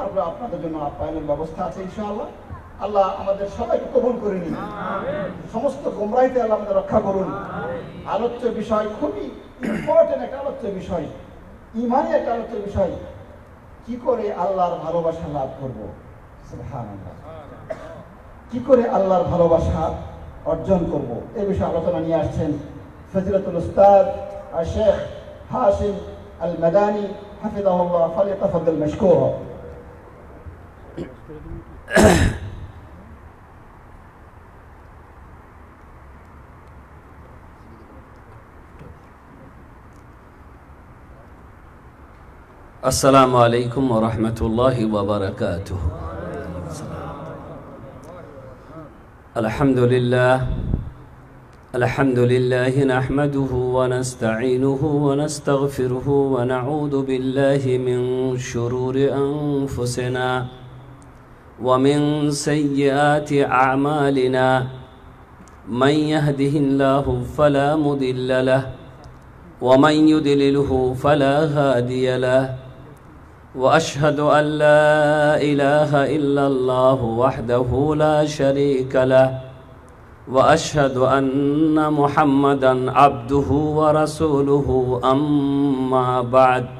তারপরে আপনাদের জন্য আপ্যায়নের ব্যবস্থা আছে, ইনশাআল্লাহ। আল্লাহ আমাদের সবাইকে কবুল করে নিন। সমস্ত গোমরাইতে আল্লাহ আমাদের রক্ষা করুন। আলোচ্য বিষয়, খুবই ইম্পর্টেন্ট একটা আলোচ্য বিষয়। ইমানই একটা আলোচ্য বিষয়। কি করে আল্লাহর ভালোবাসা লাভ করব? কি করে আল্লাহর ভালোবাসা অর্জন করব? এ বিষয়ে আলোচনা নিয়ে আসছেন ফজিলতুল উস্তাদ শেখ হাসিম আল মাদানি হাফিজাহুল্লাহ ফালিতাফাদ্দাল মাশকুরা। السلام عليكم ورحمة الله وبركاته. الحمد لله. الحمد لله نحمده ونستعينه ونستغفره ونعوذ بالله من شرور أنفسنا. ومن سيئات أعمالنا من يهده الله فلا مضل له ومن يدلله فلا هادي له وأشهد أن لا إله إلا الله وحده لا شريك له وأشهد أن محمدا عبده ورسوله أما بعد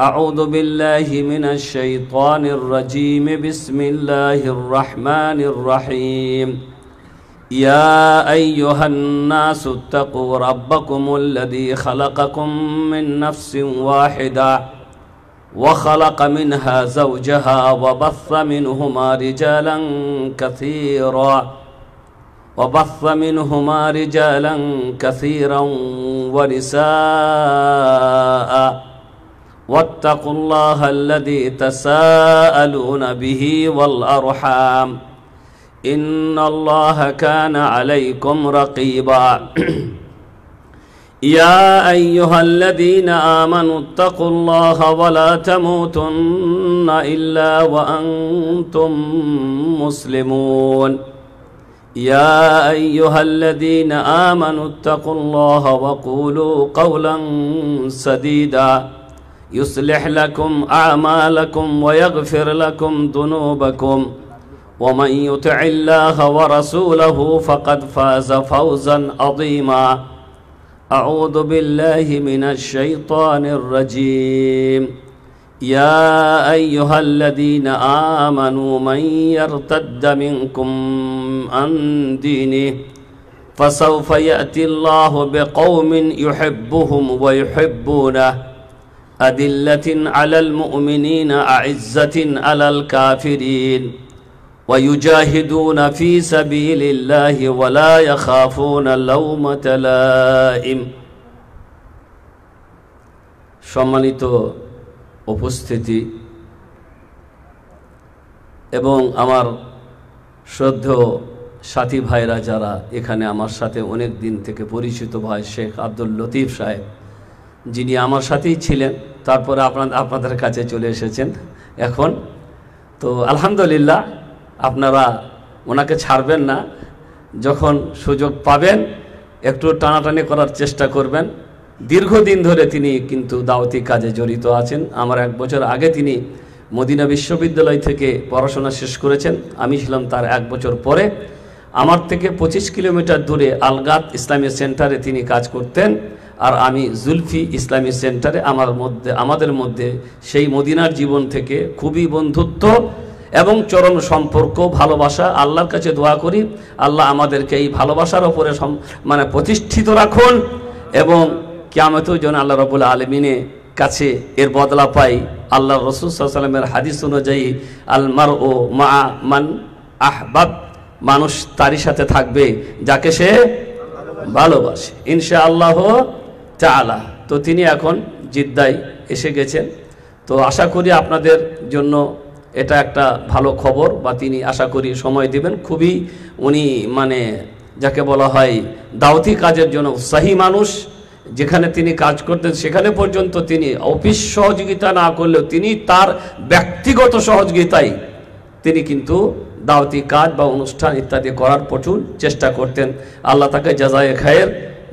أعوذ بالله من الشيطان الرجيم. بسم الله الرحمن الرحيم. يا أيها الناس اتقوا ربكم الذي خلقكم من نفس واحدة وخلق منها زوجها وبث منهما رجالا كثيرا وبث منهما رجالا كثيرا ونساء واتقوا الله الذي تساءلون به والأرحام. إن الله كان عليكم رقيبا. يا أيها الذين آمنوا اتقوا الله ولا تموتن إلا وأنتم مسلمون. يا أيها الذين آمنوا اتقوا الله وقولوا قولا سديدا. يصلح لكم أعمالكم ويغفر لكم ذنوبكم. ومن يطع الله ورسوله فقد فاز فوزا عظيما. أعوذ بالله من الشيطان الرجيم. يا أيها الذين آمنوا من يرتد منكم عن دينه فسوف يأتي الله بقوم يحبهم ويحبونه. أدلة على المؤمنين أعزة على الكافرين ويجاهدون في سبيل الله ولا يخافون لومة لائم সম্মানিত উপস্থিতি এবং আমার শ্রদ্ধেয় সাথী ভাইরা যারা এখানে আমার সাথে অনেক দিন থেকে পরিচিত ভাই শেখ আব্দুল লতিফ সাহেব যিনি আমার সাথেই ছিলেন, তারপরে আপনার, আপনাদের কাছে চলে এসেছেন এখন। তো আলহামদুলিল্লাহ, আপনারা ওনাকে ছাড়বেন না। যখন সুযোগ পাবেন, একটু টানাটানি করার চেষ্টা করবেন। দীর্ঘদিন ধরে তিনি কিন্তু দাওয়াতি কাজে জড়িত আছেন। আমার এক বছর আগে তিনি মদিনা বিশ্ববিদ্যালয় থেকে পড়াশোনা শেষ করেছেন। আমি ছিলাম তার এক বছর পরে। আমার থেকে পঁচিশ কিলোমিটার দূরে আলগাত ইসলামী সেন্টারে তিনি কাজ করতেন। আর আমি জুলফি ইসলামী সেন্টারে আমার মধ্যে, আমাদের মধ্যে সেই মদিনার জীবন থেকে খুবই বন্ধুত্ব এবং চরম সম্পর্ক, ভালোবাসা, আল্লাহর কাছে দোয়া করি। আল্লাহ আমাদেরকে এই ভালোবাসার ওপরে মানে প্রতিষ্ঠিত রাখুন এবং কেমতেও যেন আল্লাহ রবুল আলমিনে কাছে এর বদলা পাই। আল্লাহ রসুল হাদিস অনুযায়ী আলমার ও মা মান আহবাব, মানুষ তারই সাথে থাকবে যাকে সে ভালোবাসে। ইনশা আল্লাহ চালা তো তিনি এখন জিদ্দায় এসে গেছেন। তো আশা করি আপনাদের জন্য এটা একটা ভালো খবর বা তিনি আশা করি সময় দিবেন। খুবই উনি মানে যাকে বলা হয় দাওতি কাজের জন্য উৎসাহী মানুষ। যেখানে তিনি কাজ করতেন সেখানে পর্যন্ত তিনি অফিস সহযোগিতা না করলেও তিনি তার ব্যক্তিগত সহযোগিতায় তিনি কিন্তু দাওতি কাজ বা অনুষ্ঠান ইত্যাদি করার প্রচুর চেষ্টা করতেন। আল্লাহ তাকে জাজায় খায়ের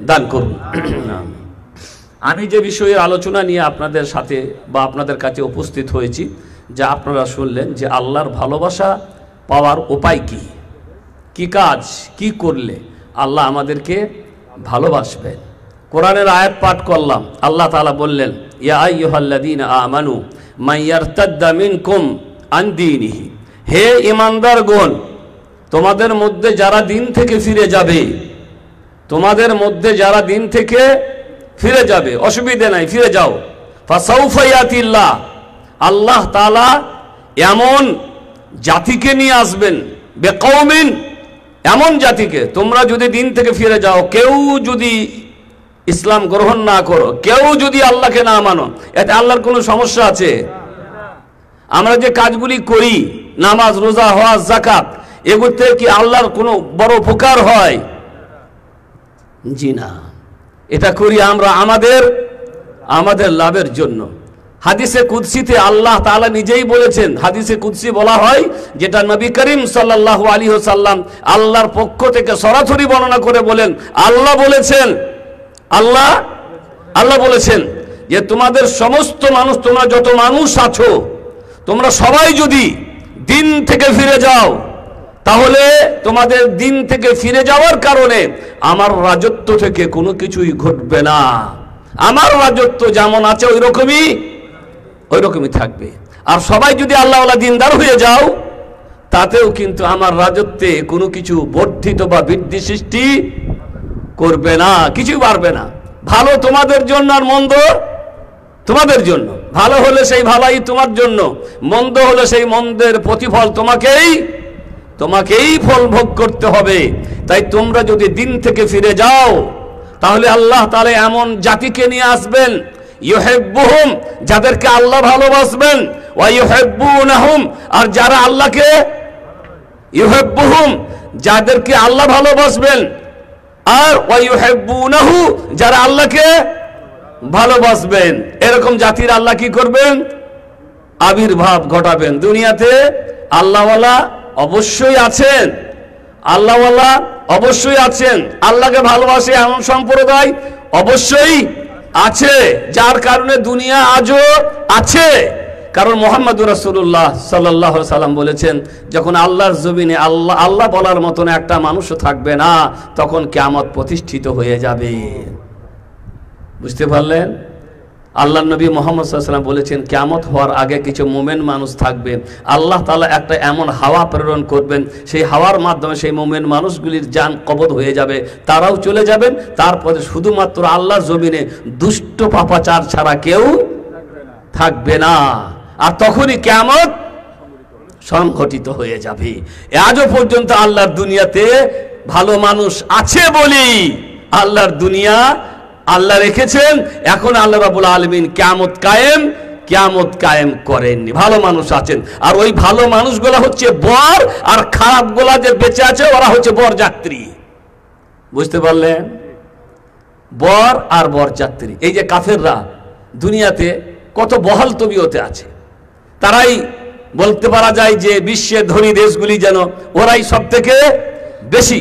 দান করুন। আমি যে বিষয়ে আলোচনা নিয়ে আপনাদের সাথে বা আপনাদের কাছে উপস্থিত হয়েছি, যা আপনারা শুনলেন যে আল্লাহর ভালোবাসা পাওয়ার উপায় কি? কি কাজ, কি করলে আল্লাহ আমাদেরকে ভালোবাসবেন? কোরআনের আয়াত পাঠ করলাম, আল্লাহ তালা বললেন, ইয়া আইয়ুহাল্লাযীনা আমানু মাইয়ারতাদ্দা মিনকুম আন দীনিহি। হে ইমানদারগণ তোমাদের মধ্যে যারা দিন থেকে ফিরে যাবে, তোমাদের মধ্যে যারা দিন থেকে ফিরে যাবে, অসুবিধে নাই, ফিরে যাও। ফাসাউফাইয়াতিল্লাহ আল্লাহ তাআলা এমন জাতিকে নিয়ে আসবেন বেকৌমিন এমন জাতিকে, তোমরা যদি দিন থেকে ফিরে যাও, কেউ যদি ইসলাম গ্রহণ না করো, কেউ যদি আল্লাহকে না মানো, এতে আল্লাহর কোনো সমস্যা আছে? আমরা যে কাজগুলি করি, নামাজ, রোজা হওয়া জাকাত এগুলোতে কি আল্লাহর কোনো বড় উপকার হয়? জি না। এটা করি আমরা আমাদের আমাদের লাভের জন্য। হাদিসে কুদসিতে আল্লাহ তালা নিজেই বলেছেন, হাদিসে কুদসি বলা হয় যেটা নবী করিম সাল্লাল্লাহু আলাইহি ওয়াসাল্লাম আল্লাহর পক্ষ থেকে সরাসরি বর্ণনা করে বলেন, আল্লাহ বলেছেন, আল্লাহ আল্লাহ বলেছেন যে তোমাদের সমস্ত মানুষ, তোমরা যত মানুষ আছো, তোমরা সবাই যদি দিন থেকে ফিরে যাও তাহলে তোমাদের দিন থেকে ফিরে যাওয়ার কারণে আমার রাজত্ব থেকে কোনো কিছুই ঘটবে না। আমার রাজত্ব যেমন আছে ওই রকমই ওই রকমই থাকবে। আর সবাই যদি আল্লাহ দিনদার হয়ে যাও, তাতেও কিন্তু আমার রাজত্বে কোনো কিছু বর্ধিত বা বৃদ্ধি সৃষ্টি করবে না কিছু পারবে না। ভালো তোমাদের জন্য আর মন্দ তোমাদের জন্য। ভালো হলে সেই ভালাই তোমার জন্য, মন্দ হলে সেই মন্দের প্রতিফল তোমাকেই তোমাকেই ফল ভোগ করতে হবে। তাই তোমরা যদি দিন থেকে ফিরে যাও, তাহলে আল্লাহ তাহলে এমন জাতিকে নিয়ে আসবেন, ইউহেব্বুহুম, যাদেরকে আল্লাহ ভালোবাসবেন, ওয়া ইউহেব্বুনাহুম, আর যারা আল্লাহকে ইউহেব্বুহুম, যাদেরকে আল্লাহ ভালোবাসবেন, আর ওয়া ইউহেব্বুনাহু, যারা আল্লাহকে ভালোবাসবেন। এরকম জাতির আল্লাহ কি করবেন? আবির্ভাব ঘটাবেন। দুনিয়াতে আল্লাহওয়ালা অবশ্যই আছেন। আল্লাহওয়ালা অবশ্যই আছেন। আল্লাহকে ভালোবাসে এমন সম্প্রদায় অবশ্যই আছে, যার কারণে দুনিয়া আজও আছে। কারণ মোহাম্মদ রাসুল্লাহ সাল্লাহ সাল্লাম বলেছেন, যখন আল্লাহর জমিনে আল্লাহ আল্লাহ বলার মতন একটা মানুষও থাকবে না, তখন কেমত প্রতিষ্ঠিত হয়ে যাবে। বুঝতে পারলেন? আল্লাহ নবী মোহাম্মদ সাল্লাম বলেছেন কেমত হওয়ার আগে কিছু মোমেন মানুষ থাকবে। আল্লাহ তালা একটা এমন হাওয়া প্রেরণ করবেন, সেই হাওয়ার মাধ্যমে সেই মোমেন মানুষগুলির যান কবদ হয়ে যাবে। তারাও চলে যাবেন, তারপরে শুধুমাত্র আল্লাহর জমিনে দুষ্ট পাপাচার ছাড়া কেউ থাকবে না। আর তখনই কেমত সংঘটিত হয়ে যাবে। আজও পর্যন্ত আল্লাহর দুনিয়াতে ভালো মানুষ আছে বলি, আল্লাহর দুনিয়া আল্লাহ রেখেছেন, এখন আল্লাহ রাবুল আলমিন কেমত কায়েম কেমত কায়েম করেননি। ভালো মানুষ আছেন। আর ওই ভালো মানুষগুলা হচ্ছে বর, আর খারাপ গোলা যে বেঁচে আছে, ওরা হচ্ছে বর যাত্রী বুঝতে পারলেন? বর আর বর যাত্রী এই যে কাফেররা দুনিয়াতে কত বহাল তবিয়তে আছে। তারাই বলতে পারা যায় যে বিশ্বের ধনী দেশগুলি যেন ওরাই সব থেকে বেশি।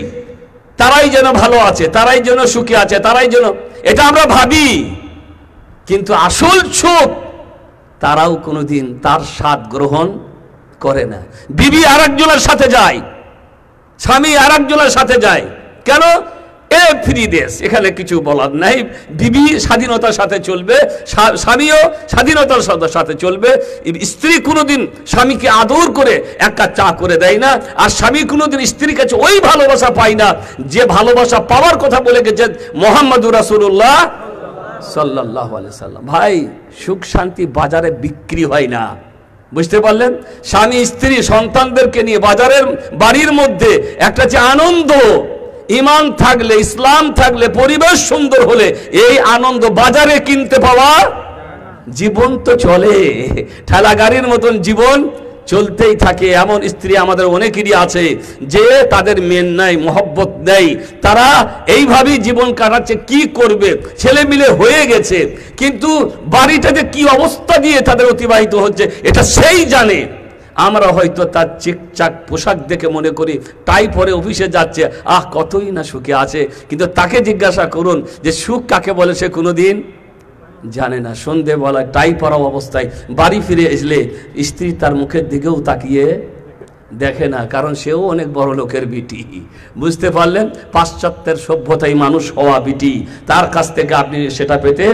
তারাই যেন ভালো আছে, তারাই যেন সুখী আছে, তারাই যেন, এটা আমরা ভাবি। কিন্তু আসল সুখ তারাও কোনোদিন তার স্বাদ গ্রহণ করে না। বিবি আর সাথে যায়, স্বামী আর সাথে যায়। কেন? এ ফ্রি দেশ এখানে কিছু বলার নাই। বিবি স্বাধীনতার সাথে চলবে স্বামীও স্বাধীনতার সাথে চলবে। স্ত্রী কোনোদিন স্বামীকে আদর করে এক কাপ চা করে দেয় না, আর স্বামী কোনোদিন স্ত্রীর কাছে ওই ভালোবাসা পায় না, যে ভালোবাসা পাওয়ার কথা বলে গেছেন মোহাম্মদুর রাসুল্লাহ সাল্লাহ সাল্লাম। ভাই, সুখ শান্তি বাজারে বিক্রি হয় না। বুঝতে পারলেন? স্বামী, স্ত্রী, সন্তানদেরকে নিয়ে বাজারের, বাড়ির মধ্যে একটা যে আনন্দ ইমান থাকলে, ইসলাম থাকলে, পরিবেশ সুন্দর হলে এই আনন্দ বাজারে কিনতে পাওয়া জীবন তো চলে। ঠেলা গাড়ির মতন জীবন চলতেই থাকে। এমন স্ত্রী আমাদের অনেকেরই আছে যে তাদের মেন নাই, মহব্বত নেই। তারা এইভাবেই জীবন কাটাচ্ছে, কি করবে? ছেলে মিলে হয়ে গেছে। কিন্তু বাড়িটাতে কি অবস্থা দিয়ে তাদের অতিবাহিত হচ্ছে, এটা সেই জানে। আমরা হয়তো তার চিকচাক পোশাক দেখে মনে করি, তাই পরে অফিসে যাচ্ছে। আহ, কতই না সুখে আছে। কিন্তু তাকে জিজ্ঞাসা করুন যে সুখ কাকে বলে সে কোনোদিন জানে না। সন্ধে বলা টাই পরা অবস্থায় বাড়ি ফিরে এসলে স্ত্রী তার মুখের দিকেও তাকিয়ে দেখে না, কারণ সেও অনেক বড় লোকের বিটি। বুঝতে পারলেন? পাশ্চাত্যের সভ্যতায় মানুষ হওয়া বিটি। তার কাছ থেকে আপনি সেটা পেতে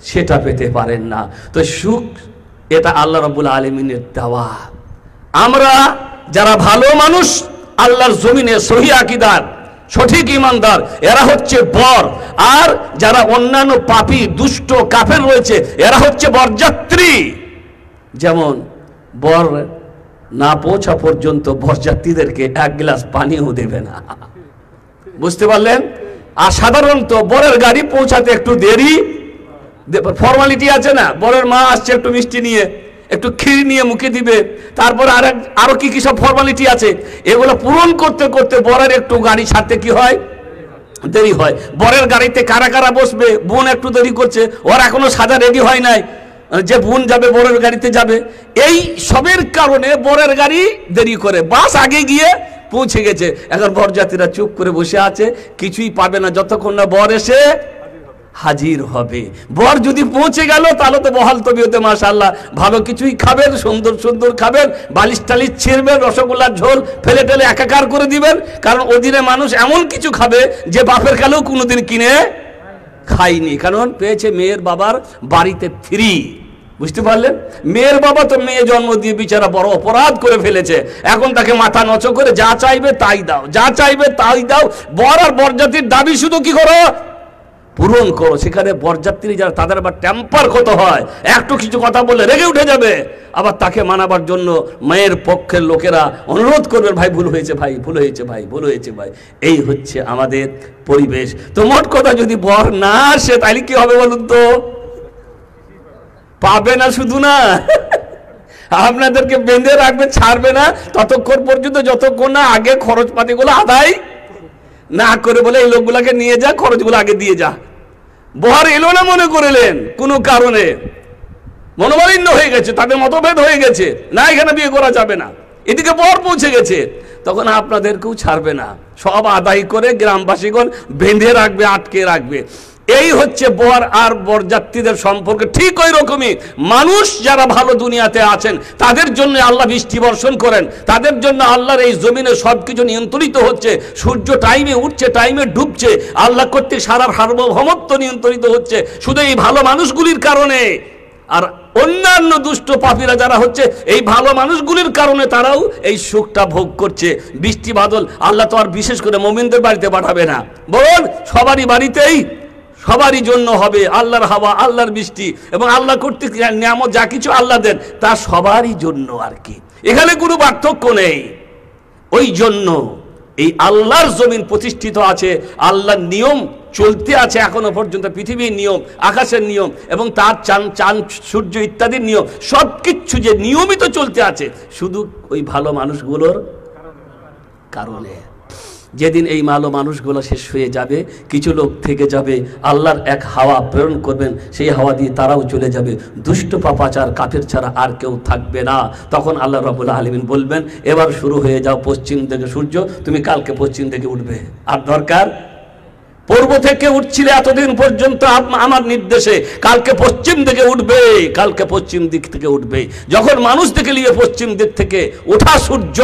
সেটা পেতে পারেন না। তো সুখ, এটা আল্লাহ রবুল আলমিনের দেওয়া। আমরা যারা ভালো মানুষ, আল্লাহর জমিনে সহি আকিদার, সঠিক ইমানদার, এরা হচ্ছে বর। আর যারা অন্যান্য পাপী, দুষ্ট, কাফের রয়েছে, এরা হচ্ছে বরযাত্রী। যেমন বর না পৌঁছা পর্যন্ত বরযাত্রীদেরকে এক গ্লাস পানিও দেবে না। বুঝতে পারলেন? আর সাধারণত বরের গাড়ি পৌঁছাতে একটু দেরি ফর্মালিটি আছে না? বরের মা আসছে একটু মিষ্টি নিয়ে। একটু ক্ষীর নিয়ে মুখে দিবে। তারপর আর আরও কি কি সব ফর্মালিটি আছে? এগুলো পূরণ করতে করতে বরের একটু গাড়ি ছাড়তে কি হয়? দেরি হয়। বরের গাড়িতে কারা কারা বসবে? বোন একটু দেরি করছে। ওর এখনও সাজা রেডি হয় নাই। যে বোন যাবে, বরের গাড়িতে যাবে। এই সবের কারণে বরের গাড়ি দেরি করে। বাস আগে গিয়ে পৌঁছে গেছে। এখন বরযাত্রীরা চুপ করে বসে আছে। কিছুই পাবে না। যতক্ষণ না বর এসে হাজির হবে। বর যদি পৌঁছে গেল, তাহলে তো বহাল তবিয়তে মাশাল্লাহ ভালো কিছুই খাবেন, সুন্দর সুন্দর খাবেন, বালিশ টালিশ ছিঁড়বেন, রসগোল্লার ঝোল ফেলে টেলে একাকার করে দিবেন, কারণ ওদিনে মানুষ এমন কিছু খাবে যে বাপের কালেও কোনোদিন কিনে খাইনি কারণ পেয়েছে মেয়ের বাবার বাড়িতে ফ্রি। বুঝতে পারলেন? মেয়ের বাবা তো মেয়ে জন্ম দিয়ে বিচারা বড় অপরাধ করে ফেলেছে। এখন তাকে মাথা নচ করে যা চাইবে তাই দাও, যা চাইবে তাই দাও। বর আর বরজাতির দাবি শুধু কি করো? পূরণ করো সেখানে বরযাত্রী যারা, তাদের আবার টেম্পার কত হয়। একটু কিছু কথা বললে রেগে উঠে যাবে। আবার তাকে মানাবার জন্য মায়ের পক্ষের লোকেরা অনুরোধ করবেন ভাই, ভুল হয়েছে, ভাই, ভুল হয়েছে, ভাই, ভুল হয়েছে, ভাই। এই হচ্ছে আমাদের পরিবেশ। তো মোট কথা যদি বর না আসে, তাহলে কি হবে বলুন তো? পাবে না শুধু না? আপনাদেরকে বেঁধে রাখবে, ছাড়বে না। ততক্ষণ পর্যন্ত যতক্ষণ না আগে খরচপাতিগুলো আদায় না করে বলে এই লোকগুলাকে নিয়ে যা, খরচগুলো আগে দিয়ে যা। বহার এলো না মনে করলেন কোনো কারণে? মনোমালিন্য হয়ে গেছে, তাদের মতভেদ হয়ে গেছে। না, এখানে বিয়ে করা যাবে না। এদিকে বর পৌঁছে গেছে। তখন আপনাদেরকেও ছাড়বে না। সব আদায় করে গ্রামবাসীগণ বেঁধে রাখবে, আটকে রাখবে। এই হচ্ছে বর আর বরযাত্রীদের সম্পর্কে ঠিক ওই রকমই। মানুষ যারা ভালো দুনিয়াতে আছেন, তাদের জন্য আল্লাহ বৃষ্টি বর্ষণ করেন। তাদের জন্য আল্লাহর এই জমিনে সবকিছু নিয়ন্ত্রিত হচ্ছে। সূর্য টাইমে উঠছে টাইমে ডুবছে। আল্লাহ কর্তৃক সারা সার্বভৌমত্ব নিয়ন্ত্রিত হচ্ছে শুধু এই ভালো মানুষগুলির কারণে। আর অন্যান্য দুষ্ট পাপীরা যারা হচ্ছে, এই ভালো মানুষগুলির কারণে তারাও এই সুখটা ভোগ করছে। বৃষ্টি বাদল, আল্লাহ তো আর বিশেষ করে মোমিনদের বাড়িতে পাঠাবে না। বলুন সবারই বাড়িতেই সবারই জন্য হবে, আল্লাহর হাওয়া, আল্লাহর বৃষ্টি এবং আল্লাহ কর্তৃক নিয়ামত, যা কিছু আল্লাহ দেন, তা সবারই জন্য আর কি। এখানে কোনো পার্থক্য নেই। ওই জন্য এই আল্লাহর জমিন প্রতিষ্ঠিত আছে, আল্লাহর নিয়ম চলতে আছে এখনও পর্যন্ত, পৃথিবীর নিয়ম, আকাশের নিয়ম এবং তার চান চান সূর্য ইত্যাদির নিয়ম সব কিছু যে নিয়মিত চলতে আছে, শুধু ওই ভালো মানুষগুলোর কারণে। যেদিন এই মালো মানুষগুলো শেষ হয়ে যাবে, কিছু লোক থেকে যাবে, আল্লাহর এক হাওয়া প্রেরণ করবেন, সেই হাওয়া দিয়ে তারাও চলে যাবে। দুষ্ট পাপাচার, কাফের ছাড়া আর কেউ থাকবে না। তখন আল্লাহ রবুল্লা আলমিন বলবেন, এবার শুরু হয়ে যাও পশ্চিম থেকে সূর্য, তুমি কালকে পশ্চিম থেকে উঠবে। আর দরকার? পূর্ব থেকে উঠছিলে এতদিন পর্যন্ত আমার নির্দেশে। কালকে পশ্চিম দিকে উঠবে, কালকে পশ্চিম দিক থেকে উঠবে। যখন মানুষ দেখে নিয়ে পশ্চিম দিক থেকে ওঠা সূর্য,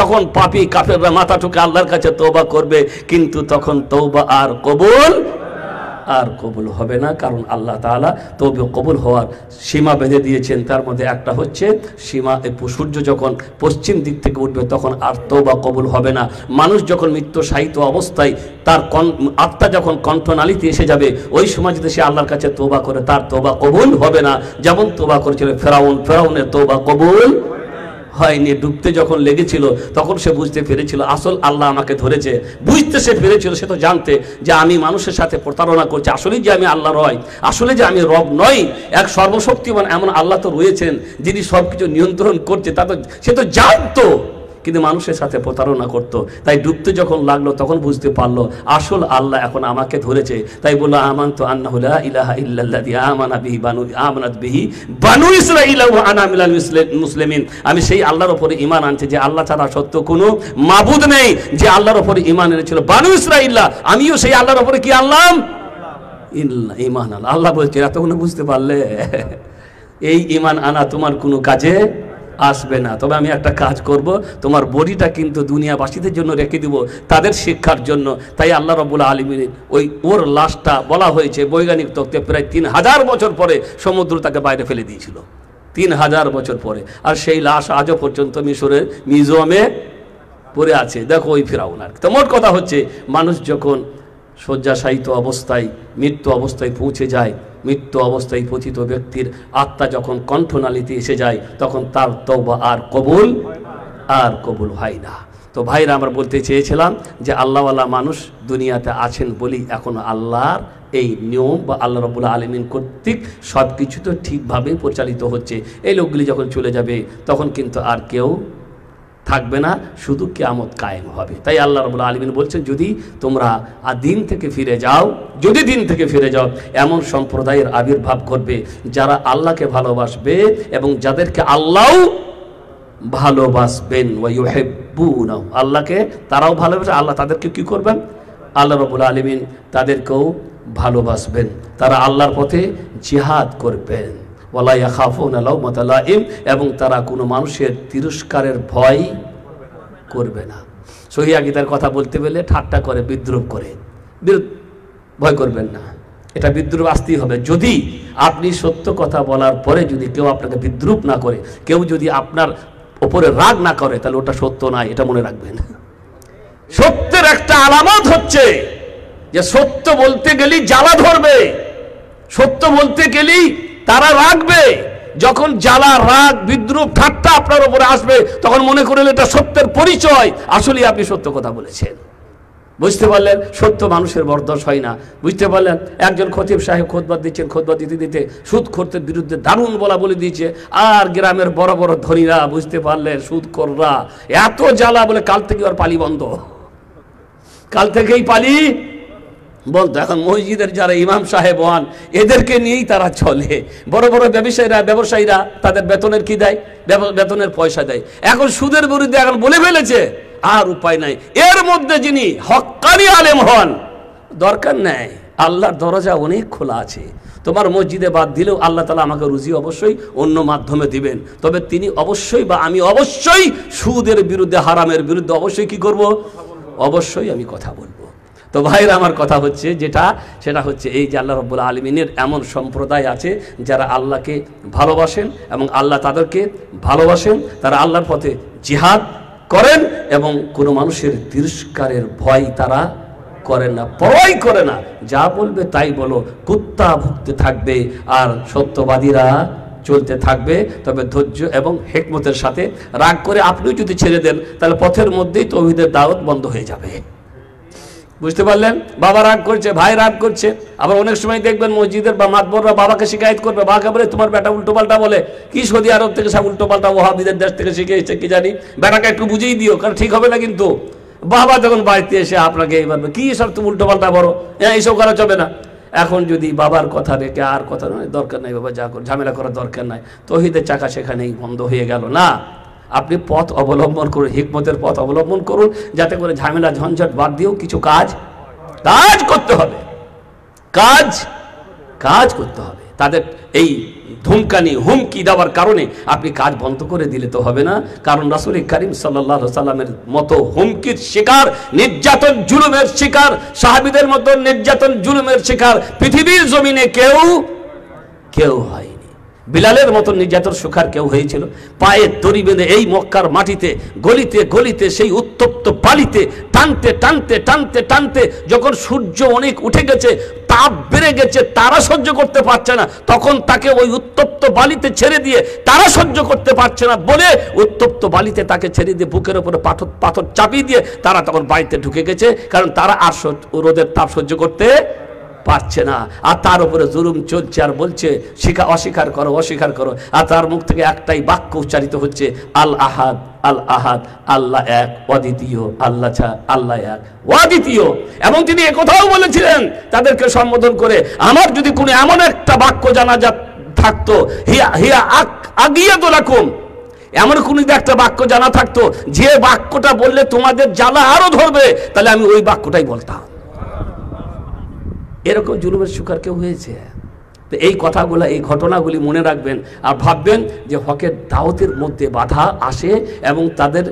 তখন পাপি কাফেররা মাথা ঠুকে আল্লাহর কাছে তৌবা করবে, কিন্তু তখন তৌবা আর কবুল আর কবুল হবে না, কারণ আল্লাহ তাআলা তবে কবুল হওয়ার সীমা বেঁধে দিয়েছেন। তার মধ্যে একটা হচ্ছে, সীমা সূর্য যখন পশ্চিম দিক থেকে উঠবে, তখন আর তৌবা কবুল হবে না। মানুষ যখন মৃত্যু সাহিত্য অবস্থায়, তার কন আত্মা যখন কণ্ঠনালীতে এসে যাবে, ওই সময় যদি সে আল্লাহর কাছে তোবা করে, তার তোবা কবুল হবে না। যেমন তোবা করেছিল ফেরাউন, ফেরাউনের তোবা কবুল হয়নি ডুবতে যখন লেগেছিল, তখন সে বুঝতে পেরেছিল, আসল আল্লাহ আমাকে ধরেছে। বুঝতে সে পেরেছিল, সে তো জানতে যে আমি মানুষের সাথে প্রতারণা করছি। আসলে যে আমি আল্লাহ রয় আসলে যে আমি রব নই, এক সর্বশক্তিমান এমন আল্লাহ তো রয়েছেন, যিনি সব কিছু নিয়ন্ত্রণ করছে, তা তো সে তো জানতো। কিন্তু মানুষের সাথে প্রতারণা করত। তাই ডুবতে যখন লাগল, তখন বুঝতে পারল, আসল আল্লাহ এখন আমাকে ধরেছে। তাই বলল আমান তো আন্না ইলাহা ইল্লাল্লাযী আমানা বিহি বানু, আমানাত বিহি বানু আনা মুসলিমিন। আমি সেই আল্লাহর উপরে ঈমান আনছি যে আল্লাহ ছাড়া সত্য কোনো মাবুদ নেই, যে আল্লাহর উপরে ঈমান এনেছিল। বানু ইসরাঈল্লা, আমিও সেই আল্লাহর উপরে কি আনলাম? আল্লাহ আল্লাহ বলছে এতক্ষণ বুঝতে পারলে? এই ইমান আনা তোমার কোনো কাজে আসবে না। তবে আমি একটা কাজ করব, তোমার বডিটা কিন্তু দুনিয়াবাসীদের জন্য রেখে দিব, তাদের শিক্ষার জন্য। তাই আল্লাহ রবুল আলমিন ওই ওর লাশটা বলা হয়েছে বৈজ্ঞানিক তত্ত্বে প্রায় তিন হাজার বছর পরে সমুদ্র তাকে বাইরে ফেলে দিয়েছিল। তিন হাজার বছর পরে। আর সেই লাশ আজও পর্যন্ত মিশরের মিউজিয়ামে পড়ে আছে। দেখো ওই ফেরাউন আর। তো মোট কথা হচ্ছে, মানুষ যখন শয্যাশায়িত অবস্থায়, মৃত্যু অবস্থায় পৌঁছে যায় মৃত্যু অবস্থায় পতিত ব্যক্তির আত্মা যখন কণ্ঠনালীতে এসে যায়, তখন তার তওবা আর কবুল আর কবুল হয় না। তো ভাইরা, আমরা বলতে চেয়েছিলাম যে আল্লাহওয়ালা মানুষ দুনিয়াতে আছেন বলেই এখন আল্লাহর এই নিয়ম বা আল্লাহ রবুল্লা আলমিন কর্তৃক সব কিছু তো ঠিকভাবে পরিচালিত হচ্ছে। এই লোকগুলি যখন চলে যাবে, তখন কিন্তু আর কেউ থাকবে না, শুধু কেয়ামত কায়েম হবে। তাই আল্লাহ রবুল্লা আলমিন বলছেন, যদি তোমরা আর দিন থেকে ফিরে যাও, যদি দিন থেকে ফিরে যাও, এমন সম্প্রদায়ের আবির্ভাব ঘটবে যারা আল্লাহকে ভালোবাসবে এবং যাদেরকে আল্লাহ ভালোবাসবেন। ওয়াইহেব্বুন আল্লাহকে তারাও ভালোবাসে আল্লাহ তাদেরকে কি করবেন? আল্লাহ রবুল আলমিন তাদেরকেও ভালোবাসবেন। তারা আল্লাহর পথে জিহাদ করবেন। ওয়ালাইয়া খাফুন আলাইম এবং তারা কোনো মানুষের তিরস্কারের ভয় করবে না। সহিয়া গীতার কথা বলতে পেলে ঠাট্টা করে বিদ্রুপ করে। ভয় করবেন না। এটা বিদ্রুপ আসতেই হবে। যদি আপনি সত্য কথা বলার পরে যদি কেউ আপনাকে বিদ্রুপ না করে, কেউ যদি আপনার ওপরে রাগ না করে, তাহলে ওটা সত্য নয়, এটা মনে রাখবেন। সত্যের একটা আলামত হচ্ছে যে সত্য বলতে গেলেই জ্বালা ধরবে। সত্য বলতে গেলেই তারা রাখবে যখন জ্বালা, রাগ, বিদ্রুপ, ঠাট্টা আপনার উপরে আসবে, তখন মনে করলেন এটা সত্যের পরিচয়। আসলে আপনি সত্য কথা বলেছেন। বুঝতে পারলেন? সত্য মানুষের বরদশ হয় না। বুঝতে পারলেন? একজন খতিব সাহেব খোদবাদ দিচ্ছেন, খোদবাদ দিতে দিতে সুদ খোরদের বিরুদ্ধে দারুণ বলা বলে দিয়েছে। আর গ্রামের বড় বড় ধনীরা, বুঝতে পারলেন? সুদ কররা এত জ্বালা বলে কাল থেকে আর পালি বন্ধ। কাল থেকেই পালি বলতো, এখন মসজিদের যারা ইমাম সাহেব হন, এদেরকে নিয়েই তারা চলে। বড় বড় ব্যবসায়ীরা ব্যবসায়ীরা তাদের বেতনের কি দেয়? বেতনের পয়সা দেয়। এখন সুদের বিরুদ্ধে এখন বলে ফেলেছে, আর উপায় নাই। এর মধ্যে যিনি হক্কানি আলেম হন, দরকার নেই। আল্লাহর দরজা অনেক খোলা আছে। তোমার মসজিদে বাদ দিলেও আল্লাহ তালা আমাকে রুজি অবশ্যই অন্য মাধ্যমে দিবেন। তবে তিনি অবশ্যই বা আমি অবশ্যই সুদের বিরুদ্ধে, হারামের বিরুদ্ধে অবশ্যই কি করব? অবশ্যই আমি কথা বলব। তো ভাইরা, আমার কথা হচ্ছে যেটা, সেটা হচ্ছে এই যে আল্লাহ রব্বুল আলমিনের এমন সম্প্রদায় আছে যারা আল্লাহকে ভালোবাসেন এবং আল্লাহ তাদেরকে ভালোবাসেন। তারা আল্লাহর পথে জিহাদ করেন এবং কোনো মানুষের তিরস্কারের ভয় তারা করে না পরই করে না। যা বলবে তাই বলো, কুত্তা ভুগতে থাকবে আর সত্যবাদীরা চলতে থাকবে। তবে ধৈর্য এবং হেকমতের সাথে রাগ করে আপনিও যদি ছেড়ে দেন, তাহলে পথের মধ্যেই তৌহিদের দাওয়াত বন্ধ হয়ে যাবে। বুঝতে পারলেন? বাবা রাগ করছে, ভাই রাগ করছে। আবার অনেক সময় দেখবেন মসজিদের বা মাতবররা বাবাকে শিকায়ত করবে। বাবাকে বলে, তোমার বেটা উল্টো পাল্টা বলে। কি সৌদি আরব থেকে সব উল্টো পাল্টা ওহাবিদের দেশ থেকে শিখে এসেছে কি জানি? বেটাকে একটু বুঝিয়ে দিও, কারণ ঠিক হবে না কিন্তু। বাবা যখন বাড়িতে এসে আপনাকে এই বলবে, কি সব তুমি উল্টো পাল্টা বড় হ্যাঁ এইসব করা চলবে না। এখন যদি বাবার কথা রেখে আর কথা নয় দরকার নাই বাবা, যা কর, ঝামেলা করার দরকার নাই। তহিদের চাকা সেখানেই বন্ধ হয়ে গেল। না আপনি পথ অবলম্বন করুন, হিকমতের পথ অবলম্বন করুন, যাতে করে ঝামেলা, ঝঞ্ঝট বাদ দিয়েও কিছু কাজ কাজ করতে হবে। কাজ কাজ করতে হবে। তাদের এই ধুমকানি, হুমকি দেওয়ার কারণে আপনি কাজ বন্ধ করে দিলে তো হবে না। কারণ রাসুল করিম সাল্লাহ সাল্লামের মতো হুমকির শিকার, নির্যাতন, জুলুমের শিকার, সাহাবিদের মতো নির্যাতন, জুলুমের শিকার পৃথিবীর জমিনে কেউ কেউ হয়নি। বিলালের মতো নির্যাতন সুখার কেউ হয়েছিল। পায়ে দড়ি বেঁধে এই মক্কার মাটিতে গলিতে গলিতে সেই উত্তপ্ত বালিতে টানতে টানতে টানতে টানতে যখন সূর্য অনেক উঠে গেছে, তাপ বেড়ে গেছে, তারা সহ্য করতে পারছে না। তখন তাকে ওই উত্তপ্ত বালিতে ছেড়ে দিয়ে তারা সহ্য করতে পারছে না বলে উত্তপ্ত বালিতে তাকে ছেড়ে দিয়ে বুকের ওপরে পাথর পাথর চাপিয়ে দিয়ে তারা তখন বাড়িতে ঢুকে গেছে। কারণ তারা আর রোদের তাপ সহ্য করতে পারছে না। আর তার উপরে জুলুম চলছে আর বলছে, শিখা, অস্বীকার করো অস্বীকার করো। আর তার মুখ থেকে একটাই বাক্য উচ্চারিত হচ্ছে, আল আহাদ আল আহাদ, আল্লাহ এক, অদ্বিতীয়, আল্লাহ ছা, আল্লাহ এক, অদ্বিতীয়। এবং তিনি একথাও বলেছিলেন, তাদেরকে সম্বোধন করে, আমার যদি কোনো এমন একটা বাক্য জানা যা থাকতো, হিয়া হিয়া আক আগিয়ে তো রাখুন এমন কোন একটা বাক্য জানা থাকতো, যে বাক্যটা বললে তোমাদের জ্বালা আরও ধরবে, তাহলে আমি ওই বাক্যটাই বলতাম। এরকম জুলুমের শিকার কেউ হয়েছে? তো এই কথাগুলো, এই ঘটনাগুলি মনে রাখবেন আর ভাববেন যে হকের দাওতের মধ্যে বাধা আসে এবং তাদের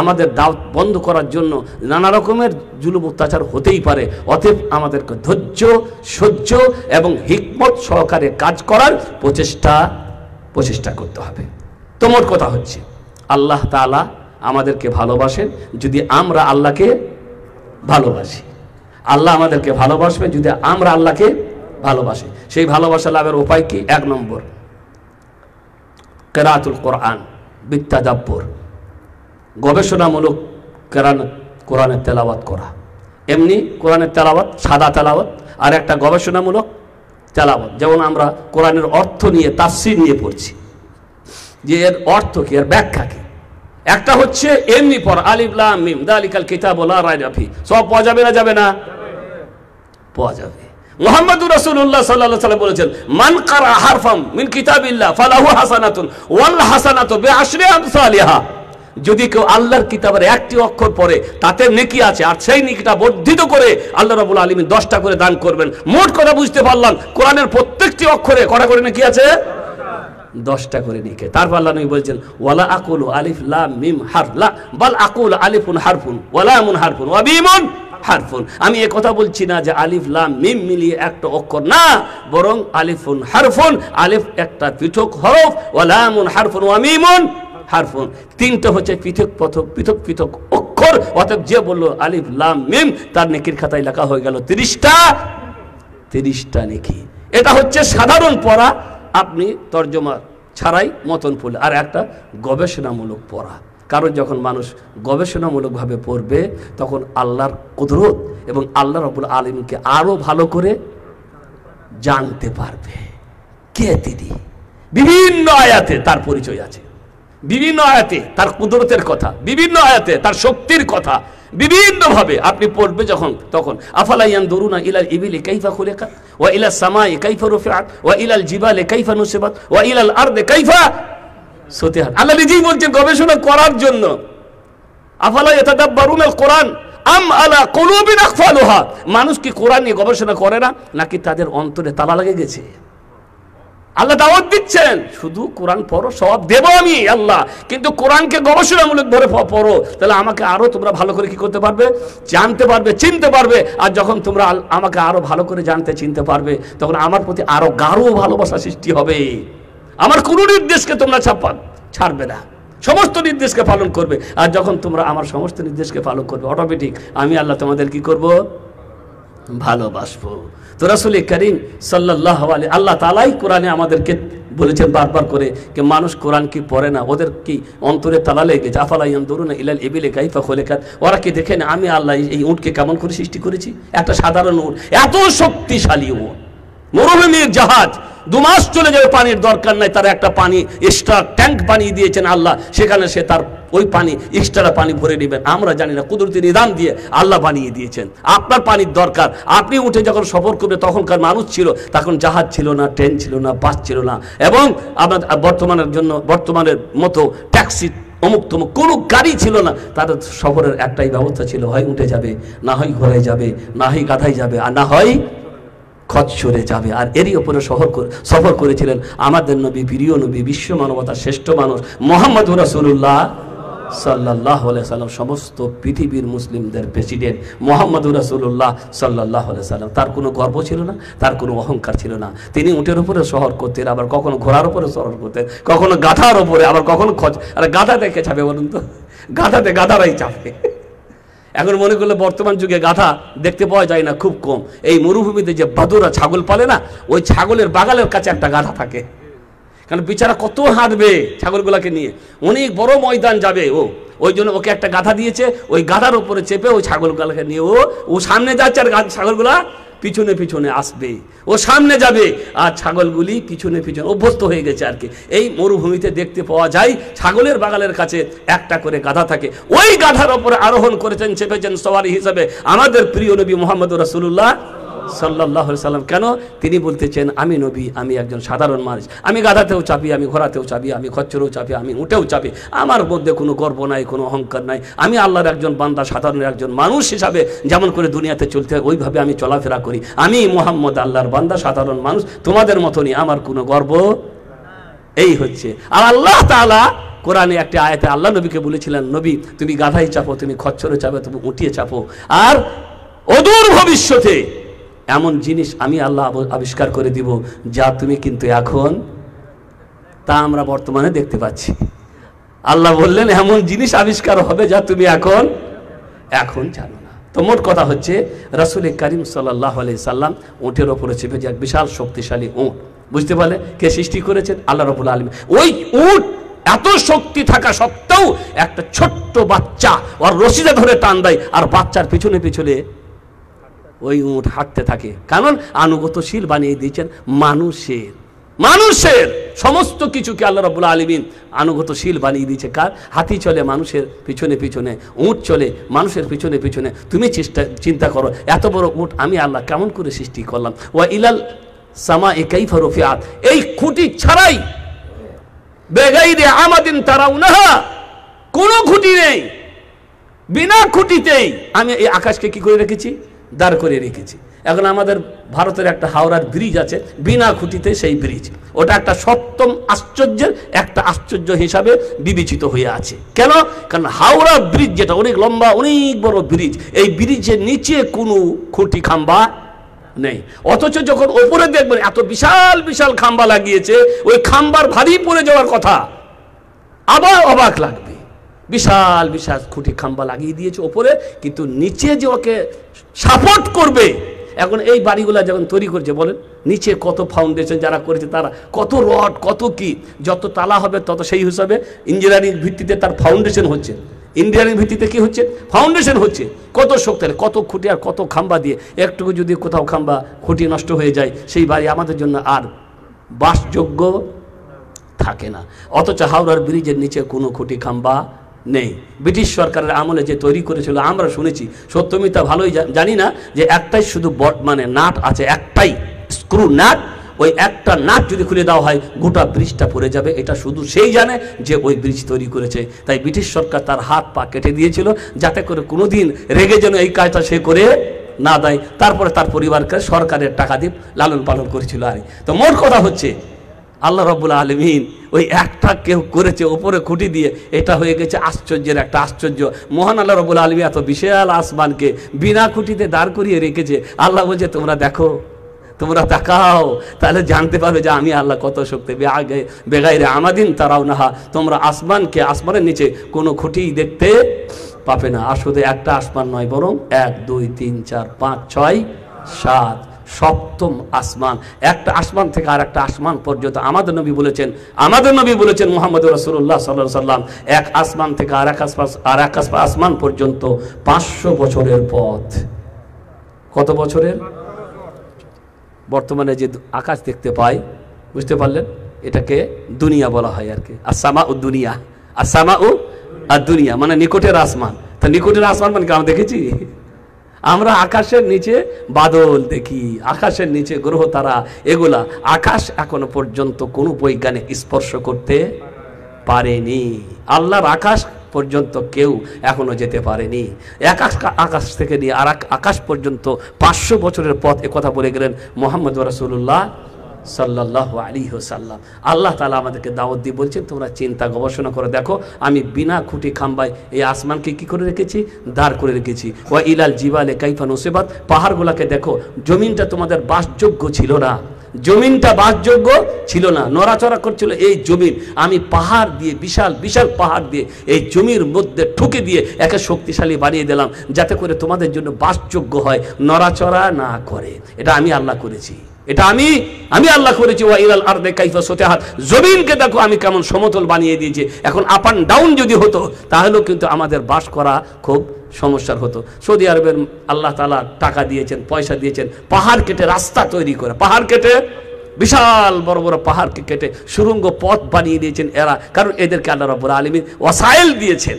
আমাদের দাওত বন্ধ করার জন্য নানা রকমের জুলুম অত্যাচার হতেই পারে। অতএব আমাদেরকে ধৈর্য, সহ্য এবং হিকমত সহকারে কাজ করার প্রচেষ্টা প্রচেষ্টা করতে হবে। তো মোট কথা হচ্ছে, আল্লাহ তাআলা আমাদেরকে ভালোবাসেন। যদি আমরা আল্লাহকে ভালোবাসি আল্লাহ আমাদেরকে ভালোবাসবে যদি আমরা আল্লাহকে ভালোবাসি। সেই ভালোবাসা লাভের উপায় কি? এক নম্বর, কেরাতুল কোরআন, বিত্তাদাব্বর। গবেষণামূলক কেরান, কোরআনের তেলাওয়াত করা। এমনি কোরআনের তেলাওয়াত, সাদা তেলাওয়াত, আর একটা গবেষণামূলক তেলাওয়াত। যেমন আমরা কোরআনের অর্থ নিয়ে, তাফসির নিয়ে পড়ছি। যে এর অর্থ কি? এর ব্যাখ্যা কি? একটা হচ্ছে এমনি পর আলিফলাম দালিকাল কিতাব লা রাইবা সব পাওয়া যাবে না যাবে না? পাওয়া যাবে। বলেছেন কিতাবিল্লাহ ফালাহু হাসানাতুন যদি কেউ আল্লাহর কিতাবের একটি অক্ষর পড়ে, তাতে নেকি আছে, আর সেই নেকিটা বর্ধিত করে আল্লাহ রাব্বুল আলামিন দশটা করে দান করবেন। মোট কথা বুঝতে পারলাম, কোরআনের প্রত্যেকটি অক্ষরে কটা করে নেকি আছে? দশটা করে নিকে তারপর আল্লাহ নবী বলছেন, ওয়ালা আকুল আলিফ লাম মিম হার লা, বাল আকুল আলিফুন হারফুন ওয়ালামুন হারফুন ওয়াবিমুন হারফুন। আমি এ কথা বলছি না যে আলিফ লাম মিম মিলিয়ে একটা অক্ষর না, বরং আলিফুন হারফুন, আলিফ একটা পৃথক হরফ ওয়ালামুন হারফুন ওয়ামিমুন হারফুন। তিনটা হচ্ছে পৃথক, পথক, পৃথক পৃথক অক্ষর। অতএব যে বলল আলিফ লাম মিম, তার নেকির খাতায় লেখা হয়ে গেল তিরিশটা তিরিশটা নেকি। এটা হচ্ছে সাধারণ পড়া আপনি তর্জমা ছাড়াই মতন পড়লে আর একটা গবেষণামূলক পড়া। কারণ যখন মানুষ গবেষণামূলকভাবে পড়বে, তখন আল্লাহর কুদরত এবং আল্লাহ রবুল আলমীকে আরও ভালো করে জানতে পারবে। কে তিনি? বিভিন্ন আয়াতে তার পরিচয় আছে। বিভিন্ন আয়াতে তার কুদরতের কথা, বিভিন্ন আয়াতে তার শক্তির কথা। বিভিন্নভাবে আপনি পড়বে যখন, তখন। আফালাইয়ান দরুনা ইলাল ইবিলি কাইফা খুলেকা? ওয়া ইলাল সামাই কাইফা রুফিআত? ওয়া ইলাল জিবালে কাইফা নুসিবাত? ওয়া ইলাল আরদে কাইফা সতিহাত। আল্লাহ নিজেই বলছেন গবেষণা করার জন্য। আফালা ইয়াতাদাব্বারুনাল কোরআন আম আলা কুলুবিন আকফালুহা? মানুষ কি কোরআন নিয়ে গবেষণা করে না, নাকি তাদের অন্তরে তালা লেগে গেছে? আল্লাহ দাওয়াত দিচ্ছেন। শুধু কোরআন পড়ো সব দেবো আমি, আল্লাহ। কিন্তু কোরআনকে গবেষণামূলক ধরে পড়ো। তাহলে আমাকে আরও তোমরা ভালো করে কি করতে পারবে? জানতে পারবে, চিনতে পারবে। আর যখন তোমরা আমাকে আরও ভালো করে জানতে, চিনতে পারবে, তখন আমার প্রতি আরও গাঢ় ভালোবাসা সৃষ্টি হবে। আমার কোনো নির্দেশকে তোমরা ছাপা ছাড়বে না। সমস্ত নির্দেশকে পালন করবে। আর যখন তোমরা আমার সমস্ত নির্দেশকে পালন করবে অটোমেটিক আমি আল্লাহ তোমাদের কি করব? ভালোবাসবো। তো রাসুল করিম সাল্লাহ আলী আল্লাহ তালাই কোরআনে আমাদেরকে বলেছেন বারবার করে যে মানুষ কোরআন কি পড়ে না, ওদের কি অন্তরে তালা লেগে গেছে ধরুন ইলাল এবিলে গাইফা খোলে খাত ওরা কি দেখেন আমি আল্লাহ এই- উঠকে কেমন করে সৃষ্টি করেছি? একটা সাধারণ উট, এত শক্তিশালী উট। মরুভূমির জাহাজ, দু মাস চলে যাবে পানির দরকার নাই, তার একটা পানি এক্সট্রা ট্যাঙ্ক বানিয়ে দিয়েছেন আল্লাহ, সেখানে সে তার ওই পানি এক্সট্রা পানি ভরে নেবেন। আমরা জানি না, কুদরতি নিদান দিয়ে আল্লাহ বানিয়ে দিয়েছেন। আপনার পানির দরকার, আপনি উঠে যখন সফর করবে, তখনকার মানুষ ছিল, তখন জাহাজ ছিল না ট্রেন ছিল না বাস ছিল না, এবং আপনার বর্তমানের জন্য, বর্তমানের মতো ট্যাক্সি অমুক তমুক কোনো গাড়ি ছিল না, তাদের সফরের একটাই ব্যবস্থা ছিল, হয় উঠে যাবে, না হয় ঘোড়ায় যাবে, না হয় গাধায় যাবে, আর না হয় খচ্ছরে যাবে। আর এরই ওপরে শহর সফর করেছিলেন আমাদের নবী, প্রিয় নবী, বিশ্ব মানবতার শ্রেষ্ঠ মানুষ মোহাম্মদ রাসূলুল্লাহ সাল্লাহ সাল্লাম, সমস্ত পৃথিবীর মুসলিমদের প্রেসিডেন্ট মোহাম্মদ রাসূলুল্লাহ সাল্লাহ সাল্লাম। তার কোনো গর্ব ছিল না, তার কোনো অহংকার ছিল না। তিনি উটের উপরে শহর করতেন, আবার কখনো ঘোড়ার উপরে শহর করতেন, কখনো গাধার উপরে, আবার কখনো খচ আর গাধা দেখে চাপে বলুন তো। গাধাতে গাধারাই চাপে। এখন মনে করলে বর্তমান যুগে গাধা দেখতে পাওয়া যায় না, খুব কম। এই মরুভূমিতে যে বাদুরা ছাগল পালে না, ওই ছাগলের বাগালের কাছে একটা গাধা থাকে। কারণ বিচারা কত হাঁটবে ছাগলগুলাকে নিয়ে? অনেক বড় ময়দান যাবে ও। ওই জন্য ওকে একটা গাধা দিয়েছে, ওই গাধার উপরে চেপে ওই ছাগলগুলাকে নিয়ে ও ও সামনে যাচ্ছে আর ছাগলগুলা পিছনে পিছনে আসবে। ও সামনে যাবে। আর ছাগলগুলি পিছনে পিছনে অভ্যস্ত হয়ে গেছে আর কি। এই মরুভূমিতে দেখতে পাওয়া যায়, ছাগলের বাগালের কাছে একটা করে গাধা থাকে। ওই গাধার ওপরে আরোহণ করেছেন, চেপেছেন সওয়ারি হিসাবে। আমাদের প্রিয় নবী মোহাম্মদ রাসূলুল্লাহ সাল্লাহ সাল্লাম, কেন? তিনি বলতেছেন, আমি নবী, আমি একজন সাধারণ মানুষ। আমি গাধাতেও চাপি, আমি ঘোড়াতেও চাপি, আমি খচ্চরেও চাপি, আমি উঠেও চাপি। আমার মধ্যে কোনো গর্ব নাই, কোনো অহংকার নাই। আমি আল্লাহর একজন বান্দা সাধারণ একজন মানুষ হিসাবে যেমন করে দুনিয়াতে চলতে হয়, ওইভাবে আমি চলাফেরা করি। আমি মোহাম্মদ আল্লাহর বান্দা, সাধারণ মানুষ। তোমাদের মতনই আমার কোনো গর্ব এই হচ্ছে। আর আল্লাহ তাআলা কোরআনে একটা আয়াতে আল্লাহ নবীকে বলেছিলেন, নবী, তুমি গাধাই চাপো, তুমি খচ্চরে চাপো, তুমি উঠিয়ে চাপো। আর অদূর ভবিষ্যতে এমন জিনিস আমি আল্লাহ আবিষ্কার করে দিব যা তুমি কিন্তু এখন তা আমরা বর্তমানে দেখতে পাচ্ছি। আল্লাহ বললেন, এমন জিনিস আবিষ্কার হবে যা তুমি এখন এখন জানো না। তো মোট কথা হচ্ছে, রাসুল করিম সাল্লাহ আলি সাল্লাম উঁটের ওপরে চেপে যে এক বিশাল শক্তিশালী উঁট, বুঝতে পারলে? কে সৃষ্টি করেছেন? আল্লাহ রবুল আলম ওই উঁট এত শক্তি থাকা সত্ত্বেও একটা ছোট্ট বাচ্চা ওর রশিদা ধরে টান দেয়, আর বাচ্চার পিছনে পিছনে ওই উঁট হাঁটতে থাকে। কারণ আনুগতশীল বানিয়ে দিয়েছেন মানুষের। মানুষের সমস্ত কিছুকে আল্লাহ রবুল্লা আলমিন আনুগতশীল বানিয়ে দিয়েছে। কার? হাতি চলে, মানুষের পিছনে পিছনে, উঁট চলে, মানুষের পিছনে পিছনে। তুমি চেষ্টা, চিন্তা করো, এত বড় উঁট আমি আল্লাহ কেমন করে সৃষ্টি করলাম? ওয়া ইলাল সামা একাই ফরফিয়াত এই খুঁটি ছাড়াই বেগাইরে আমাদিন তারাও না কোনো খুঁটি নেই। বিনা খুঁটিতেই আমি এই আকাশকে কি করে রেখেছি? দাঁড় করে রেখেছি। এখন আমাদের ভারতের একটা হাওড়ার ব্রিজ আছে, বিনা খুঁটিতে সেই ব্রিজ। ওটা একটা সপ্তম আশ্চর্যের, একটা আশ্চর্য হিসাবে বিবেচিত হয়ে আছে। কেন? কারণ হাওড়া ব্রিজ যেটা, অনেক লম্বা, অনেক বড় ব্রিজ, এই ব্রিজের নিচে কোনো খুঁটি খাম্বা নেই। অথচ যখন ওপরে দেখবেন, এত বিশাল বিশাল খাম্বা লাগিয়েছে, ওই খাম্বার ভারী পড়ে যাওয়ার কথা। আবার অবাক লাগবে। বিশাল বিশাল খুঁটি খাম্বা লাগিয়ে দিয়েছে ওপরে, কিন্তু নিচে যে ওকে সাপোর্ট করবে, এখন এই বাড়িগুলো যখন তৈরি করছে, বলেন, নিচে কত ফাউন্ডেশন যারা করেছে তারা, কত রড কত কি, যত তালা হবে তত সেই হিসাবে ইঞ্জিনিয়ারিং ভিত্তিতে তার ফাউন্ডেশন হচ্ছে। ইঞ্জিনিয়ারিং ভিত্তিতে কি হচ্ছে? ফাউন্ডেশন হচ্ছে। কত শক্তি কত খুঁটি আর কত খাম্বা দিয়ে, একটুকু যদি কোথাও খাম্বা খুঁটি নষ্ট হয়ে যায়, সেই বাড়ি আমাদের জন্য আর বাসযোগ্য থাকে না। অথচ হাওড়ার ব্রিজের নিচে কোনো খুঁটি খাম্বা নেই। ব্রিটিশ সরকারের আমলে যে তৈরি করেছিল, আমরা শুনেছি, সত্যমিতা ভালোই জানি না যে একটাই শুধু বট মানে নাট আছে, একটাই, স্ক্রু নাট, ওই একটা নাট যদি খুলে দেওয়া হয়, গোটা ব্রিজটা পড়ে যাবে। এটা শুধু সেই জানে যে ওই ব্রিজ তৈরি করেছে। তাই ব্রিটিশ সরকার তার হাত পা কেটে দিয়েছিল, যাতে করে কোনোদিন রেগে যেন এই কাজটা সে করে না দেয়। তারপরে তার পরিবারকে সরকারের টাকা দিয়ে লালন পালন করেছিল আর। তো মোট কথা হচ্ছে আল্লাহ রব্বুল আলমিন ওই একটা কেউ করেছে ওপরে খুঁটি দিয়ে, এটা হয়ে গেছে আশ্চর্যের একটা আশ্চর্য। মহান আল্লাহ রব্বুল আলমী এত বিশাল আসমানকে বিনা খুঁটিতে দাঁড় করিয়ে রেখেছে। আল্লাহ বলছে, তোমরা দেখো, তোমরা তাকাও, তাহলে জানতে পারবে যে আমি আল্লাহ কত শক্তি। আগে বেগাইরে আমাদিন তারাও নাহা তোমরা আসমানকে, আসমানের নিচে কোনো খুঁটি দেখতে পাবে না। আর শুধু একটা আসমান নয়, বরং এক, দুই, তিন, চার, পাঁচ, ছয়, সাত সপ্তম আসমান। একটা আসমান থেকে আর একটা আসমান পর্যন্ত আমাদের নবী বলেছেন, আমাদের নবী বলেছেন মোহাম্মদ রসুল্লাহ সাল্লাহ সাল্লাম এক আসমান থেকে আর এক আর এক আসমান- পর্যন্ত পাঁচশো বছরের পথ। কত বছরের? বর্তমানে যে আকাশ দেখতে পাই, বুঝতে পারলেন? এটাকে দুনিয়া বলা হয় আর কি। আসামা ও দুনিয়া। আসামা ও আর দুনিয়া মানে নিকটের আসমান। তা নিকটের আসমান মানে কি আমরা দেখেছি? আমরা আকাশের নিচে বাদল দেখি, আকাশের নিচে গ্রহ তারা, এগুলা আকাশ এখনও পর্যন্ত কোনো বৈজ্ঞানিক স্পর্শ করতে পারেনি। আল্লাহর আকাশ পর্যন্ত কেউ এখনও যেতে পারেনি। এক আকাশ- থেকে নিয়ে আর আকাশ পর্যন্ত পাঁচশো বছরের পথ কথা বলে গেলেন মোহাম্মদ রাসূলুল্লাহ। সাল্লাহ আলী সাল্লাম আল্লাহ তালা আমাদেরকে দাওয়াত দিয়ে বলছেন, তোমরা চিন্তা গবেষণা করে দেখো, আমি বিনা খুঁটি খাম্বায় এই আসমানকে কি করে রেখেছি? দাঁড় করে রেখেছি। ওয়া ইলাল জিবালে কাইফা নসেবাত, পাহাড়গুলাকে দেখো, জমিনটা তোমাদের বাসযোগ্য ছিল না। জমিনটা বাসযোগ্য ছিল না, নড়াচড়া করছিল এই জমিন। আমি পাহাড় দিয়ে, বিশাল বিশাল পাহাড় দিয়ে এই জমির মধ্যে ঠুকে দিয়ে একে শক্তিশালী বানিয়ে দিলাম, যাতে করে তোমাদের জন্য বাসযোগ্য হয়, নড়াচড়া না করে। এটা আমি আল্লাহ করেছি। এটা আমি আমি আল্লাহ করেছি, ওয়া ইলাল আরদে কাইফা জমিনকে দেখো, আমি কেমন সমতল বানিয়ে দিয়েছি। এখন আপ অ্যান্ড ডাউন যদি হতো, তাহলেও কিন্তু আমাদের বাস করা খুব সমস্যার হতো। সৌদি আরবের আল্লাহ তালা টাকা দিয়েছেন, পয়সা দিয়েছেন, পাহাড় কেটে রাস্তা তৈরি করে। পাহাড় কেটে, বিশাল বড় বড় পাহাড়কে কেটে সুরঙ্গ পথ বানিয়ে দিয়েছেন এরা। কারণ এদেরকে আল্লাহ রব্বুল আলমী ওয়াসাইল দিয়েছেন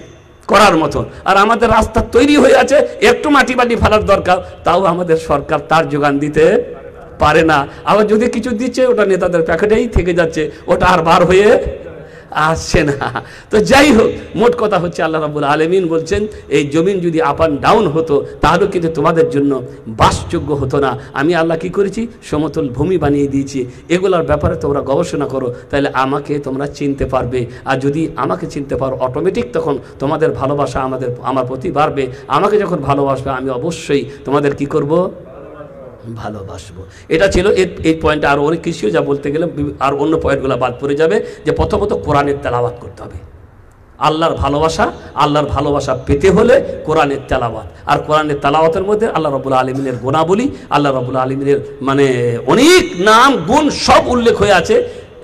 করার মতন। আর আমাদের রাস্তা তৈরি হয়ে আছে, একটু মাটি বাটি ফেলার দরকার, তাও আমাদের সরকার তার যোগান দিতে পারে না। আবার যদি কিছু দিচ্ছে, ওটা নেতাদের প্যাকেটেই থেকে যাচ্ছে। ওটা আর বার হয়ে আসছে না। তো যাই হোক, মোট কথা হচ্ছে আল্লাহ রাবুল আলমিন বলছেন, এই জমিন যদি আপ অ্যান্ড ডাউন হতো তাহলেও কিন্তু তোমাদের জন্য বাসযোগ্য হতো না। আমি আল্লাহ কি করেছি? সমতল ভূমি বানিয়ে দিয়েছি। এগুলোর ব্যাপারে তোমরা গবেষণা করো, তাহলে আমাকে তোমরা চিনতে পারবে। আর যদি আমাকে চিনতে পারো অটোমেটিক তখন তোমাদের ভালোবাসা আমাদের, আমার প্রতি বাড়বে। আমাকে যখন ভালোবাসবে, আমি অবশ্যই তোমাদের কি করব? ভালোবাসবো। এটা ছিল এর এই পয়েন্টটা আরও অনেক কিছুও যা বলতে গেলে আর অন্য পয়েন্টগুলো বাদ পড়ে যাবে যে প্রথমত কোরআনের তেলাওয়াত করতে হবে। আল্লাহর ভালোবাসা আল্লাহর ভালোবাসা পেতে হলে কোরআনের তেলাওয়াত। আর কোরআনের তেলাওয়াতের মধ্যে আল্লাহ রবুল্লা আলমিনের গুণাবলী, আল্লাহ রবুল্লা আলমিনের মানে অনেক নাম, গুণ সব উল্লেখ হয়ে আছে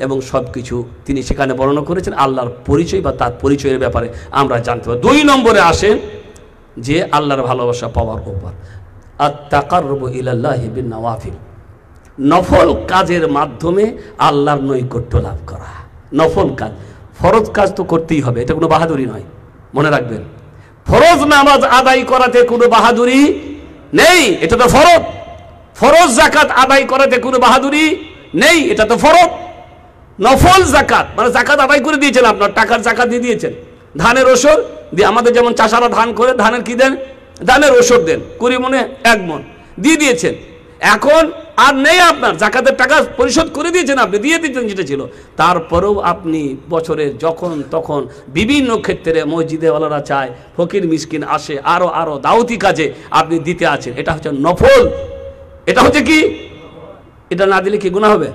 এবং সব কিছু তিনি সেখানে বর্ণনা করেছেন। আল্লাহর পরিচয় বা তার পরিচয়ের ব্যাপারে আমরা জানতে পারি দুই নম্বরে আসেন যে আল্লাহর ভালোবাসা পাওয়ার উপর নওয়াফিল নফল কাজের মাধ্যমে আল্লাহর নৈকট্য লাভ করা। নফল কাজ। ফরজ কাজ তো করতেই হবে, এটা কোনো বাহাদুরি নয়। মনে রাখবেন। ফরজ নামাজ আদায় করাতে কোনো বাহাদুরি নেই, এটা তো ফরজ। ফরজ জাকাত আদায় করাতে কোনো বাহাদুরি নেই, এটা তো ফরজ। নফল জাকাত মানে জাকাত আদায় করে দিয়েছেন আপনার, টাকার জাকাত দিয়ে দিয়েছেন। ধানের ওষুধ দিয়ে আমাদের যেমন চাষারা ধান করে, ধানের কি দেন? ধানের ওষুধ দেন, কুড়ি মনে এক মন। দিয়ে দিয়েছেন। এখন আর নেই আপনার, জাকাতের টাকা পরিশোধ করে দিয়েছেন আপনি, দিয়ে দিয়েছেন যেটা ছিল। তারপরেও আপনি বছরের যখন তখন বিভিন্ন ক্ষেত্রে মসজিদেওয়ালারা চায়, ফকির, মিসকিন আসে, আরও আরও, দাওতি কাজে আপনি দিতে আছেন। এটা হচ্ছে নফল। এটা হচ্ছে কি? এটা না দিলে কি গুণা হবে?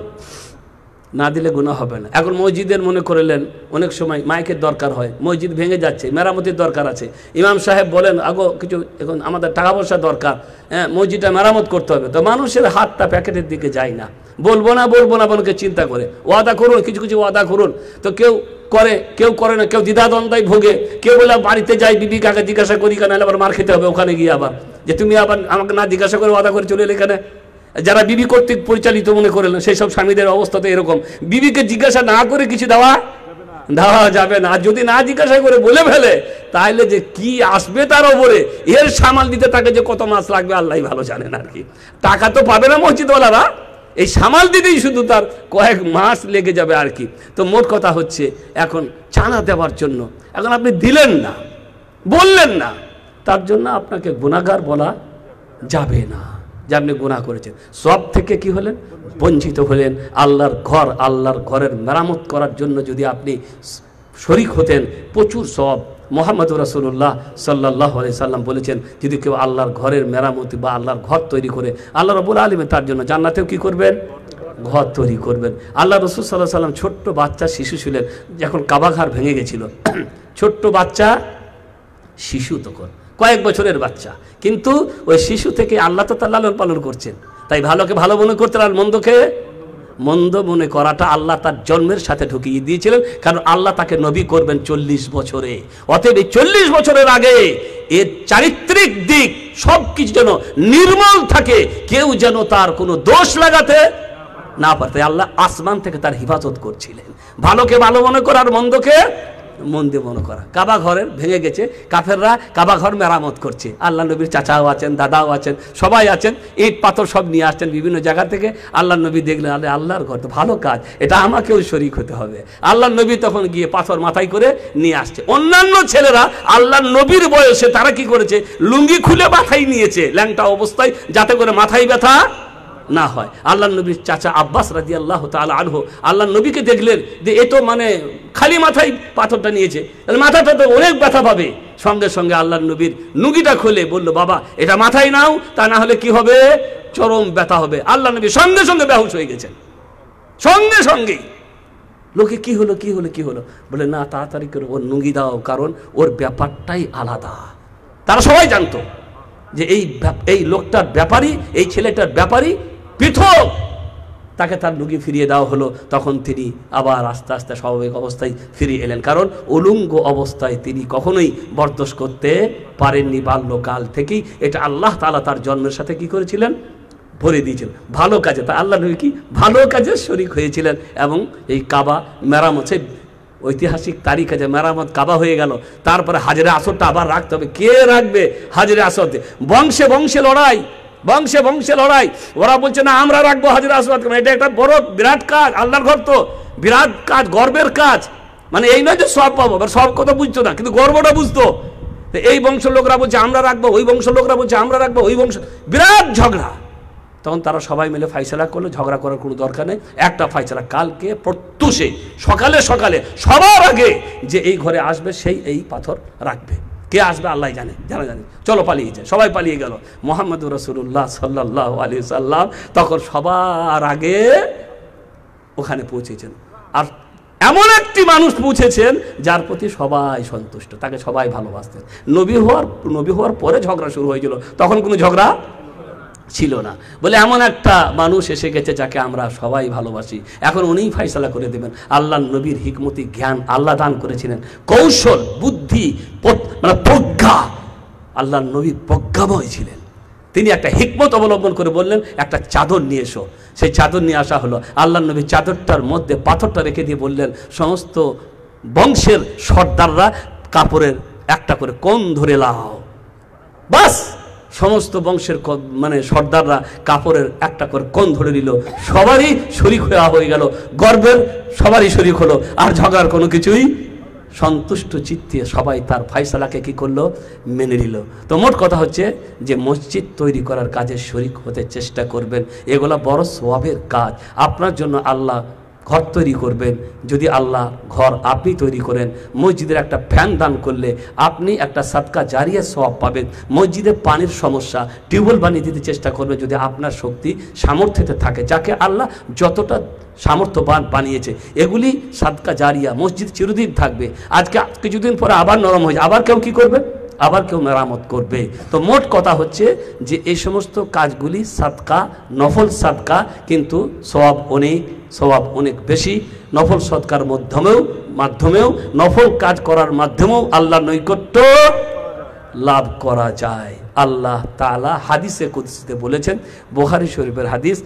না দিলে গুণা হবে না। এখন মসজিদের মনে করলেন, অনেক সময় মাইকের দরকার হয়, মসজিদ ভেঙে যাচ্ছে, মেরামতির দরকার আছে। ইমাম সাহেব বলেন, আগো, কিছু এখন আমাদের টাকা পয়সা দরকার হ্যাঁ মসজিদটা মেরামত করতে হবে। তো মানুষের হাতটা প্যাকেটের দিকে যায় না। বলব না বলব না বলকে চিন্তা করে। ওয়াদা করুন, কিছু কিছু ওয়াদা করুন। তো কেউ করে কেউ করে না, কেউ দ্বিধাদ্বন্দ্বায় ভোগে। কেউ বলে, বাড়িতে যাই, বিবি কাকে জিজ্ঞাসা করি কেন? আবার মার খেতে হবে, ওখানে গিয়ে আবার। যে, তুমি আবার আমাকে না জিজ্ঞাসা করে ওয়াদা করে চলে এলে এখানে যারা বিবি কর্তৃক পরিচালিত মনে করলেন সেই সব স্বামীদের অবস্থা তো এরকম। বিবিকে জিজ্ঞাসা না করে কিছু দেওয়া দেওয়া যাবে না। যদি না জিজ্ঞাসা করে বলে ফেলে, তাহলে যে কি আসবে তার ওপরে? এর সামাল দিতে তাকে যে কত মাস লাগবে আল্লাহ ভালো জানেন আর কি। টাকা তো পাবে না মসজিদওয়ালারা। এই সামাল দিতেই শুধু তার কয়েক মাস লেগে যাবে আর কি। তো মোট কথা হচ্ছে, এখন চানা দেওয়ার জন্য, এখন আপনি দিলেন না, বললেন না, তার জন্য আপনাকে গুণাগার বলা যাবে না। যে আপনি গুণা করেছেন সব থেকে কি হলেন? বঞ্চিত হলেন। আল্লাহর ঘর, আল্লাহর ঘরের মেরামত করার জন্য যদি আপনি শরিক হতেন, প্রচুর সব মোহাম্মদ রাসুল্লাহ সাল্লাহ সাল্লাম বলেছেন, যদি কেউ আল্লাহর ঘরের মেরামতি বা আল্লাহর ঘর তৈরি করে, আল্লাহ রবুল আলমে তার জন্য জান্নাতেও কি করবেন? ঘর তৈরি করবেন। আল্লাহ রসুল সাল্লাহ সাল্লাম ছোট্ট বাচ্চা শিশু ছিলেন, যখন কাবাঘার ভেঙে গেছিল। ছোট্ট বাচ্চা শিশু তখন। কয়েক বছরের বাচ্চা। কিন্তু ওই শিশু থেকে আল্লাহ তো তার লালন পালন করছেন। তাই ভালোকে ভালো মনে করতেন আর মন্দকে মন্দ মনে করাটা আল্লাহ তার জন্মের সাথে ঢুকিয়ে দিয়েছিলেন, কারণ আল্লাহ তাকে নবী করবেন চল্লিশ বছরে। অতএব এই চল্লিশ বছরের আগে এর চারিত্রিক দিক সব কিছু যেন নির্মল থাকে, কেউ যেন তার কোনো দোষ লাগাতে না পারতে আল্লাহ আসমান থেকে তার হিফাজত করছিলেন। ভালোকে ভালো মনে করার মন্দকে মন্দির মনে করা। কাবা ঘরের ভেঙে গেছে। কাফেররা কাবা ঘর মেরামত করছে। আল্লাহ নবীর চাচাও আছেন, দাদাও আছেন, সবাই আছেন। ইট পাথর সব নিয়ে আসছেন বিভিন্ন জায়গা থেকে। আল্লাহ নবী দেখলেন, আরে আল্লাহর ঘর তো ভালো কাজ। এটা আমাকেও শরিক হতে হবে। আল্লাহ নবী তখন গিয়ে পাথর মাথায় করে নিয়ে আসছে। অন্যান্য ছেলেরা আল্লাহ নবীর বয়সে তারা কি করেছে? লুঙ্গি খুলে মাথায় নিয়েছে। ল্যাংটা অবস্থায় যাতে করে মাথায় ব্যথা না হয়। আল্লাহ নবীর চাচা আব্বাস রাজি আল্লাহ তালা আলহ আল্লাহ নবীকে দেখলেন যে এ তো মানে খালি মাথায় পাথরটা নিয়েছে। মাথাটা তো অনেক ব্যথা পাবে। সঙ্গে সঙ্গে আল্লাহ নবীর নুগিটা খুলে বলল, বাবা, এটা মাথায় নাও, তা না হলে কি হবে? চরম ব্যথা হবে। আল্লাহ নবী সঙ্গে সঙ্গে বেহুশ হয়ে গেছেন। সঙ্গে সঙ্গেই। লোকে, কি হলো কি হলো কি হলো? বলে, না, তাড়াতাড়ি করে, ওর নুঙ্গি দাও, কারণ ওর ব্যাপারটাই আলাদা। তারা সবাই জানতো যে এই এই লোকটার ব্যাপারই এই ছেলেটার ব্যাপারই পৃথক। তাকে তার লুগি ফিরিয়ে দেওয়া হলো। তখন তিনি আবার আস্তে আস্তে স্বাভাবিক অবস্থায় ফিরে এলেন। কারণ উলুঙ্গ অবস্থায় তিনি কখনোই বরদোষ করতে পারেননি বাল্যকাল থেকেই। এটা আল্লাহ তাআলা তার জন্মের সাথে কি করেছিলেন? ভরে দিয়েছিলেন। ভালো কাজে তা আল্লাহ নবী কি? ভালো কাজে শরিক হয়েছিলেন এবং এই কাবা মেরামত ঐতিহাসিক তারিখ আছে মেরামত কাবা হয়ে গেল, তারপরে হাজারে আসরটা আবার রাখতে হবে। কে রাখবে হাজারে আসরতে? বংশে বংশে লড়াই। বংশে বংশে লড়াই। ওরা বলছে, না, আমরা রাখব হাজির আসবাদ এটা একটা বড় বিরাট কাজ, আল্লাহর ঘর তো। বিরাট কাজ, গর্বের কাজ। মানে এই নয় যে সব পাবো, এবার সব কথা বুঝতো না, কিন্তু গর্বটা বুঝতো। এই বংশ লোকরা বলছে, আমরা রাখব। ওই বংশ লোকরা বলছে, আমরা রাখব। ওই বংশ, বিরাট ঝগড়া। তখন তারা সবাই মিলে ফাইসলা করল, ঝগড়া করার কোনো দরকার নেই। একটা ফাইসলা, কালকে প্রত্যুষে, সকালে সকালে, সবার আগে যে এই ঘরে আসবে, সেই এই পাথর রাখবে। কে আসবে আল্লাহ জানে জানা জানে। চলো পালিয়ে যায় সবাই পালিয়ে গেল। মোহাম্মদ রসুল্লাহ সাল্লাহ আলি সাল্লাম তখন সবার আগে ওখানে পৌঁছেছেন। আর এমন একটি মানুষ পৌঁছেছেন যার প্রতি সবাই সন্তুষ্ট, তাকে সবাই ভালোবাসতেন। নবী হওয়ার নবী হওয়ার পরে ঝগড়া শুরু হয়েছিল। তখন কোনো ঝগড়া ছিল না। বলে এমন একটা মানুষ এসে গেছে যাকে আমরা সবাই ভালোবাসি। এখন উনিই ফাইসলা করে দেবেন। আল্লাহ নবীর হিকমতি, জ্ঞান আল্লাহ দান করেছিলেন। কৌশল, বুদ্ধি মানে প্রজ্ঞা। আল্লাহ নবী প্রজ্ঞাময় ছিলেন। তিনি একটা হিকমত অবলম্বন করে বললেন, একটা চাদর নিয়ে এসো। সেই চাদর নিয়ে আসা হলো। আল্লাহ নবী চাদরটার মধ্যে পাথরটা রেখে দিয়ে বললেন, সমস্ত বংশের সর্দাররা কাপড়ের একটা করে কোন ধরে লাও। বাস! সমস্ত বংশের মানে সর্দাররা কাপড়ের একটা করে কোন ধরে নিল। সবারই শরিক হয়ে হয়ে গেল। গর্বের সবারই শরিক হলো। আর ঝগড়ার কোনো কিছুই সন্তুষ্ট চিত্তে সবাই তার ফাইসালাকে কি করল? মেনে নিল। তো মোট কথা হচ্ছে যে মসজিদ তৈরি করার কাজে শরিক হতে চেষ্টা করবেন। এগুলা বড় সোয়াবের কাজ। আপনার জন্য আল্লাহ ঘর তৈরি করবেন। যদি আল্লাহ ঘর আপনি তৈরি করেন, মসজিদের একটা ফ্যান দান করলে আপনি একটা সাতকা জারিয়া সব পাবেন। মসজিদে পানির সমস্যা, টিউবওয়েল বানিয়ে দিতে চেষ্টা করবেন যদি আপনার শক্তি সামর্থ্যতে থাকে, যাকে আল্লাহ যতটা সামর্থ্যবান বানিয়েছে। এগুলি সাদকা জারিয়া, মসজিদ চিরদিন থাকবে। আজকে কিছুদিন পরে আবার নরম হয়ে আবার কেউ কি করবে? আবার কেউ মেরামত করবে। তো মোট কথা হচ্ছে যে এই সমস্ত কাজগুলি সাদকা, নফল সাদকা, কিন্তু সবাব অনেক স্বভাব অনেক বেশি। নফল সৎকার মাধ্যমেও মাধ্যমেও, নফল কাজ করার মাধ্যমেও আল্লাহ নৈকট্য লাভ করা যায়। আল্লাহ তালা হাদিসে কুদসিতে বলেছেন বোহারি শরীফের হাদিস,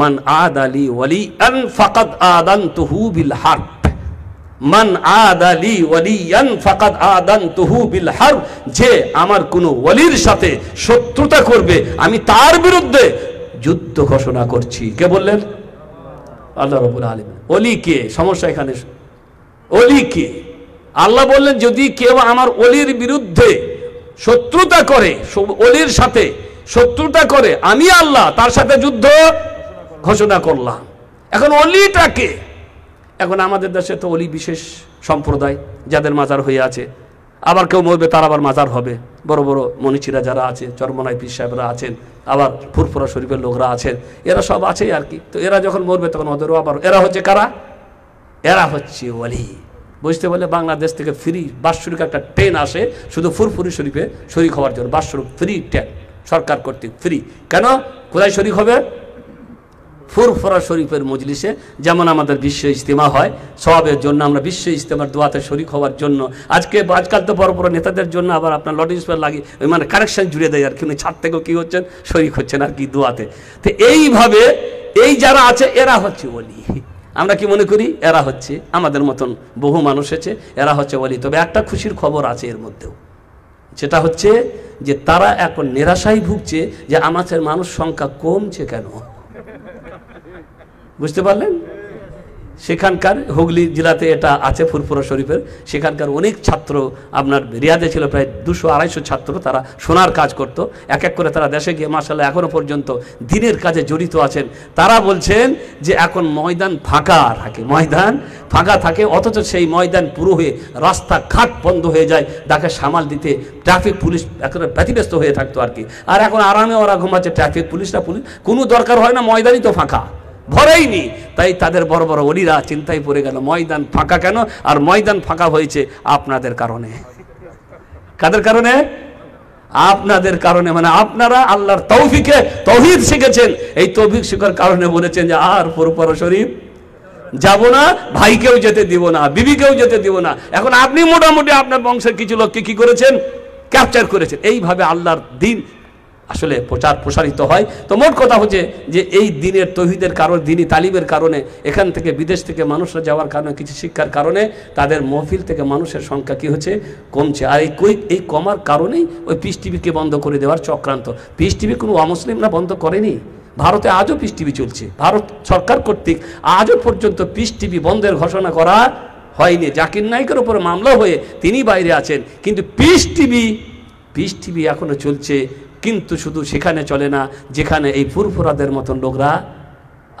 মান আদ আলী ওয়ালি আন ফাকাদ আদান তুহু বিল হার্ব মান আদ আলী ওয়ালিয়ান ফাকাদ আদান তুহু বিল হার্ব যে আমার কোনো ওয়ালির সাথে শত্রুতা করবে, আমি তার বিরুদ্ধে যুদ্ধ ঘোষণা করছি। কে বললেন? আল্লাহ রবুল আলম অলি কে? সমস্যা এখানে। অলি কে? আল্লাহ বললেন, যদি কেউ আমার অলির বিরুদ্ধে শত্রুতা করে অলির সাথে শত্রুতা করে, আমি আল্লাহ তার সাথে যুদ্ধ ঘোষণা করলাম। এখন অলিটাকে এখন আমাদের দেশে তো অলি বিশেষ সম্প্রদায় যাদের মাজার হয়ে আছে। আবার কেউ মরবে, তার আবার মাজার হবে। বড় বড় মনীষীরা যারা আছে, চরমনাই পীর সাহেবরা আছেন, আবার ফুরফুরা শরীফের লোকরা আছেন, এরা সব আছেই আর কি। তো এরা যখন মরবে, তখন ওদেরও আবার, এরা হচ্ছে কারা? এরা হচ্ছে ওলি বুঝতে পারলে বাংলাদেশ থেকে ফ্রি বাৎসরিক একটা ট্রেন আসে শুধু ফুরফুরি শরীফে শরিক হওয়ার জন্য, বাৎসরিক ফ্রি ট্রেন, সরকার কর্তৃক ফ্রি। কেন? কোথায় শরিক হবে? ফুরফুরা শরীফের মজলিসে, যেমন আমাদের বিশ্ব ইজতেমা হয় সবের জন্য আমরা বিশ্ব ইজতেমার দোয়াতে শরিক হওয়ার জন্য। আজকে আজকাল তো বড় বড় নেতাদের জন্য আবার আপনার লটিস লাগিয়ে ওই মানে কানেকশন জুড়ে দেয় আর কি উনি ছাদ থেকেও কী হচ্ছেন? শরিক হচ্ছেন আর কি দোয়াতে। তো এইভাবে এই যারা আছে, এরা হচ্ছে ওলি। আমরা কি মনে করি? এরা হচ্ছে আমাদের মতন বহু মানুষ আছে, এরা হচ্ছে ওলি। তবে একটা খুশির খবর আছে এর মধ্যেও। যেটা হচ্ছে যে তারা এখন নিরাশায় ভুগছে যে আমাদের মানুষ সংখ্যা কমছে কেন? বুঝতে পারলেন? সেখানকার হুগলি জেলাতে এটা আছে ফুরফুরা শরীফের। সেখানকার অনেক ছাত্র আপনার রিয়াদে ছিল, প্রায় দুশো আড়াইশো ছাত্র তারা সোনার কাজ করত। এক এক করে তারা দেশে গিয়ে মাসাল্লাহ এখনও পর্যন্ত দিনের কাজে জড়িত আছেন। তারা বলছেন যে এখন ময়দান ফাঁকা থাকে, ময়দান ফাঁকা থাকে, অথচ সেই ময়দান পুরো হয়ে রাস্তা ঘাট বন্ধ হয়ে যায় তাকে সামাল দিতে ট্রাফিক পুলিশ একেবারে ব্যতিব্যস্ত হয়ে থাকতো আর কি। আর এখন আরামে ওরা ঘুমাচ্ছে, ট্রাফিক পুলিশরা পুলিশ, কোনো দরকার হয় না, ময়দানই তো ফাঁকা। ভরেইনি। তাই তাদের বড় বড় অলিরা চিন্তায় পড়ে গেল, ময়দান ফাঁকা কেন? আর ময়দান ফাঁকা হয়েছে আপনাদের কারণে। কাদের কারণে? আপনাদের কারণে মানে আপনারা আল্লাহর তৌফিকে তৌহিদ শিখেছেন। এই তৌফিক শিখার কারণে বলেছেন যে, আর পুরপর শরীফ যাব না, ভাইকেও যেতে দিব না, বিবিকেও যেতে দিব না। এখন আপনি মোটামুটি আপনার বংশের কিছু লোককে কি করেছেন? ক্যাপচার করেছেন। এইভাবে আল্লাহর দিন আসলে প্রচার প্রসারিত হয়। তো মোট কথা হচ্ছে যে এই দিনের তহিদের কারণ দিনই তালিবের কারণে, এখান থেকে বিদেশ থেকে মানুষরা যাওয়ার কারণে, কিছু শিক্ষার কারণে তাদের মহফিল থেকে মানুষের সংখ্যা কি হচ্ছে? কমছে। আর এই এই কমার কারণেই ওই পিস টিভিকে বন্ধ করে দেওয়ার চক্রান্ত। পিস টিভি কোনো অমুসলিমরা বন্ধ করেনি? ভারতে আজও পিস টিভি চলছে। ভারত সরকার কর্তৃক আজও পর্যন্ত পিস টিভি বন্ধের ঘোষণা করা হয়নি। জাকির নায়কের উপরে মামলা হয়ে তিনি বাইরে আছেন। কিন্তু পিস টিভি পিস টিভি এখনও চলছে। কিন্তু শুধু সেখানে চলে না, যেখানে এই ফুরফুরাদের মতন লোকরা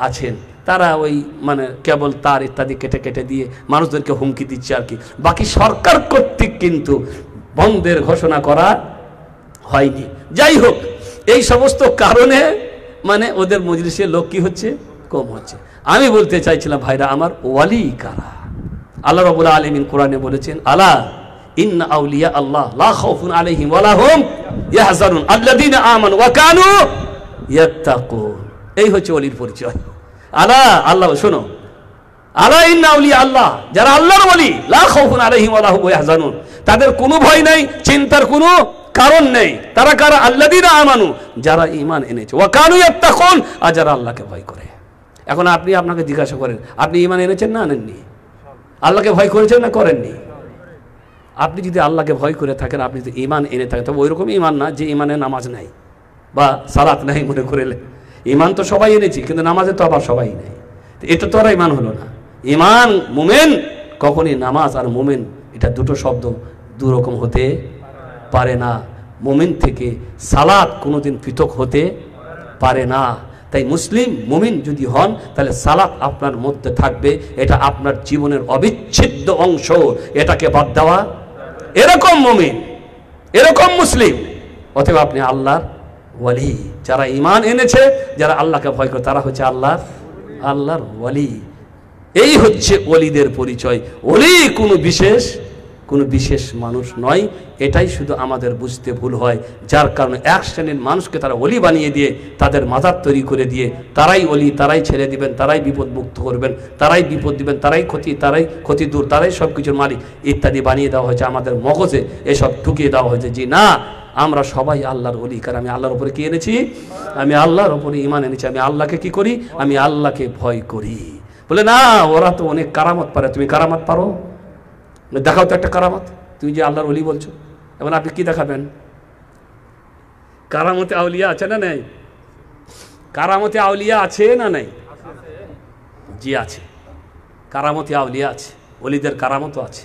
আছেন। তারা ওই মানে কেবল তার ইত্যাদি কেটে কেটে দিয়ে মানুষদেরকে হুমকি দিচ্ছে আর কি। বাকি সরকার কর্তৃক কিন্তু বন্ধের ঘোষণা করা হয়নি। যাই হোক, এই সমস্ত কারণে মানে ওদের মজলিসের লোক কি হচ্ছে? কম হচ্ছে। আমি বলতে চাইছিলাম, ভাইরা আমার ওয়ালি কারা? আল্লাহ রবুল আলমিন কোরআনে বলেছেন, আলা ইন্না আউলিয়া আল্লাহ লা খাউফুন আলাইহিম ইয়াহজানুন আল্লাযীনা আমানু ওয়া কানু ইয়াত্তাকুন। এই হচ্ছে ওলির পরিচয়। আলা, আল্লাহ, শোনো। আলা ইন্না আউলিয়া আল্লাহ। যারা আল্লাহর ওলি, লা খাউফুন আলাইহিম ওয়ালা হুম ইয়াহজানুন তাদের কোনো ভয় নাই, চিন্তার কোনো কারণ নেই। তারা কারা? আল্লাযীনা আমানু। যারা ইমান এনেছে। ওয়া কানু ইয়াত্তাকুন। আর যারা আল্লাহকে ভয় করে। এখন আপনি আপনাকে জিজ্ঞাসা করেন, আপনি ইমান এনেছেন না আনেননি? আল্লাহকে ভয় করেছেন না করেননি? আপনি যদি আল্লাহকে ভয় করে থাকেন, আপনি যদি ইমান এনে থাকেন, তবে ওইরকম ইমান না যে ইমানে নামাজ নাই বা সালাত নাই মনে করেলে ইমান তো সবাই এনেছি, কিন্তু নামাজে তো আবার সবাই নেই। এটা তো আর ইমান হলো না। ইমান মুমেন, কখনই নামাজ আর মুমেন, এটা দুটো শব্দ দুরকম হতে পারে না। মুমিন থেকে সালাত কোনোদিন পৃথক হতে পারে না। তাই মুসলিম মুমিন যদি হন, তাহলে সালাত আপনার মধ্যে থাকবে। এটা আপনার জীবনের অবিচ্ছেদ্য অংশ। এটাকে বাদ দেওয়া এরকম মুমিন, এরকম মুসলিম। অথবা আপনি আল্লাহর ওয়ালি। যারা ইমান এনেছে, যারা আল্লাহকে ভয় করে, তারা হচ্ছে আল্লাহর আল্লাহর ওয়ালি। এই হচ্ছে অলিদের পরিচয়। অলি কোনো বিশেষ কোনো বিশেষ মানুষ নয়। এটাই শুধু আমাদের বুঝতে ভুল হয়। যার কারণে এক শ্রেণির মানুষকে তারা অলি বানিয়ে দিয়ে, তাদের মাথার তৈরি করে দিয়ে, তারাই অলি তারাই ছেড়ে দিবেন, তারাই বিপদ মুক্ত করবেন, তারাই বিপদ দিবেন, তারাই ক্ষতি তারাই ক্ষতি দূর, তারাই সব কিছুর মালিক ইত্যাদি বানিয়ে দেওয়া হয়েছে আমাদের মগজে। এসব ঢুকিয়ে দেওয়া হয়েছে। যে না, আমরা সবাই আল্লাহর অলি কারণ আমি আল্লাহর উপরে কি এনেছি? আমি আল্লাহর উপরে ইমান এনেছি। আমি আল্লাহকে কি করি? আমি আল্লাহকে ভয় করি। বলে না, ওরা তো অনেক কারামত পারে। তুমি কারামত পারো? দেখাও তো একটা কারামত। তুমি যে আল্লাহর অলি বলছো এবার আপনি কি দেখাবেন? কারামতে আউলিয়া আছে না নেই? কারামতে আউলিয়া আছে না নেই? জি আছে। কারামতে আউলিয়া আছে। অলিদের কারামতও আছে।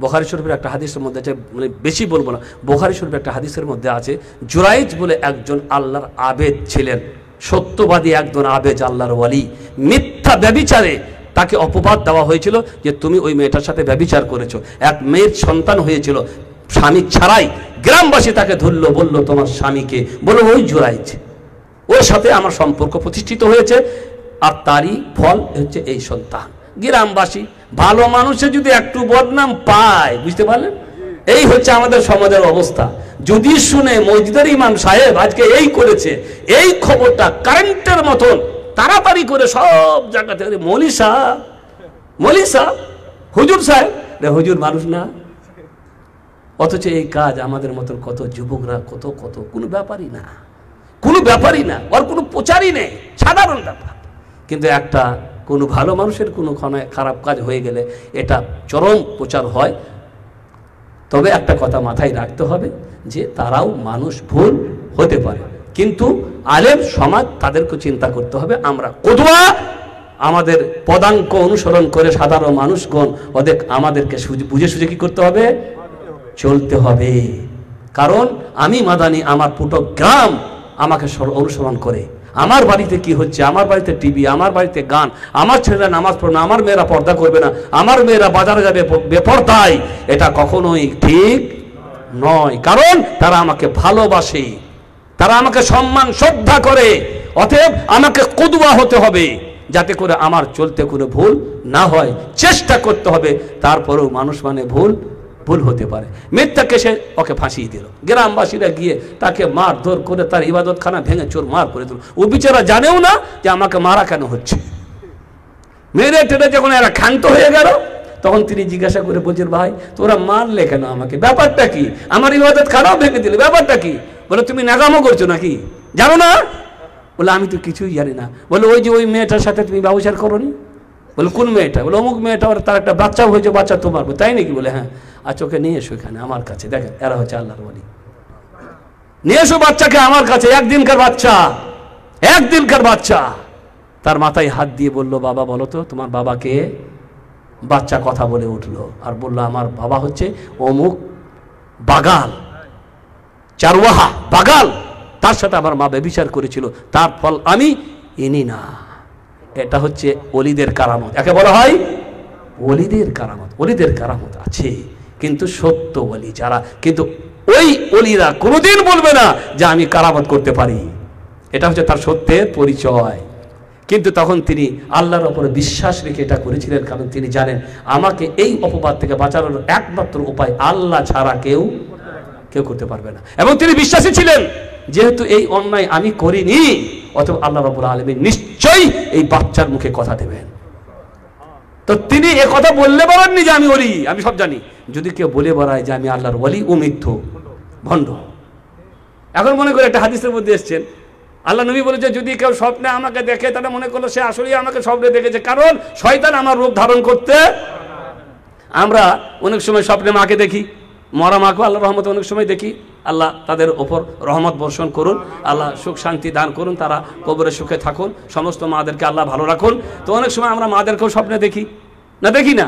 বোখারি শরীফের একটা হাদিসের মধ্যে আছে মানে বেশি বলব না, বোখারি শরীফের একটা হাদিসের মধ্যে আছে, জুরাইজ বলে একজন আল্লাহর আবেদ ছিলেন। সত্যবাদী একজন আবেজ আল্লাহর ওয়ালি মিথ্যা ব্যবিচারে তাকে অপবাদ দেওয়া হয়েছিল যে তুমি ওই মেয়েটার সাথে ব্যবিচার করেছ। এক মেয়ের সন্তান হয়েছিল, স্বামী ছাড়াই গ্রামবাসী তাকে ধরলো, বলল, তোমার স্বামীকে বলল ওই জুরাইজ, ওর সাথে আমার সম্পর্ক প্রতিষ্ঠিত হয়েছে, আর তারই ফল হচ্ছে এই সন্তান। গ্রামবাসী, ভালো মানুষে যদি একটু বদনাম পায়, বুঝতে পারলেন? এই হচ্ছে আমাদের সমাজের অবস্থা। যদি শুনে মসজিদের ইমাম সাহেব আজকে এই করেছে, এই খবরটা কারেন্টের মতন তাড়াতাড়ি করে সব জায়গা থেকে মলি সাহেব মলি সাহেব হুজুর সাহেব, রে হুজুর মানুষ না। অথচ এই কাজ আমাদের মতন কত যুবকরা, কত কত, কোনো ব্যাপারই না। কোনো ব্যাপারই না, ওর কোনো প্রচারই নেই, সাধারণ ব্যাপার। কিন্তু একটা কোনো ভালো মানুষের কোনো খারাপ কাজ হয়ে গেলে এটা চরম প্রচার হয়। তবে একটা কথা মাথায় রাখতে হবে যে তারাও মানুষ ভুল হতে পারে। কিন্তু আলেম সমাজ তাদেরকে চিন্তা করতে হবে, আমরা কদুয়া, আমাদের পদাঙ্ক অনুসরণ করে সাধারণ মানুষগণ ওদের আমাদেরকে বুঝে সুঝে কি করতে হবে? চলতে হবে। কারণ আমি মাদানি, আমার পুটো গ্রাম আমাকে অনুসরণ করে। আমার বাড়িতে কি হচ্ছে? আমার বাড়িতে টিভি, আমার বাড়িতে গান, আমার ছেলেরা নামাজ পড়বে না, আমার মেয়েরা পর্দা করবে না, আমার মেয়েরা বাজারে যাবে বেপরদায়, এটা কখনোই ঠিক নয়। কারণ তারা আমাকে ভালোবাসে। তারা আমাকে সম্মান, শ্রদ্ধা করে। অতএব আমাকে কদুয়া হতে হবে, যাতে করে আমার চলতে কোনো ভুল না হয়। চেষ্টা করতে হবে, তারপরেও মানুষ মানে ভুল ভুল হতে পারে। মিথ্যাকে সে ওকে ফাঁসিয়ে দিল। গ্রামবাসীরা গিয়ে তাকে মারধর করে তার ইবাদতখানা ভেঙে চোর মার করে দিল। ও বিচারা জানেও না যে আমাকে মারা কেন হচ্ছে। মেরে টেরে যখন এরা ক্ষান্ত হয়ে গেল, তখন তিনি জিজ্ঞাসা করে বলছেন, ভাই, তোরা মারলে কেন আমাকে? ব্যাপারটা কি? আমার ইবাদত খারাপ ভেঙে দিল, ব্যাপারটা কি? বলে, তুমি নাগামো করছ নাকি? জানো না? বলে, আমি তো কিছুই জানি না। বলে, ওই যে ওই মেয়েটার সাথে তুমি ব্যবচার করোনি? বলে, কোন মেয়েটা? বলে, অমুক মেয়েটা, ওর তার একটা বাচ্চাও হয়েছে, বাচ্চা তোমার। তাই নাকি? বলে হ্যাঁ। আর চোখে নিয়ে এসো এখানে, আমার কাছে। দেখেন, এরা হচ্ছে আল্লাহর বলি নিয়ে এসো বাচ্চাকে আমার কাছে, একদিনকার বাচ্চা একদিনকার বাচ্চা। তার মাথায় হাত দিয়ে বলল, বাবা, বলো তো, তোমার বাবাকে বাচ্চা কথা বলে উঠল। আর বলল, আমার বাবা হচ্ছে অমুক বাগাল। চারওয়াহা বাগাল। তার সাথে আমার মা ব্যবিচার করেছিল। তার ফল আমি ইনি না। এটা হচ্ছে অলিদের কারামত। একে বলা হয় অলিদের কারামত। অলিদের কারামত আছে। কিন্তু সত্য অলি যারা। কিন্তু ওই অলিরা কোনোদিন বলবে না যে আমি কারামত করতে পারি। এটা হচ্ছে তার সত্যের পরিচয়। কিন্তু তখন তিনি আল্লাহর ওপরে বিশ্বাস রেখে এটা করেছিলেন। কারণ তিনি জানেন, আমাকে এই অপবাদ থেকে বাঁচানোর একমাত্র উপায় আল্লাহ ছাড়া কেউ কেউ করতে পারবে না। এবং তিনি বিশ্বাসী ছিলেন, যেহেতু এই অন্যায় আমি করিনি অথবা আল্লাহ রাবুল আলমী নিশ্চয়ই এই বাচ্চার মুখে কথা দেবেন। তো তিনি এ কথা বললে বলেননি যে আমি অলি আমি সব জানি। যদি কেউ বলে বেড়ায় যে আমি আল্লাহর অলি ও মিথ্যু, ভণ্ড। এখন মনে করে একটা হাদিসের মধ্যে এসছেন, আল্লাহ নবী বলেছে যদি কেউ স্বপ্নে আমাকে দেখে, তাহলে মনে করল সে আসলেই আমাকে স্বপ্নে দেখেছে। কারণ শয়তান আমার রূপ ধারণ করতে আমরা অনেক সময় স্বপ্নে মাকে দেখি মরা মাকেও আল্লাহ রহমত অনেক সময় দেখি আল্লাহ তাদের ওপর রহমত বর্ষণ করুন, আল্লাহ সুখ শান্তি দান করুন, তারা কবরে সুখে থাকুন, সমস্ত মাদেরকে আল্লাহ ভালো রাখুন। তো অনেক সময় আমরা মাদেরকেও স্বপ্নে দেখি, না দেখি না?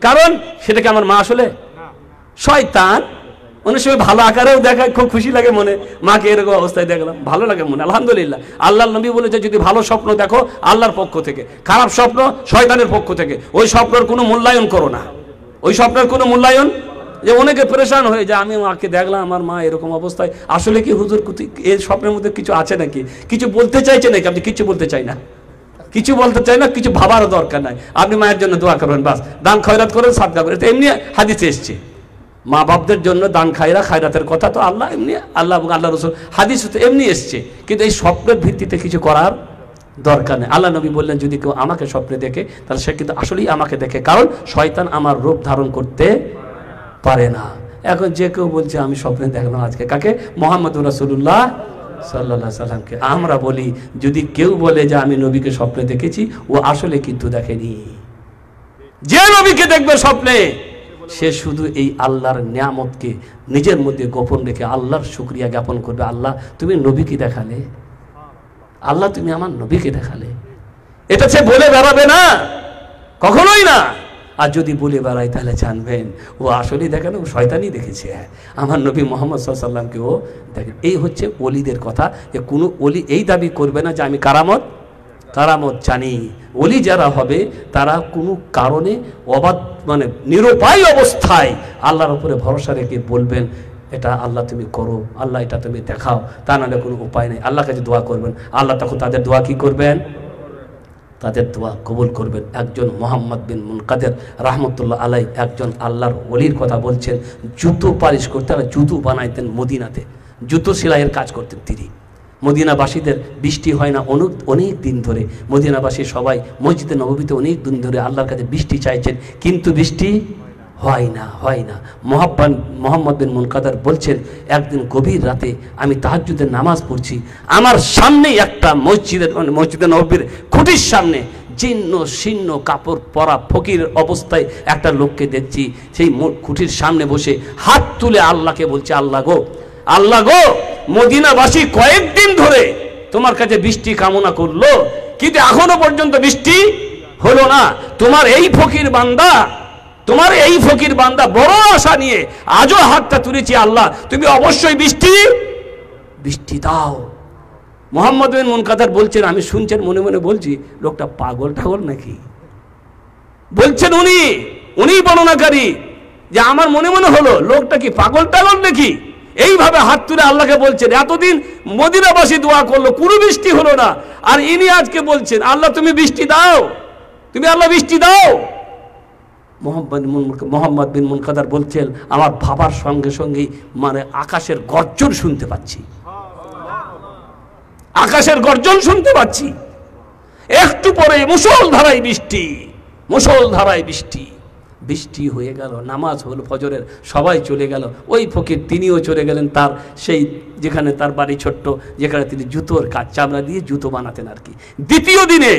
কারণ সেটাকে আমার মা আসলে? শয়তান। অনেক সময় ভালো আকারেও দেখায়, খুব খুশি লাগে মনে। মাকে এরকম অবস্থায় দেখলাম, ভালো লাগে মনে, আলহামদুলিল্লাহ। আল্লাহ নবী বলেছে, যদি ভালো স্বপ্ন দেখো, আল্লাহর পক্ষ থেকে। খারাপ স্বপ্ন শয়তানের পক্ষ থেকে। ওই স্বপ্নের কোনো মূল্যায়ন করো না। ওই স্বপ্নের কোনো মূল্যায়ন যে অনেকে পরেশান হয়ে যায়, আমি মাকে দেখলাম, আমার মা এরকম অবস্থায়। আসলে কি হুজুর কুতি এই স্বপ্নের মধ্যে কিছু আছে নাকি? কিছু বলতে চাইছে নাকি? আপনি কিছু বলতে চাই না। কিছু বলতে চাই না, কিছু ভাবারও দরকার নাই। আপনি মায়ের জন্য দোয়া করবেন, বাস। দান খয়রাত করেন সাদগা করেন। এমনি হাদিসে এসছে। মা বাপদের জন্য দান খায়রা, খায়রাতের কথা তো আল্লাহ এমনি আল্লাহ এবং আল্লাহ রসুল হাদিস তো এমনি এসছে। কিন্তু এই স্বপ্নের ভিত্তিতে কিছু করার দরকার নেই। আল্লাহ নবী বললেন, যদি কেউ আমাকে স্বপ্নে দেখে, তাহলে সে কিন্তু আসলেই আমাকে দেখে। কারণ শয়তান আমার রূপ ধারণ করতে পারে না। এখন যে কেউ বলছে, আমি স্বপ্নে দেখলাম আজকে। কাকে? মোহাম্মদ রাসুল্লাহ সাল্লাহ সাল্লামকে। আমরা বলি, যদি কেউ বলে যে, আমি নবীকে স্বপ্নে দেখেছি, ও আসলে কিন্তু দেখেনি। যে নবীকে দেখবে স্বপ্নে, সে শুধু এই আল্লাহর নিয়ামতকে নিজের মধ্যে গোপন রেখে আল্লাহর শুক্রিয়া জ্ঞাপন করবে। আল্লাহ, তুমি নবীকে দেখালে? আল্লাহ, তুমি আমার নবীকে দেখালে? এটা সে বলে বেড়াবে না। কখনোই না। আর যদি বলে বেড়াই তাহলে জানবেন, ও আসলেই দেখেন, ও শয়তানি দেখেছে। হ্যাঁ আমার নবী মোহাম্মদ সাল্লামকে ও দেখেন, এই হচ্ছে অলিদের কথা যে কোনো অলি এই দাবি করবে না যে আমি কারামত কারামত জানি। অলি যারা হবে, তারা কোনো কারণে অবাধ মানে নিরুপায় অবস্থায় আল্লাহর উপরে ভরসা রেখে বলবেন, এটা আল্লাহ তুমি করো, আল্লাহ এটা তুমি দেখাও। তা নাহলে কোনো উপায় নেই। আল্লাহ কাছে দোয়া করবেন। আল্লাহ তখন তাদের দোয়া কি করবেন? তাদের দোয়া কবুল করবেন। একজন মোহাম্মদ বিন মুনকাদের রহমতুল্লাহ আলাই একজন আল্লাহর অলির কথা বলছেন। জুতো পালিশ করতে আর জুতো বানাইতেন মদিনাতে। জুতো সেলাইয়ের কাজ করতেন তিনি। মদিনাবাসীদের বৃষ্টি হয় না অনেক অনেক দিন ধরে। মদিনাবাসী সবাই মসজিদে নবমীতে অনেক দিন ধরে আল্লাহর কাছে বৃষ্টি চাইছেন, কিন্তু বৃষ্টি হয় না হয় না। মোহাব্বান মোহাম্মদ বিন মুনকাদার বলছেন, একদিন গভীর রাতে আমি তাহাজ্জুদের নামাজ পড়ছি। আমার সামনে একটা মসজিদের, মসজিদে নবীর খুঁটির সামনে জীর্ণ শীর্ণ কাপড় পরা ফকির অবস্থায় একটা লোককে দেখছি। সেই খুঁটির সামনে বসে হাত তুলে আল্লাহকে বলছে, আল্লাহ গো আল্লাহ গো, মদিনাবাসী কয়েকদিন ধরে তোমার কাছে বৃষ্টি কামনা করল, কিন্তু এখনও পর্যন্ত বৃষ্টি হলো না। তোমার এই ফকির বান্দা তোমার এই ফকির বান্দা বড় আশা নিয়ে আজও হাতটা তুলেছি আল্লাহ। তুমি অবশ্যই বৃষ্টি বৃষ্টি দাও। মোহাম্মদ বিন মুনকাদার বলছেন, আমি শুনছেন, মনে মনে বলছি, লোকটা পাগল ঠাগল নাকি? বলছেন উনি উনি বর্ণনাকারী যে আমার মনে মনে হলো, লোকটা কি পাগল টাগল নাকি? এইভাবে হাত তুলে আল্লাহকে বলছেন, এতদিন মদিনাবাসী দোয়া করল, কোনো বৃষ্টি হলো না। আর ইনি আজকে বলছেন, আল্লাহ তুমি বৃষ্টি দাও, তুমি আল্লাহ বৃষ্টি দাও। মোহাম্মদ মোহাম্মদ বিন মুনকাদার বলছেন, আমার ভাবার সঙ্গে সঙ্গে মানে আকাশের গর্জন শুনতে পাচ্ছি। আকাশের গর্জন শুনতে পাচ্ছি। একটু পরে মুসল ধারায় বৃষ্টি মুসল ধারায় বৃষ্টি। বৃষ্টি হয়ে গেল, নামাজ হল, ফজরের সবাই চলে গেল। ওই ফকির তিনিও চলে গেলেন তার সেই যেখানে তার বাড়ি ছোট্ট, যেখানে তিনি জুতোর কাজ, চামড়া দিয়ে জুতো বানাতেন আর কি। দ্বিতীয় দিনে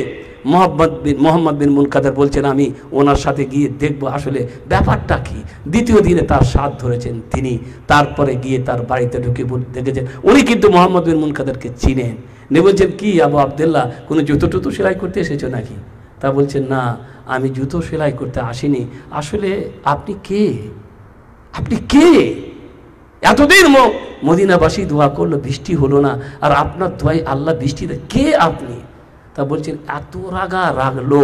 মোহাম্মদ বিন মোহাম্মদ বিন মুনকাদের বলছেন, আমি ওনার সাথে গিয়ে দেখব আসলে ব্যাপারটা কি? দ্বিতীয় দিনে তার স্বাদ ধরেছেন তিনি। তারপরে গিয়ে তার বাড়িতে ঢুকে দেখেছেন, উনি কিন্তু মোহাম্মদ বিন মুনকাদেরকে চিনেন। নে বলছেন, কি আবু আবদুল্লাহ, কোনো জুতো টুতো সেলাই করতে এসেছ নাকি? তা বলছেন না, আমি জুতো সেলাই করতে আসিনি। আসলে আপনি কে? আপনি কে? এতদিন মদিনাবাসী দোয়া করল, বৃষ্টি হলো না, আর আপনার দোয়াই আল্লাহ বৃষ্টি কে আপনি? তা বলছেন, এত রাগা রাগলো,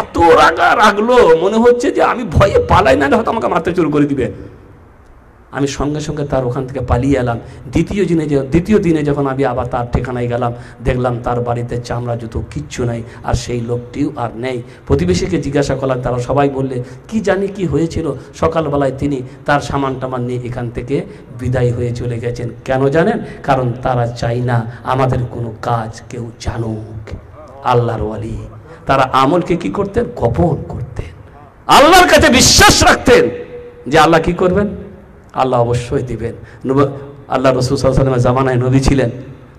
এত রাগা রাগলো, মনে হচ্ছে যে আমি ভয়ে পালাই না, হয়তো আমাকে মাথা চুর করে দিবে। আমি সঙ্গে সঙ্গে তার ওখান থেকে পালিয়ে এলাম। দ্বিতীয় দিনে দ্বিতীয় দিনে যখন আমি আবার তার ঠিকানায় গেলাম, দেখলাম তার বাড়িতে চামড়া, জুতো কিচ্ছু নাই আর সেই লোকটিও আর নেই। প্রতিবেশীকে জিজ্ঞাসা করলাম, তারা সবাই বললে, কি জানি কি হয়েছিল? সকালবেলায় তিনি তার সামান টামান নিয়ে এখান থেকে বিদায় হয়ে চলে গেছেন। কেন জানেন? কারণ তারা চাই না আমাদের কোনো কাজ কেউ জানুক। আল্লাহর ওয়ালি। তারা আমলকে কি করতেন? গোপন করতেন। আল্লাহর কাছে বিশ্বাস রাখতেন যে আল্লাহ কি করবেন? অবশ্যই দিবেন। আল্লাহ রসুল সাল্লামের জামানায় নবী ছিলেন।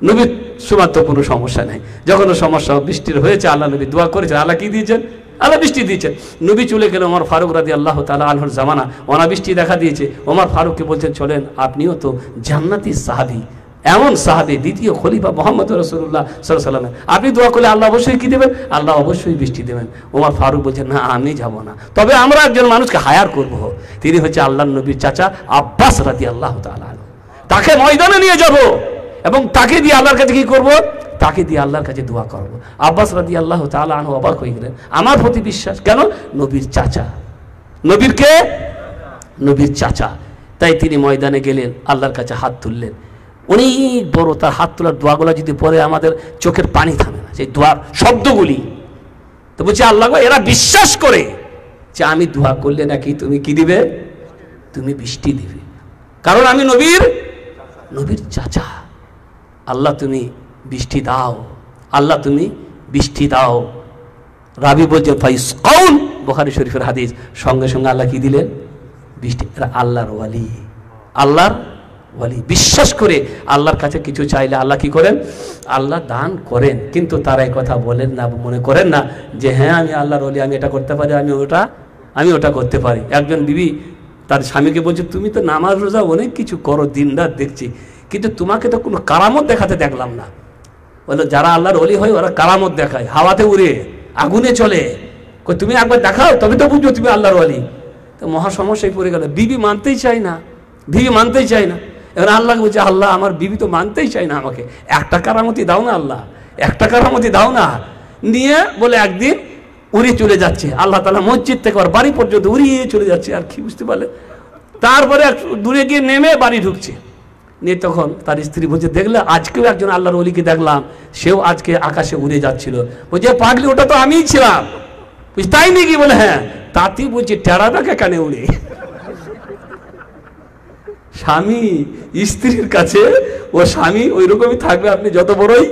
নবীর সময় তো কোনো সমস্যা নেই। যখন সমস্যা বৃষ্টির হয়েছে, আল্লাহ নবী দোয়া করেছেন, আল্লাহ কী দিয়েছেন? আল্লাহ বৃষ্টি দিয়েছেন। নবী চলে গেলে ওমর ফারুক রাজি আল্লাহ তালা আল্লাহর জামানা অনাবৃষ্টি দেখা দিয়েছে। ওমর ফারুককে বলছেন, চলেন, আপনিও তো জান্নাতি সাহাবি। এমন সাহাবি, দ্বিতীয় খলিফা মোহাম্মদ রসুল্লাহ সাল্লামের আপনি দোয়া করলে আল্লাহ অবশ্যই কি দেবেন? আল্লাহ অবশ্যই বৃষ্টি দেবেন। ওমর ফারুক বলছেন, না, আমি যাব না। তবে আমরা একজন মানুষকে হায়ার করব। তিনি হচ্ছে আল্লাহ নবীর চাচা আব্বাস রাদি আল্লাহ তালা তাকে ময়দানে নিয়ে যাব এবং তাকে দিয়ে আল্লাহর কাছে কি করব? তাকে দিয়ে আল্লাহর কাছে দোয়া করব। আব্বাস রাদি আল্লাহ তালা আনু অবাক হয়ে গেলেন। আমার প্রতি বিশ্বাস, কেন? নবীর চাচা। নবীর কে? নবীর চাচা। তাই তিনি ময়দানে গেলেন, আল্লাহর কাছে হাত তুললেন। অনেক বড় তার হাত তোলার দোয়াগুলো যদি পরে আমাদের চোখের পানি থামে না, সেই দোয়ার শব্দগুলি। তো বলছি, আল্লাহ এরা বিশ্বাস করে যে আমি দোয়া করলে নাকি তুমি কি দিবে? তুমি বৃষ্টি দিবে। কারণ আমি নবীর নবীর চাচা। আল্লাহ তুমি বৃষ্টি দাও। আল্লাহ তুমি বৃষ্টি দাও। রাবি বলছে, ফাইস কৌন বোখারি শরীফের হাদিস। সঙ্গে সঙ্গে আল্লাহ কি দিলেন? বৃষ্টি। আল্লাহর ওয়ালি। আল্লাহর ওয়ালি, বিশ্বাস করে আল্লাহর কাছে কিছু চাইলে আল্লাহ কি করেন? আল্লাহ দান করেন, কিন্তু তারা কথা বলেন না, মনে করেন না যে হ্যাঁ আমি আল্লাহর ওয়ালি আমি এটা করতে পারি, আমি ওটা আমি ওটা করতে পারি। একজন বিবি তার স্বামীকে বলছে, তুমি তো নামাজ, রোজা অনেক কিছু করো দিন রাত দেখছি, কিন্তু তোমাকে তো কোনো কারামত দেখাতে দেখলাম না। বলল, যারা আল্লাহর অলি হয়, ওরা কারামত দেখায়, হাওয়াতে উড়ে, আগুনে চলে। তুমি একবার দেখাও, তবে তো বুঝো তুমি আল্লাহর অলি তো মহা সমস্যায় পড়ে গেল। বিবি মানতেই চাই না, বিবি মানতেই চাই না। এবার আল্লাহ বলছে, আল্লাহ আমার বিবি তো মানতেই চাই না আমাকে। একটা কারামতি দাও না, আল্লাহ। একটা কারামতি দাও না। নিয়ে বলে একদিন উড়ে চলে যাচ্ছে। আল্লাহ তালা মসজিদ থেকে আর বাড়ি পর্যন্ত উড়িয়ে চলে যাচ্ছে। আর কি বুঝতে পারলে? তারপরে দূরে গিয়ে নেমে বাড়ি ঢুকছে। নিয়ে তখন তার স্ত্রী বলছে, দেখলে, আজকেও একজন আল্লাহর অলিকে দেখলাম। সেও আজকে আকাশে উড়ে যাচ্ছিল। বলছে পাগলি, ওটা তো আমিই ছিলাম। তাই নাকি? বলে হ্যাঁ। তাতেই বলছে টেরাটাকে কানে উড়ে। স্বামী স্ত্রীর কাছে ও স্বামী ওই রকমই থাকবে, আপনি যত বড়ই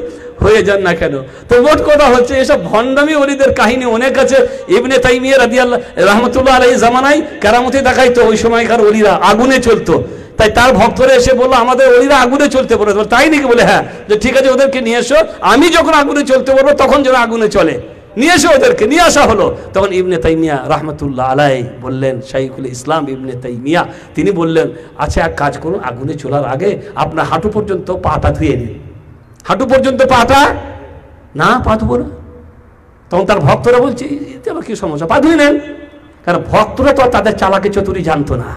হয়ে যান না কেন? তো মোট কথা হচ্ছে, এসব ভণ্ডামি অলিদের কাহিনী অনেক আছে। ইবনে তাইমিয়া রাদি আল্লাহ রহমতুল্লাহ আলাই জামানাই কেরামতি দেখাইতো, ওই সময়কার অলিরা আগুনে চলতো। তাই তার ভক্তরা এসে বলল, আমাদের অলিরা আগুনে চলতে পারে তাই নাকি? বলে হ্যাঁ। যে, ঠিক আছে, ওদেরকে নিয়ে এসো। আমি যখন আগুনে চলতে পারব, তখন যেন আগুনে চলে। নিয়ে এসো ওদেরকে নিয়ে আসা হলো। তখন ইবনে তাইমিয়া রহমতুল্লাহ আলাই বললেন, শাইখুল ইসলাম ইবনে তাইমিয়া। তিনি বললেন আচ্ছা এক কাজ করুন, আগুনে চলার আগে আপনার হাঁটু পর্যন্ত পাটা ধুয়ে নিন। হাঁটু পর্যন্ত পাটা? না, পা ধুবো না। তখন তার ভক্তরা বলছে এতে আবার কি সমস্যা? পা ধুয়ে নেন। কারণ ভক্তরা তো তাদের চালাকে চতুরি জানতো না।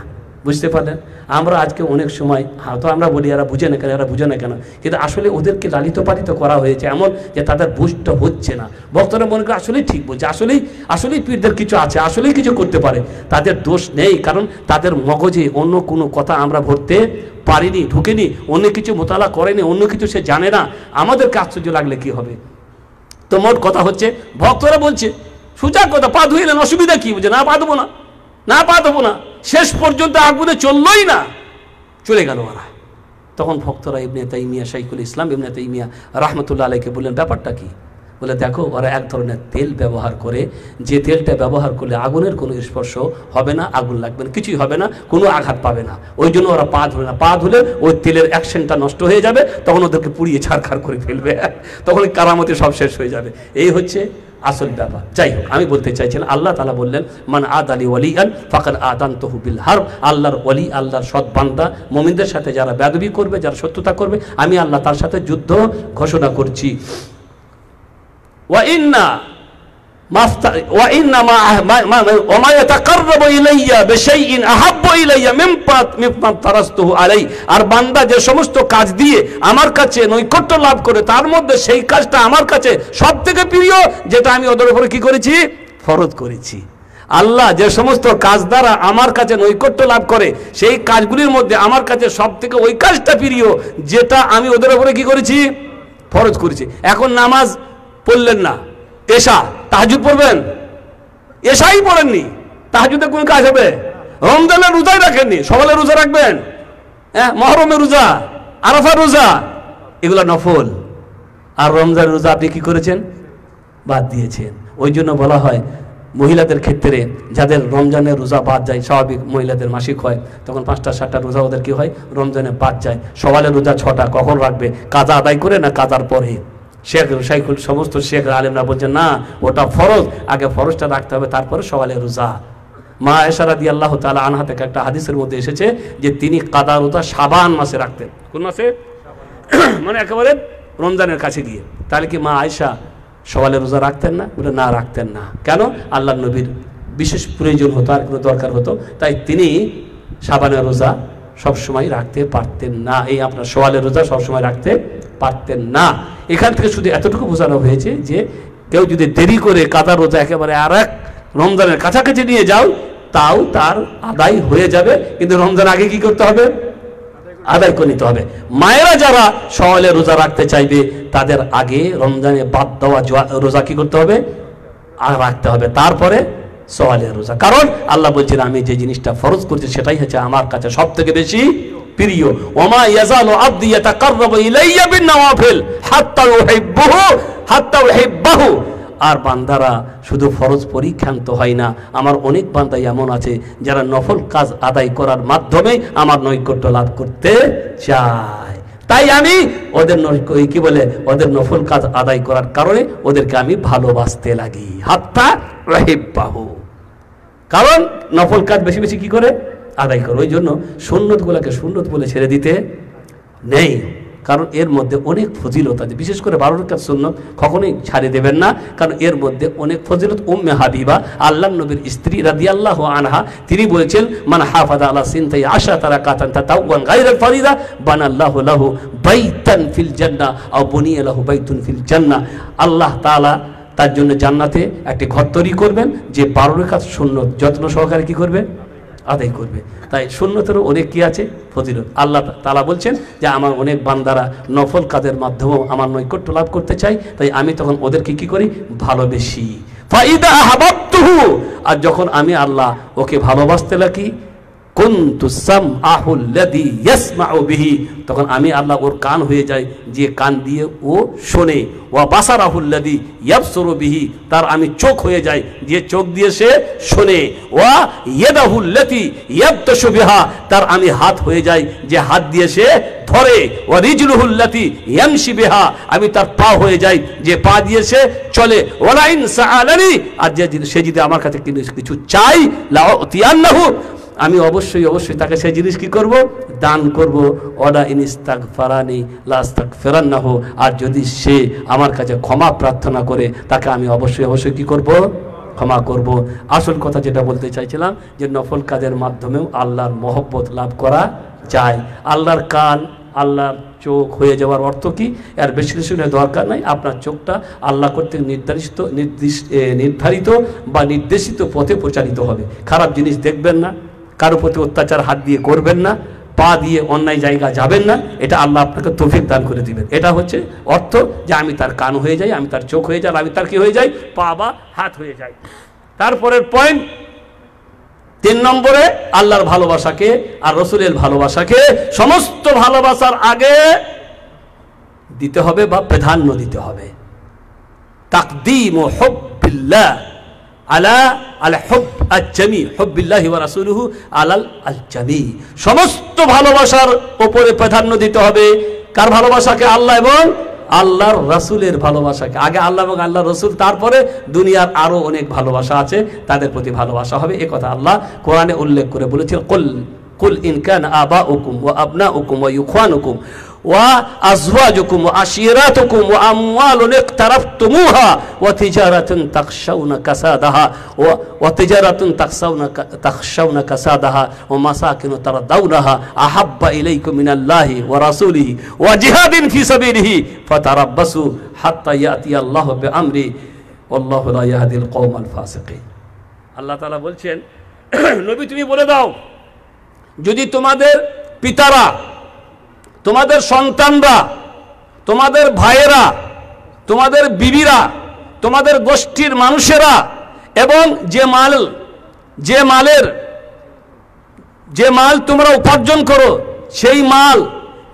বুঝতে পারলেন? আমরা আজকে অনেক সময় হয়তো আমরা বলি, এরা বুঝে না কেন? এরা বুঝে না কেন? কিন্তু আসলে ওদেরকে লালিত পালিত করা হয়েছে এমন যে তাদের বুঝটা হচ্ছে না। ভক্তরা মনে করে, আসলেই ঠিক বলছে, আসলেই আসলেই পীরদের কিছু আছে, আসলেই কিছু করতে পারে। তাদের দোষ নেই, কারণ তাদের মগজে অন্য কোনো কথা আমরা ভরতে পারিনি, ঢুকেনি, অন্য কিছু মোতালা করেনি, অন্য কিছু সে জানে না। আমাদেরকে আশ্চর্য লাগলে কি হবে? তো মোট কথা হচ্ছে ভক্তরা বলছে সুজা কথা পা ধুয়ে নেন অসুবিধা কি? বুঝে না, পা না। না পা দেবো না। শেষ পর্যন্ত আগুনে চললই না। চলে গেল ওরা। তখন ভক্তরা ইবনে তাইমিয়া শাইকুল ইসলাম ইবনে তাইমিয়া রহমতুল্লাহ আলাইকে বললেন, ব্যাপারটা কি? বলে দেখো, ওরা এক ধরনের তেল ব্যবহার করে। যে তেলটা ব্যবহার করলে আগুনের কোনো স্পর্শ হবে না, আগুন লাগবে না, কিছুই হবে না, কোনো আঘাত পাবে না। ওই জন্য ওরা পা ধরে না। পা ধুলে ওই তেলের অ্যাকশনটা নষ্ট হয়ে যাবে, তখন ওদেরকে পুড়িয়ে ছাড়খাড় করে ফেলবে। তখন কারামতে সব শেষ হয়ে যাবে। এই হচ্ছে আসল ব্যাপার। যাই হোক, আমি বলতে চাইছিলাম, আল্লাহ তালা বললেন, মান আদ আলী ওয়ালি আন ফাকার আদান তহুবিল হার আল্লাহর অলি আল্লাহর সৎ বান্দা, মোমিনদের সাথে যারা বেদবি করবে, যারা সত্যতা করবে, আমি আল্লাহ তার সাথে যুদ্ধ ঘোষণা করছি। ইন্না মা মা মা ওয়া মা ইয়াতাকাররাবু ইলাইয়া বিশাইইন আহাব্বু ইলাইয়া মিম্মা মিম্মা আলাই আর বান্দা যে সমস্ত কাজ দিয়ে আমার কাছে নৈকট্য লাভ করে, তার মধ্যে সেই কাজটা আমার কাছে সবথেকে প্রিয়, যেটা আমি ওদের উপরে কি করেছি? ফরজ করেছি। আল্লাহ যে সমস্ত কাজ দ্বারা আমার কাছে নৈকট্য লাভ করে, সেই কাজগুলির মধ্যে আমার কাছে সব থেকে ওই কাজটা প্রিয়, যেটা আমি ওদের উপরে কি করেছি? ফরজ করেছি। এখন নামাজ পড়লেন না। এশা তাহাজুদ পড়বেন? এশাই পড়েননি। তাহাজুদে কোন কাজ হবে? রমজানের রোজাই রাখেননি। সকালে রোজা রাখবেন? হ্যাঁ মহরমের রোজা, আরাফার রোজা, এগুলো নফল। আর রমজানের রোজা আপনি কি করেছেন? বাদ দিয়েছেন। ওই জন্য বলা হয়, মহিলাদের ক্ষেত্রে যাদের রমজানের রোজা বাদ যায়, স্বাভাবিক মহিলাদের মাসিক হয়, তখন পাঁচটা, সাতটা রোজা ওদের কি হয়? রমজানে বাদ যায়। সকালে রোজা ছটা কখন রাখবে? কাজা আদায় করে না কাজার পরে? শেখ শাইকুল সমস্ত শেখ আলেমরা বলছেন না, ওটা ফরজ। আগে ফরজটা রাখতে হবে, তারপরে সকালে রোজা। মা এসারা দিয়ে আল্লাহ তালা আনহা থেকে একটা হাদিসের মধ্যে এসেছে যে তিনি কাদা রোজা সাবান মাসে রাখতেন। কোন মাসে? মানে একেবারে রমজানের কাছে গিয়ে। তাহলে কি মা আয়সা সকালে রোজা রাখতেন না? বলে, না, রাখতেন না। কেন? আল্লাহ নবীর বিশেষ প্রয়োজন হতো, আর কোনো দরকার হতো। তাই তিনি সাবানের রোজা সবসময় রাখতে পারতেন না। এই আপনার সোয়ালের রোজা সবসময় রাখতে পারতেন না। এখান থেকে শুধু এতটুকু বোঝানো হয়েছে যে, কেউ যদি দেরি করে কাদা রোজা একেবারে আর এক রমজানের কাছাকাছি নিয়ে যাও, তাও তার আদায় হয়ে যাবে। কিন্তু রমজান আগে কি করতে হবে? আদায় করে নিতে হবে। মায়েরা যারা সওয়ালে রোজা রাখতে চাইবে, তাদের আগে রমজানে বাদ দেওয়া রোজা কি করতে হবে? আর রাখতে হবে। তারপরে সওয়ালের রোজা। কারণ আল্লাহ বলছেন, আমি যে জিনিসটা ফরজ করছি, সেটাই হচ্ছে আমার কাছে সব থেকে বেশি প্রিয়। ওমা ইয়াজালু আবদি ইয়াতাকাররাবু ইলাইয়া বিন নওয়াফিল হাত্তা উহিব্বুহু হাত্তা উহিব্বাহু আর বান্দারা শুধু ফরজ পরীক্ষান্ত হয় না, আমার অনেক বান্দা এমন আছে যারা নফল কাজ আদায় করার মাধ্যমে আমার নৈকট্য লাভ করতে চায়। তাই আমি ওদের কি বলে, ওদের নফল কাজ আদায় করার কারণে ওদেরকে আমি ভালোবাসতে লাগি। হাত্তা রাহিবাহু কারণ নফল কাজ বেশি বেশি কি করে? আদায় করে। ওই জন্য সুন্নতগুলোকে সুন্নত বলে ছেড়ে দিতে নেই। কারণ এর মধ্যে অনেক ফজিলত আছে। বিশেষ করে বারো রকাত সুন্নত কখনোই ছাড়ে দেবেন না। কারণ এর মধ্যে অনেক ফজিলত। উম্মে হাবিবা আল্লাহ নবীর স্ত্রী রাদি আল্লাহ আনহা, তিনি বলেছেন, মান হাফাদা আলা সিনতাই আশা তারা কাতান তা তাতাওয়ান গায়রাল ফারিদা, বানাল্লাহু লাহু বাইতান ফিল জান্নাহ, আও বুনিয়া লাহু বাইতুন ফিল জান্নাহ। আল্লাহ তাআলা তার জন্য জান্নাতে একটি ঘর তৈরি করবেন। যে বারো রেখাত সুন্নত যত্ন সহকারে কি করবে? আদায় করবে। তাই শূন্যতেরও অনেক কি আছে? ফজিলত। আল্লাহ তালা বলছেন যে, আমার অনেক বান্দারা নফল কাজের মাধ্যমেও আমার নৈকট্য লাভ করতে চাই তাই আমি তখন ওদেরকে কি করি? ভালোবেসি। ফাইদা আর যখন আমি আল্লাহ ওকে ভালোবাসতে লাগি তখন আমি আল্লাহ ওর কান হয়ে যাই, যে কান দিয়ে ও শোনে। ওয়া বাসারাহুল্লাযী ইয়াবসুরু বিহি। তার আমি চোখ হয়ে যাই, যে চোখ দিয়ে সে শোনে। ওয়া ইয়াদাহুল্লাতী ইয়াবতাশু বিহা। তার আমি হাত হয়ে যাই, যে হাত দিয়ে সে ধরে। ওয়া রিজলুহুল্লাতী ইয়ামশি বিহা। আমি তার পা হয়ে যাই, যে পা দিয়ে সে চলে। ওয়ালা ইন সাআলানি। আর যে সে যদি আমার কাছে কিছু- কিছু চাই, লাউতিয়ান্নাহু। আমি অবশ্যই অবশ্যই তাকে সেই জিনিস কি করব? দান করব। অডা ইনিস্তাক ফারানি লাস্তাক ফেরান্না হো আর যদি সে আমার কাছে ক্ষমা প্রার্থনা করে, তাকে আমি অবশ্যই অবশ্যই কি করব? ক্ষমা করব। আসল কথা যেটা বলতে চাইছিলাম, যে নফল কাজের মাধ্যমেও আল্লাহর মহব্বত লাভ করা যায়। আল্লাহর কান, আল্লাহর চোখ হয়ে যাওয়ার অর্থ কি? এর বিশ্লেষণের দরকার নাই। আপনার চোখটা আল্লাহ কর্তৃক নির্ধারিত, নির্দিষ্ট নির্ধারিত বা নির্দেশিত পথে প্রচারিত হবে। খারাপ জিনিস দেখবেন না। কারও প্রতি অত্যাচার, হাত দিয়ে করবেন না, পা দিয়ে অন্যায় জায়গা যাবেন না, এটা আল্লাহ আপনাকে তৌফিক দান করে দিবেন। এটা হচ্ছে অর্থ যে আমি তার কান হয়ে যাই, আমি তার চোখ হয়ে যাই আমি তার কি হয়ে যাই? পা বা হাত হয়ে যাই। তারপরের পয়েন্ট তিন নম্বরে আল্লাহর ভালোবাসাকে আর রসুলের ভালোবাসাকে সমস্ত ভালোবাসার আগে দিতে হবে বা প্রাধান্য দিতে হবে। তাকদিম ও হব্বিল্লাহ আলা আলা হব হব্বিল্লাহি আলাল সমস্ত ভালোবাসার উপরে প্রাধান্য দিতে হবে। কার ভালোবাসাকে? আল্লাহ এবং আল্লাহর রাসূলের ভালোবাসাকে। আগে আল্লাহ এবং আল্লাহ রসুল, তারপরে দুনিয়ার আরও অনেক ভালোবাসা আছে, তাদের প্রতি ভালোবাসা হবে। এ কথা আল্লাহ কোরআনে উল্লেখ করে বলেছেন, কুল কুল ইনকান আবা ইন কান আবাউকুম ওয়া আবনাউকুম ওয়া ইখওয়ানুকুম وأزواجكم وعشيراتكم وأموال اقترفتموها وتجارة تخشون كسادها و- وتجارة تخشون ك- تخشون كسادها ومساكن ترضونها أحب إليكم من الله ورسوله وجهاد في سبيله فتربصوا حتى يأتي الله بأمره والله لا يهدي القوم الفاسقين আল্লাহ তাআলা বলছেন নবী তুমি বলে দাও যদি তোমাদের পিতারা তোমাদের সন্তানরা, তোমাদের ভাইয়েরা, তোমাদের বিবিরা, তোমাদের গোষ্ঠীর মানুষেরা এবং যে মাল, যে মালের, যে মাল তোমরা উপার্জন করো, সেই মাল,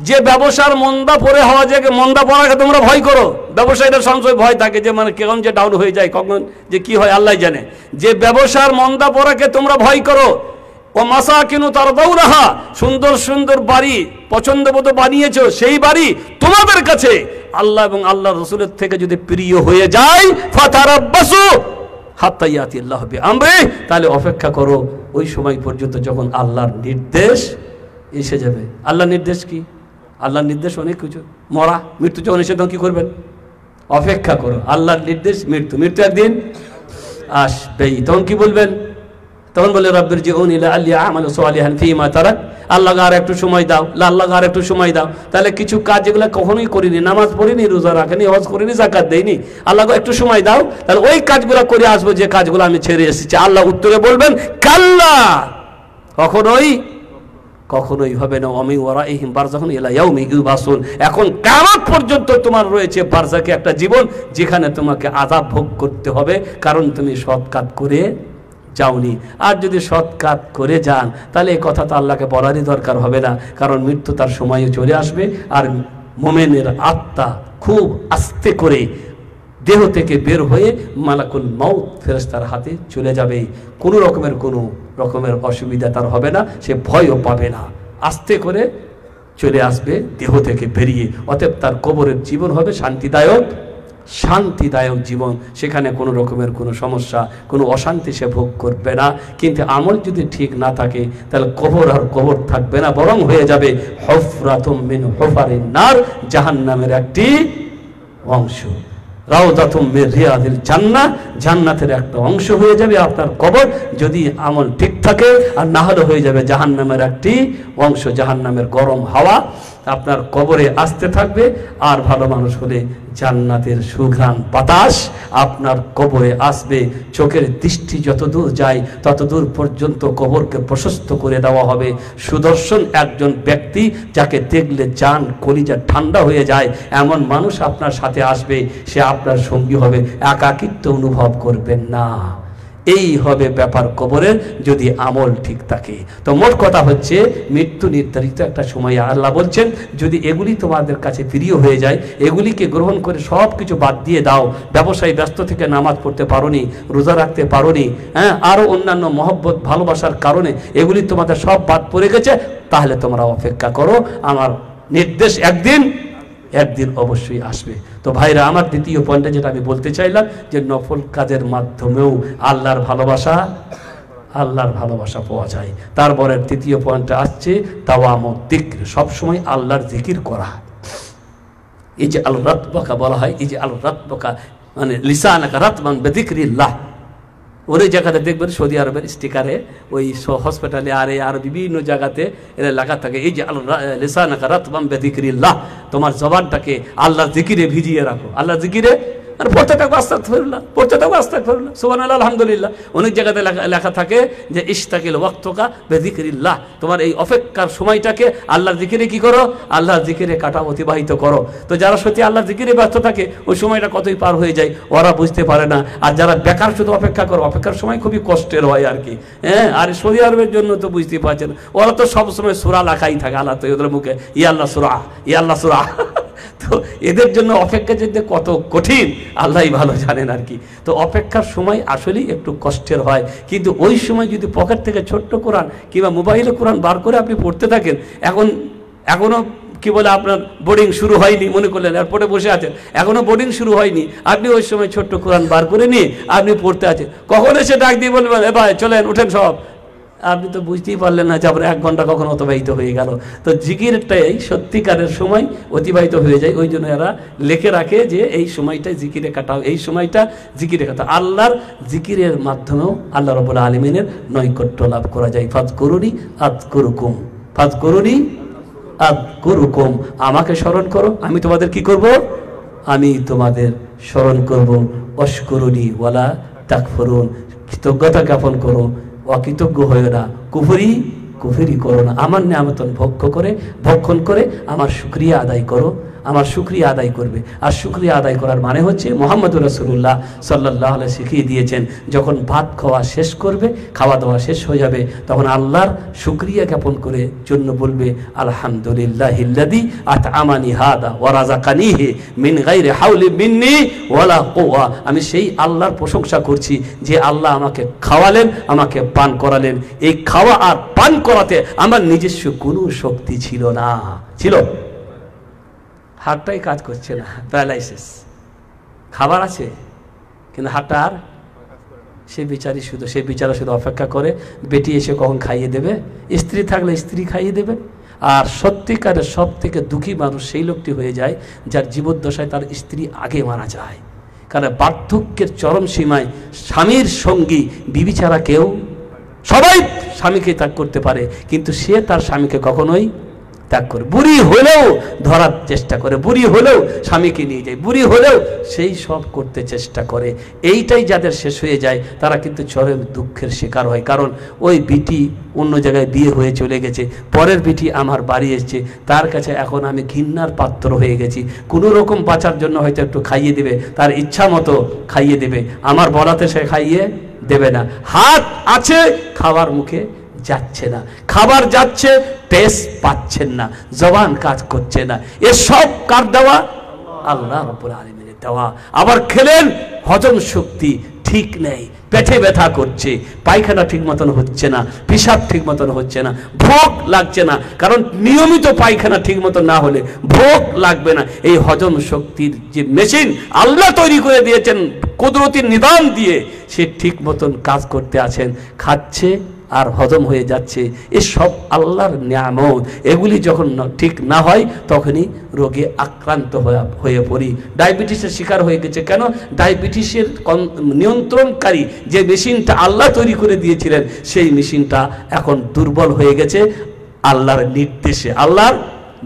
যে ব্যবসার মন্দা পরে হওয়া যে মন্দা পড়াকে তোমরা ভয় করো, ব্যবসায়ীরা সঞ্চয় ভয় থাকে যে মানে কেমন যে ডাউন হয়ে যায়, কখন যে কি হয়, আল্লাহ জানে। যে ব্যবসার মন্দা পড়াকে তোমরা ভয় করো ও মাসা কিনু তার দৌড়াহা সুন্দর সুন্দর বাড়ি পছন্দ মতো বানিয়েছো, সেই বাড়ি তোমাদের কাছে। আল্লাহ এবং আল্লাহ রসুলের থেকে যদি প্রিয় হয়ে যায়, ফাতারাব্বাসু হাত্তাইয়াতি আল্লাহ আমরে তাহলে অপেক্ষা করো, ওই সময় পর্যন্ত যখন আল্লাহর নির্দেশ এসে যাবে। আল্লাহর নির্দেশ কি? আল্লাহর নির্দেশ অনেক কিছু। মরা, মৃত্যু যখন এসে তখন কি করবেন? অপেক্ষা করো, আল্লাহর নির্দেশ মৃত্যু মৃত্যু একদিন আসবেই। তখন কি বলবেন? তখন বলে রব্বের যে উনিলা আল্লাহ আমাল সোয়ালিহান ফিমা তারা আল্লাহ আর একটু সময় দাও। আল্লাহ আর একটু সময় দাও। তাহলে কিছু কাজ যেগুলো কখনোই করিনি। নামাজ পড়িনি, রোজা রাখেনি, হজ করিনি জাকাত দেয়নি আল্লাহ একটু সময় দাও। তাহলে ওই কাজগুলো করে আসব যে কাজগুলো আমি ছেড়ে এসেছি। আল্লাহ উত্তরে বলবেন, কাল্লা! কখনোই কখনোই হবে না। অমি ওরা এই বারজাখন এলাইয়াউমি ইউবাসুন। এখন কেমন পর্যন্ত তোমার রয়েছে বারজাকে একটা জীবন, যেখানে তোমাকে আজাব ভোগ করতে হবে। কারণ তুমি সৎ কাজ করে যাওনি আর যদি সৎ কাজ করে যান, তাহলে এই কথা তো আল্লাহকে বলারই দরকার হবে না। কারণ মৃত্যু তার সময়ে চলে আসবে, আর মোমেনের আত্মা খুব আস্তে করে দেহ থেকে বের হয়ে মালাকুল মাউত ফেরেস্তার হাতে চলে যাবে। কোনো রকমের কোনো রকমের অসুবিধা তার হবে না, সে ভয়ও পাবে না। আস্তে করে চলে আসবে দেহ থেকে বেরিয়ে। অতএব তার কবরের জীবন হবে শান্তিদায়ক। শান্তিদায়ক জীবন, সেখানে কোনো রকমের কোনো সমস্যা, কোনো অশান্তি সে ভোগ করবে না। কিন্তু আমল যদি ঠিক না থাকে, তাহলে কবর আর কবর থাকবে না, বরং হয়ে যাবে হফরাতুম মিন নার, জাহান্নামের একটি অংশ। রাউদাতুম মির রিয়াদিল জান্নাহ, জান্নাতের একটা অংশ হয়ে যাবে আপনার কবর, যদি আমল ঠিক থাকে, আর না হলে হয়ে যাবে জাহান্নামের একটি অংশ, জাহান্নামের গরম হাওয়া। আপনার কবরে আসতে থাকবে। আর ভালো মানুষ হলে জান্নাতের সুঘ্রাণ বাতাস আপনার কবরে আসবে। চোখের দৃষ্টি যত দূর যায় তত দূর পর্যন্ত কবরকে প্রশস্ত করে দেওয়া হবে। সুদর্শন একজন ব্যক্তি যাকে দেখলে যান কলিজা ঠান্ডা হয়ে যায়। এমন মানুষ আপনার সাথে আসবে, সে আপনার সঙ্গী হবে। একাকিত্ব অনুভব করবেন না। এই হবে ব্যাপার কবরের যদি আমল ঠিক থাকে। তো মোট কথা হচ্ছে, মৃত্যু নির্ধারিত একটা সময় আল্লাহ বলছেন, যদি এগুলি তোমাদের কাছে প্রিয় হয়ে যায়, এগুলিকে গ্রহণ করে সব কিছু বাদ দিয়ে দাও, ব্যবসায়ী ব্যস্ত থেকে নামাজ পড়তে পারোনি, রোজা রাখতে পারোনি হ্যাঁ আরও অন্যান্য মহব্বত, ভালোবাসার কারণে এগুলি তোমাদের সব বাদ পড়ে গেছে, তাহলে তোমরা অপেক্ষা করো, আমার নির্দেশ একদিন একদিন অবশ্যই আসবে। তো ভাইরা, আমার দ্বিতীয় পয়েন্টে যেটা আমি বলতে চাইলাম, যে নফল কাজের মাধ্যমেও আল্লাহর ভালোবাসা আল্লাহর ভালোবাসা পাওয়া যায়। তারপরে তৃতীয় পয়েন্টটা আসছে তাওয়াম দিক্র, সবসময় আল্লাহর জিকির করা। এই যে আল রাতবাকা বলা হয়, এই যে আল রাতবাকা মানে লিসানাকা রাতমান বেদিক্রিল্লাহ ওই জায়গাতে দেখবেন সৌদি আরবের স্টিকারে ওই হসপিটালে আরে আর বিভিন্ন জায়গাতে এরা লেখা থাকে, এই যে আল্লাহ তোমার জবানটাকে আল্লাহ জিকিরে ভিজিয়ে রাখো। আল্লাহ জিকিরে আর পড়তে থাকব আস্তাক ফেরুল্লাহ পড়তে থাকব আস্তাক ফেরুল্লাহ সুবান আলহামদুলিল্লাহ। অনেক জায়গাতে লেখা থাকে যে ইস্তাকিল ওয়াক্তকা বেদিকরিল্লাহ তোমার এই অপেক্ষার সময়টাকে আল্লাহর জিকিরে কি করো? আল্লাহর জিকিরে কাটা অতিবাহিত করো। তো যারা সত্যি আল্লাহর জিকিরে ব্যস্ত থাকে, ওই সময়টা কতই পার হয়ে যায়, ওরা বুঝতে পারে না। আর যারা বেকার শুধু অপেক্ষা করো, অপেক্ষার সময় খুবই কষ্টের হয় আর কি। হ্যাঁ আর সৌদি আরবের জন্য তো বুঝতেই পারছেন। ওরা তো সবসময় সুরা লেখাই থাকে আল্লাহ তো ওদের মুখে ইয়াল্লাহ সুরা ইয়াল্লাহ সুরা। তো এদের জন্য অপেক্ষা যেতে কত কঠিন। আল্লাহই ভালো জানেন আর কি। তো অপেক্ষার সময় আসলেই একটু কষ্টের হয়। কিন্তু ওই সময় যদি পকেট থেকে ছোট্ট কোরআন কিংবা মোবাইলে কোরআন বার করে আপনি পড়তে থাকেন, এখন, এখনও কি বলে আপনার বোর্ডিং শুরু হয়নি মনে করলেন এয়ারপোর্টে বসে আছেন, এখনও বোর্ডিং শুরু হয়নি। আপনি ওই সময় ছোট্ট কোরআন বার করে নিয়ে আপনি পড়তে আছেন। কখন এসে ডাক দিয়ে বলবেন, এ ভাই, চলেন, উঠেন সব। আপনি তো বুঝতেই পারলেন না যে আপনার এক ঘণ্টা কখন অতিবাহিত হয়ে গেল। তো জিকিরটাই সত্যিকারের সময় অতিবাহিত হয়ে যায়। ওই জন্য এরা লিখে রাখে যে এই সময়টা জিকিরে কাটাও, এই সময়টা জিকিরে কাটাও। আল্লাহর জিকিরের মাধ্যমেও আল্লাহ রবুল আলমিনের নৈকট্য লাভ করা যায়। ফাজ করুনি আদ করুকুম ফাজ করুনি আদ করুকুম আমাকে স্মরণ করো, আমি তোমাদের কি করব? আমি তোমাদের স্মরণ করব। অস্করুনি ওয়ালা তাকফরুন। কৃতজ্ঞতা জ্ঞাপন করো। অকৃতজ্ঞ হয়ে না। কুফুরি কুফুরি করো না। আমার নিয়ামতন ভক্ষ করে, ভক্ষণ করে, আমার সুক্রিয়া আদায় করো। আমার শুক্রিয়া আদায় করবে। আর শুক্রিয়া আদায় করার মানে হচ্ছে মোহাম্মদ রসুল্লাহ সাল্লাহ শিখিয়ে দিয়েছেন, যখন ভাত খাওয়া শেষ করবে, খাওয়া দাওয়া শেষ হয়ে যাবে, তখন আল্লাহর শুক্রিয়া জ্ঞাপন করে জন্য বলবে আলহামদুলিল্লাহ হিল্লাদি আত আমানি হাদা ওয়ারাজা কানিহে মিন গাইরে হাউলি মিন্নি ওয়ালা কোয়া আমি সেই আল্লাহর প্রশংসা করছি যে আল্লাহ আমাকে খাওয়ালেন, আমাকে পান করালেন। এই খাওয়া আর পান করাতে আমার নিজস্ব কোনো শক্তি ছিল না। ছিল? হাতটাই কাজ করছে না, প্যারালাইসিস। খাবার আছে, কিন্তু হাতটা আর সে বিচারি শুধু, সে বিচারা শুধু অপেক্ষা করে, বেটি এসে কখন খাইয়ে দেবে? স্ত্রী থাকলে স্ত্রী খাইয়ে দেবে। আর সত্যিকারের সব থেকে দুঃখী মানুষ সেই লোকটি হয়ে যায়, যার জীবদ্দশায় তার স্ত্রী আগে মারা যায়। কারণ বার্ধক্যের চরম সীমায় স্বামীর সঙ্গী বিবি ছাড়া কেউ, সবাই স্বামীকে ত্যাগ করতে পারে, কিন্তু সে তার স্বামীকে কখনোই ত্যাগ করে। বুড়ি হলেও ধরার চেষ্টা করে, বুড়ি হলেও স্বামীকে নিয়ে যায়, বুড়ি হলেও সেই সব করতে চেষ্টা করে। এইটাই যাদের শেষ হয়ে যায়, তারা কিন্তু চরম দুঃখের শিকার হয়। কারণ ওই বিটি অন্য জায়গায় বিয়ে হয়ে চলে গেছে, পরের বিটি আমার বাড়ি এসছে, তার কাছে এখন আমি ঘৃণার পাত্র হয়ে গেছি। কোনো রকম বাঁচার জন্য হয়তো একটু খাইয়ে দেবে, তার ইচ্ছা মতো খাইয়ে দেবে। আমার বলাতে সে খাইয়ে দেবে না। হাত আছে, খাওয়ার মুখে যাচ্ছে না। খাবার যাচ্ছে টেস্ট পাচ্ছেন না, জবান কাজ করছে না। এসব কার দেওয়া? আল্লাহ আলমিনের দেওয়া। আবার খেলেন, হজম শক্তি ঠিক নেই, পেটে ব্যথা করছে, পায়খানা ঠিক মতন হচ্ছে না, পেশাব ঠিক মতন হচ্ছে না, ভোগ লাগছে না, কারণ নিয়মিত পায়খানা ঠিক মতন না হলে ভোগ লাগবে না। এই হজম শক্তির যে মেশিন আল্লাহ তৈরি করে দিয়েছেন কুদরতির নিদান দিয়ে সে ঠিক মতন কাজ করতে আছেন, খাচ্ছে আর হজম হয়ে যাচ্ছে। এসব আল্লাহর নিয়ামত। এগুলি যখন ঠিক না হয়, তখনই রোগে আক্রান্ত হয়ে পড়ি। ডায়াবেটিসের শিকার হয়ে গেছে। কেন? ডায়াবেটিসের নিয়ন্ত্রণকারী যে মেশিনটা আল্লাহ তৈরি করে দিয়েছিলেন, সেই মেশিনটা এখন দুর্বল হয়ে গেছে আল্লাহর নির্দেশে। আল্লাহর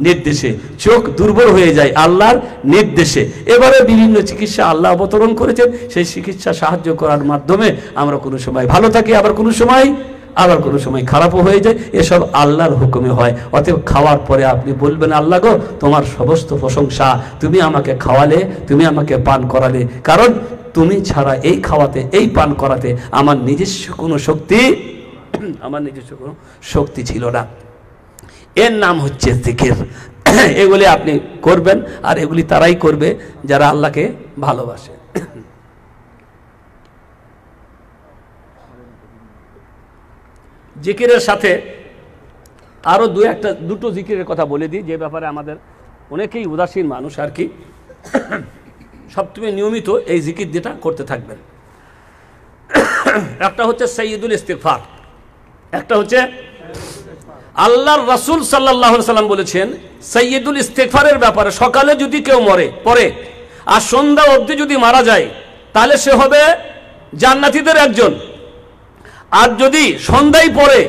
নির্দেশে। চোখ দুর্বল হয়ে যায় আল্লাহর নির্দেশে। এবারে বিভিন্ন চিকিৎসা আল্লাহ অবতরণ করেছেন। সেই চিকিৎসা সাহায্য করার মাধ্যমে আমরা কোনো সময় ভালো থাকি, আবার কোনো সময় আবার কোনো সময় খারাপও হয়ে যায়, এসব আল্লাহর হুকুমে হয়। অতএব খাওয়ার পরে আপনি বলবেন, আল্লাহ গো, তোমার সমস্ত প্রশংসা তুমি আমাকে খাওয়ালে, তুমি আমাকে পান করালে। কারণ তুমি ছাড়া এই খাওয়াতে, এই পান করাতে আমার নিজস্ব কোনো শক্তি, আমার নিজস্ব কোনো শক্তি ছিল না। এর নাম হচ্ছে জিকির। এগুলি আপনি করবেন, আর এগুলি তারাই করবে যারা আল্লাহকে ভালোবাসে। জিকিরের সাথে আরও দু একটা, দুটো জিকিরের কথা বলে দিই, যে ব্যাপারে আমাদের অনেকেই উদাসীন মানুষ আর কি। সবথেকে নিয়মিত এই জিকির যেটা করতে থাকবেন। একটা হচ্ছে সৈয়দুল ইস্তিফার একটা হচ্ছে আল্লাহর রাসুল সাল্লাহ সাল্লাম বলেছেন, সৈয়দুল ইস্তেফারের ব্যাপারে সকালে যদি কেউ মরে পরে আর সন্ধ্যা অবধি যদি মারা যায়, তাহলে সে হবে জান্নাতীদের একজন। আর যদি সন্ধ্যায় পড়ে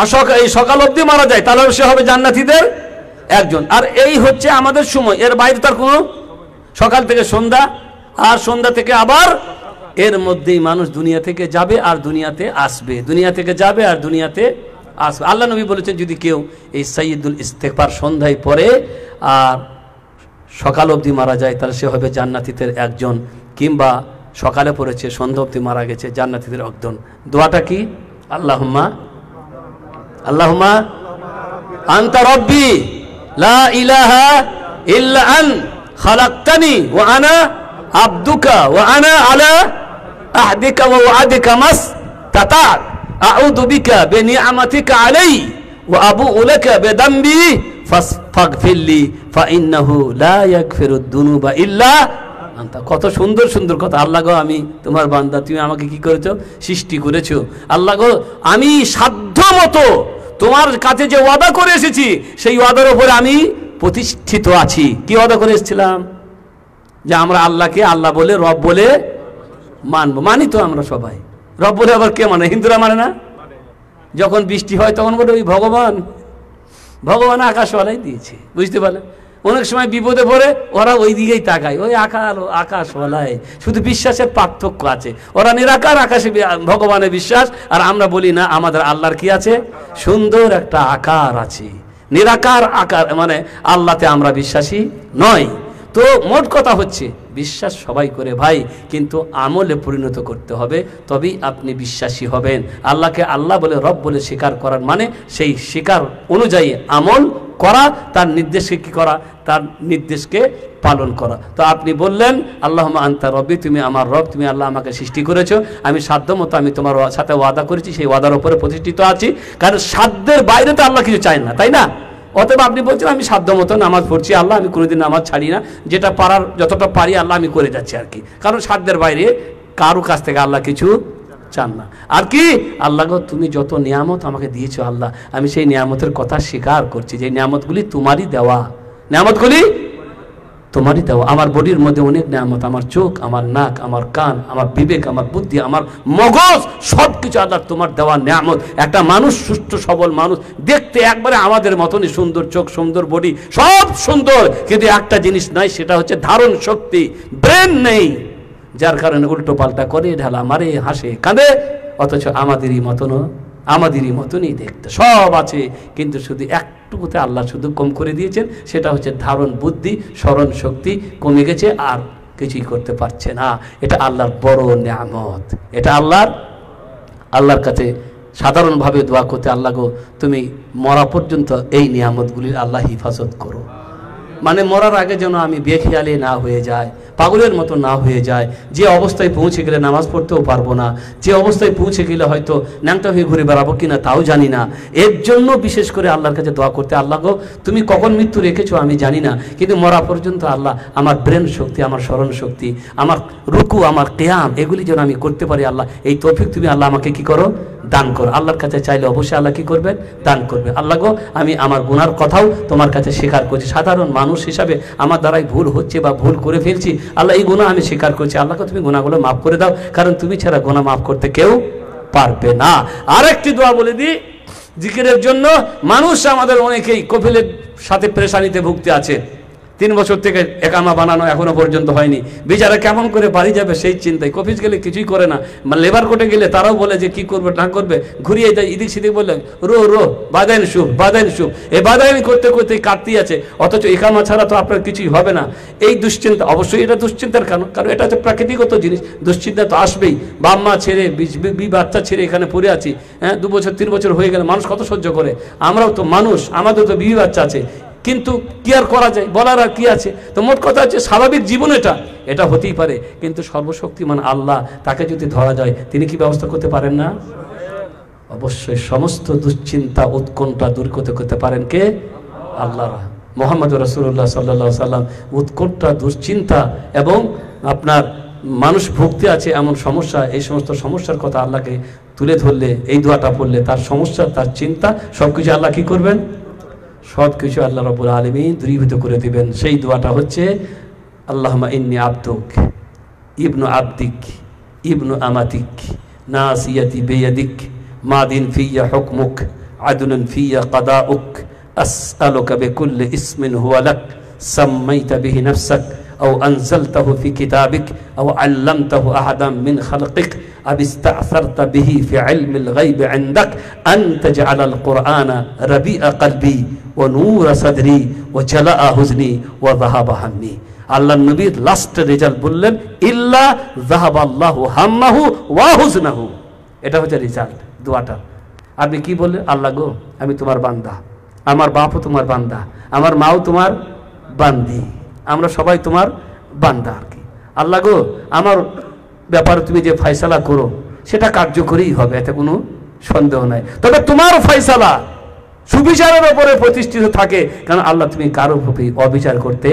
আর সকাল সকাল অবধি মারা যায়, তাহলে সে হবে জান্নাতীদের একজন। আর এই হচ্ছে আমাদের সময়। এর বাইরে তার কোনো সকাল থেকে সন্ধ্যা, আর সন্ধ্যা থেকে আবার এর মধ্যেই মানুষ দুনিয়া থেকে যাবে আর দুনিয়াতে আসবে। দুনিয়া থেকে যাবে আর দুনিয়াতে আসবে। আল্লাহ নবী বলেছেন, যদি কেউ এই সৈয়দুল ইস্তেকবার সন্ধ্যায় পরে আর সকাল অবধি মারা যায়, তাহলে সে হবে জান্নাতীদের একজন। কিংবা সকালে পড়েছে, সন্ধ্যা অবধি মারা গেছে, জান্নাতীদের একজন দোয়াটা কি? আল্লাহুম্মা আল্লাহুম্মা, আনতা রব্বি, লা ইলাহা ইল্লা আন ওয়া আনা আবদুকা ওয়া আনা আলা আহদিকা ওয়া ওয়াদিকা মাস আউযু বিকা আলাই ওয়া লাকা বিদামবি ফাগফির লি ফাইন্নাহু লা ইয়াগফিরুদ দুনুবা ইল্লা কত সুন্দর সুন্দর কথা। আল্লাহ গো, আমি তোমার বান্দা, তুমি আমাকে কি করেছ? সৃষ্টি করেছ। আল্লাহ গো, আমি সাধ্য মতো তোমার কাছে যে ওয়াদা করে এসেছি, সেই ওয়াদার উপরে আমি প্রতিষ্ঠিত আছি। কি ওয়াদা করে এসেছিলাম? যে আমরা আল্লাহকে আল্লাহ বলে, রব বলে মানবো। মানি তো আমরা সবাই। রব বলে আবার কে মানে? হিন্দুরা মানে না? যখন বৃষ্টি হয়, তখন বলে, ওই ভগবান ভগবান আকাশওয়ালাই দিয়েছে। বুঝতে পারলেন অনেক সময় বিপদে পড়ে ওরা ওই দিকেই তাকায়। ওই আকার আকাশওয়ালায়। শুধু বিশ্বাসের পার্থক্য আছে। ওরা নিরাকার আকাশে ভগবানের বিশ্বাস। আর আমরা বলি, না, আমাদের আল্লাহর কি আছে? সুন্দর একটা আকার আছে। নিরাকার আকার মানে আল্লাহতে আমরা বিশ্বাসী নয় তো মোট কথা হচ্ছে, বিশ্বাস সবাই করে ভাই, কিন্তু আমলে পরিণত করতে হবে, তবেই আপনি বিশ্বাসী হবেন। আল্লাহকে আল্লাহ বলে, রব বলে স্বীকার করার মানে সেই স্বীকার অনুযায়ী আমল করা, তার নির্দেশকে কি করা? তার নির্দেশকে পালন করা। তো আপনি বললেন আল্লাহ আন্তা রব্বি, তুমি আমার রব, তুমি আল্লাহ আমাকে সৃষ্টি করেছ। আমি সাধ্য মতো আমি তোমার সাথে ওয়াদা করেছি, সেই ওয়াদার উপরে প্রতিষ্ঠিত আছি। কারণ সাধ্যের বাইরে তো আল্লাহ কিছু চায় না, তাই না? অতএব আপনি বলছেন, আমি সাধ্য মতো নামাজ পড়ছি, আল্লাহ, আমি কোনোদিন নামাজ ছাড়ি না। যেটা পারার, যতটা পারি আল্লাহ, আমি করে যাচ্ছি আর কি। কারণ সাধ্যের বাইরে কারও কাছ থেকে আল্লাহ কিছু চান না। আর কি? আল্লাহ তুমি যত নিয়ামত আমাকে দিয়েছ, আল্লাহ, আমি সেই নিয়ামতের কথা স্বীকার করছি, যে নিয়ামতগুলি তোমারই দেওয়া। নিয়ামতগুলি তোমারই দেওয়া। আমার বডির মধ্যে অনেক নিয়ামত, আমার চোখ, আমার নাক, আমার কান, আমার বিবেক, আমার বুদ্ধি, আমার মগজ সব কিছু আল্লাহ তোমার দেওয়া নিয়ামত। একটা মানুষ সুস্থ, সবল মানুষ, দেখতে একবারে আমাদের মতনই সুন্দর, চোখ সুন্দর, বডি সব সুন্দর। কিন্তু একটা জিনিস নাই, সেটা হচ্ছে ধারণ শক্তি, ব্রেন নেই। যার কারণে উল্টো পাল্টা করে, ঢালা মারে, হাসে, কাঁদে, অথচ আমাদেরই মতনও আমাদেরই মতনই দেখতে। সব আছে, কিন্তু শুধু একটুকুতে আল্লাহ শুধু কম করে দিয়েছেন, সেটা হচ্ছে ধারণ বুদ্ধি, স্মরণ শক্তি কমে গেছে আর কিছুই করতে পারছে না। এটা আল্লাহর বড় নিয়ামত। এটা আল্লাহর আল্লাহর কাছে সাধারণভাবে দোয়া করতে আল্লাহ গো, তুমি মরা পর্যন্ত এই নিয়ামতগুলির আল্লাহ হিফাজত করো। মানে মরার আগে যেন আমি বেখেয়ালি না হয়ে যায় পাগলের মতো না হয়ে যায়। যে অবস্থায় পৌঁছে গেলে নামাজ পড়তেও পারব না। যে অবস্থায় পৌঁছে গেলে হয়তো ন্যাংটা হয়ে ঘুরে বেড়াবো কিনা তাও জানি না। এর জন্য বিশেষ করে আল্লাহর কাছে দোয়া করতে, আল্লাহ গো, তুমি কখন মৃত্যু রেখেছো আমি জানি না। কিন্তু মরা পর্যন্ত আল্লাহ আমার ব্রেন শক্তি, আমার স্মরণ শক্তি, আমার রুকু, আমার কেয়াম, এগুলি যেন আমি করতে পারি আল্লাহ। এই তৌফিক তুমি আল্লাহ আমাকে কি করো? দান করো। আল্লাহর কাছে চাইলে অবশ্যই আল্লাহ কি করবেন? দান করবে আল্লাহ গো, আমি আমার গুনার কথাও তোমার কাছে স্বীকার করছি। সাধারণ মানুষ হিসাবে আমার দ্বারাই ভুল হচ্ছে বা ভুল করে ফেলছি। আল্লাহ, এই গুণা আমি স্বীকার করছি। আল্লাহকে তুমি গুণাগুলো মাফ করে দাও, কারণ তুমি ছাড়া গুণা মাফ করতে কেউ পারবে না। আরেকটি দোয়া বলে দিই, জিকিরের জন্য মানুষ আমাদের অনেকেই কপিলের সাথে প্রেশানিতে ভুগতে আছে। তিন বছর থেকে একামা বানানো এখনও পর্যন্ত হয়নি। বেচারা কেমন করে বাড়ি যাবে সেই চিন্তায়। কফিস গেলে কিছুই করে না। লেবার কোর্টে গেলে তারাও বলে যে কি করবে, না করবে। ঘুরিয়ে যায়, ইদিক সিদিক বললে রো রো, বাদাইন শুভ বাদাইন শুভ। এই বাদাইন করতে করতে কাটতেই আছে। অথচ একামা ছাড়া তো আপনার কিছুই হবে না। এই দুশ্চিন্তা, অবশ্যই এটা দুশ্চিন্তার কারণ। কারণ এটা হচ্ছে প্রাকৃতিকত জিনিস। দুশ্চিন্তা তো আসবেই। বাম্মা ছেড়ে বি বাচ্চা ছেড়ে এখানে পড়ে আছি। হ্যাঁ দু বছর, তিন বছর হয়ে গেলে মানুষ কত সহ্য করে? আমরাও তো মানুষ, আমাদের তো বিবি বাচ্চা আছে। কিন্তু কি আর করা যায়? বলার আর কি আছে? তো মোট কথা হচ্ছে স্বাভাবিক জীবন এটা। এটা হতেই পারে। কিন্তু সর্বশক্তিমান আল্লাহ তাকে যদি ধরা যায়, তিনি কি ব্যবস্থা করতে পারেন না? অবশ্যই সমস্ত দুশ্চিন্তা, উৎকণ্ঠা দূর করতে করতে পারেন কে? আল্লাহ মোহাম্মদ রসুল্লাহ সাল্লা সাল্লাম, উৎকণ্ঠা, দুশ্চিন্তা এবং আপনার মানুষ ভুগতে আছে এমন সমস্যা, এই সমস্ত সমস্যার কথা আল্লাহকে তুলে ধরলে, এই দোয়াটা পড়লে তার সমস্যা, তার চিন্তা সব কিছু আল্লাহ কি করবেন? সব কিছু আল্লাহ রবুল আলমী দূরীভূত করে দিবেন সেই দোয়াটা হচ্ছে আল্লাহমা ইন্নি আব্দুক ইবনু আব্দিক ইবনু আমাতিক নাসিয়াতি বেয়াদিক মাদিন ফিয়া হুকমুক আদলুন ফিয়া কাদাউক أسألك بكل اسم هو لك سميت به نفسك أو أنزلته في كتابك أو علمته أحدا من خلقك أو استأثرت به في علم الغيب عندك أن تجعل القرآن ربيع قلبي ونور صدري وجلاء حزني وذهب همي আল্লাহ নবীর লাস্ট রেজাল্ট বললেন ইল্লা জাহাব আল্লাহ হাম্মাহু ওয়া হুজনাহু এটা হচ্ছে রেজাল্ট দোয়াটা আপনি কি বললেন আল্লাহ গো আমি তোমার বান্দা আমার বাপও তোমার বান্দা আমার মাও তোমার বান্দি আমরা সবাই তোমার বান্দা আর কি আল্লাহ গো আমার ব্যাপারে তুমি যে ফয়সালা করো, সেটা কার্যকরী হবে, এতে কোনো সন্দেহ নাই। তবে তোমার ফয়সালা সুবিচারের ওপরে প্রতিষ্ঠিত থাকে, কারণ আল্লাহ তুমি কারও প্রতি অবিচার করতে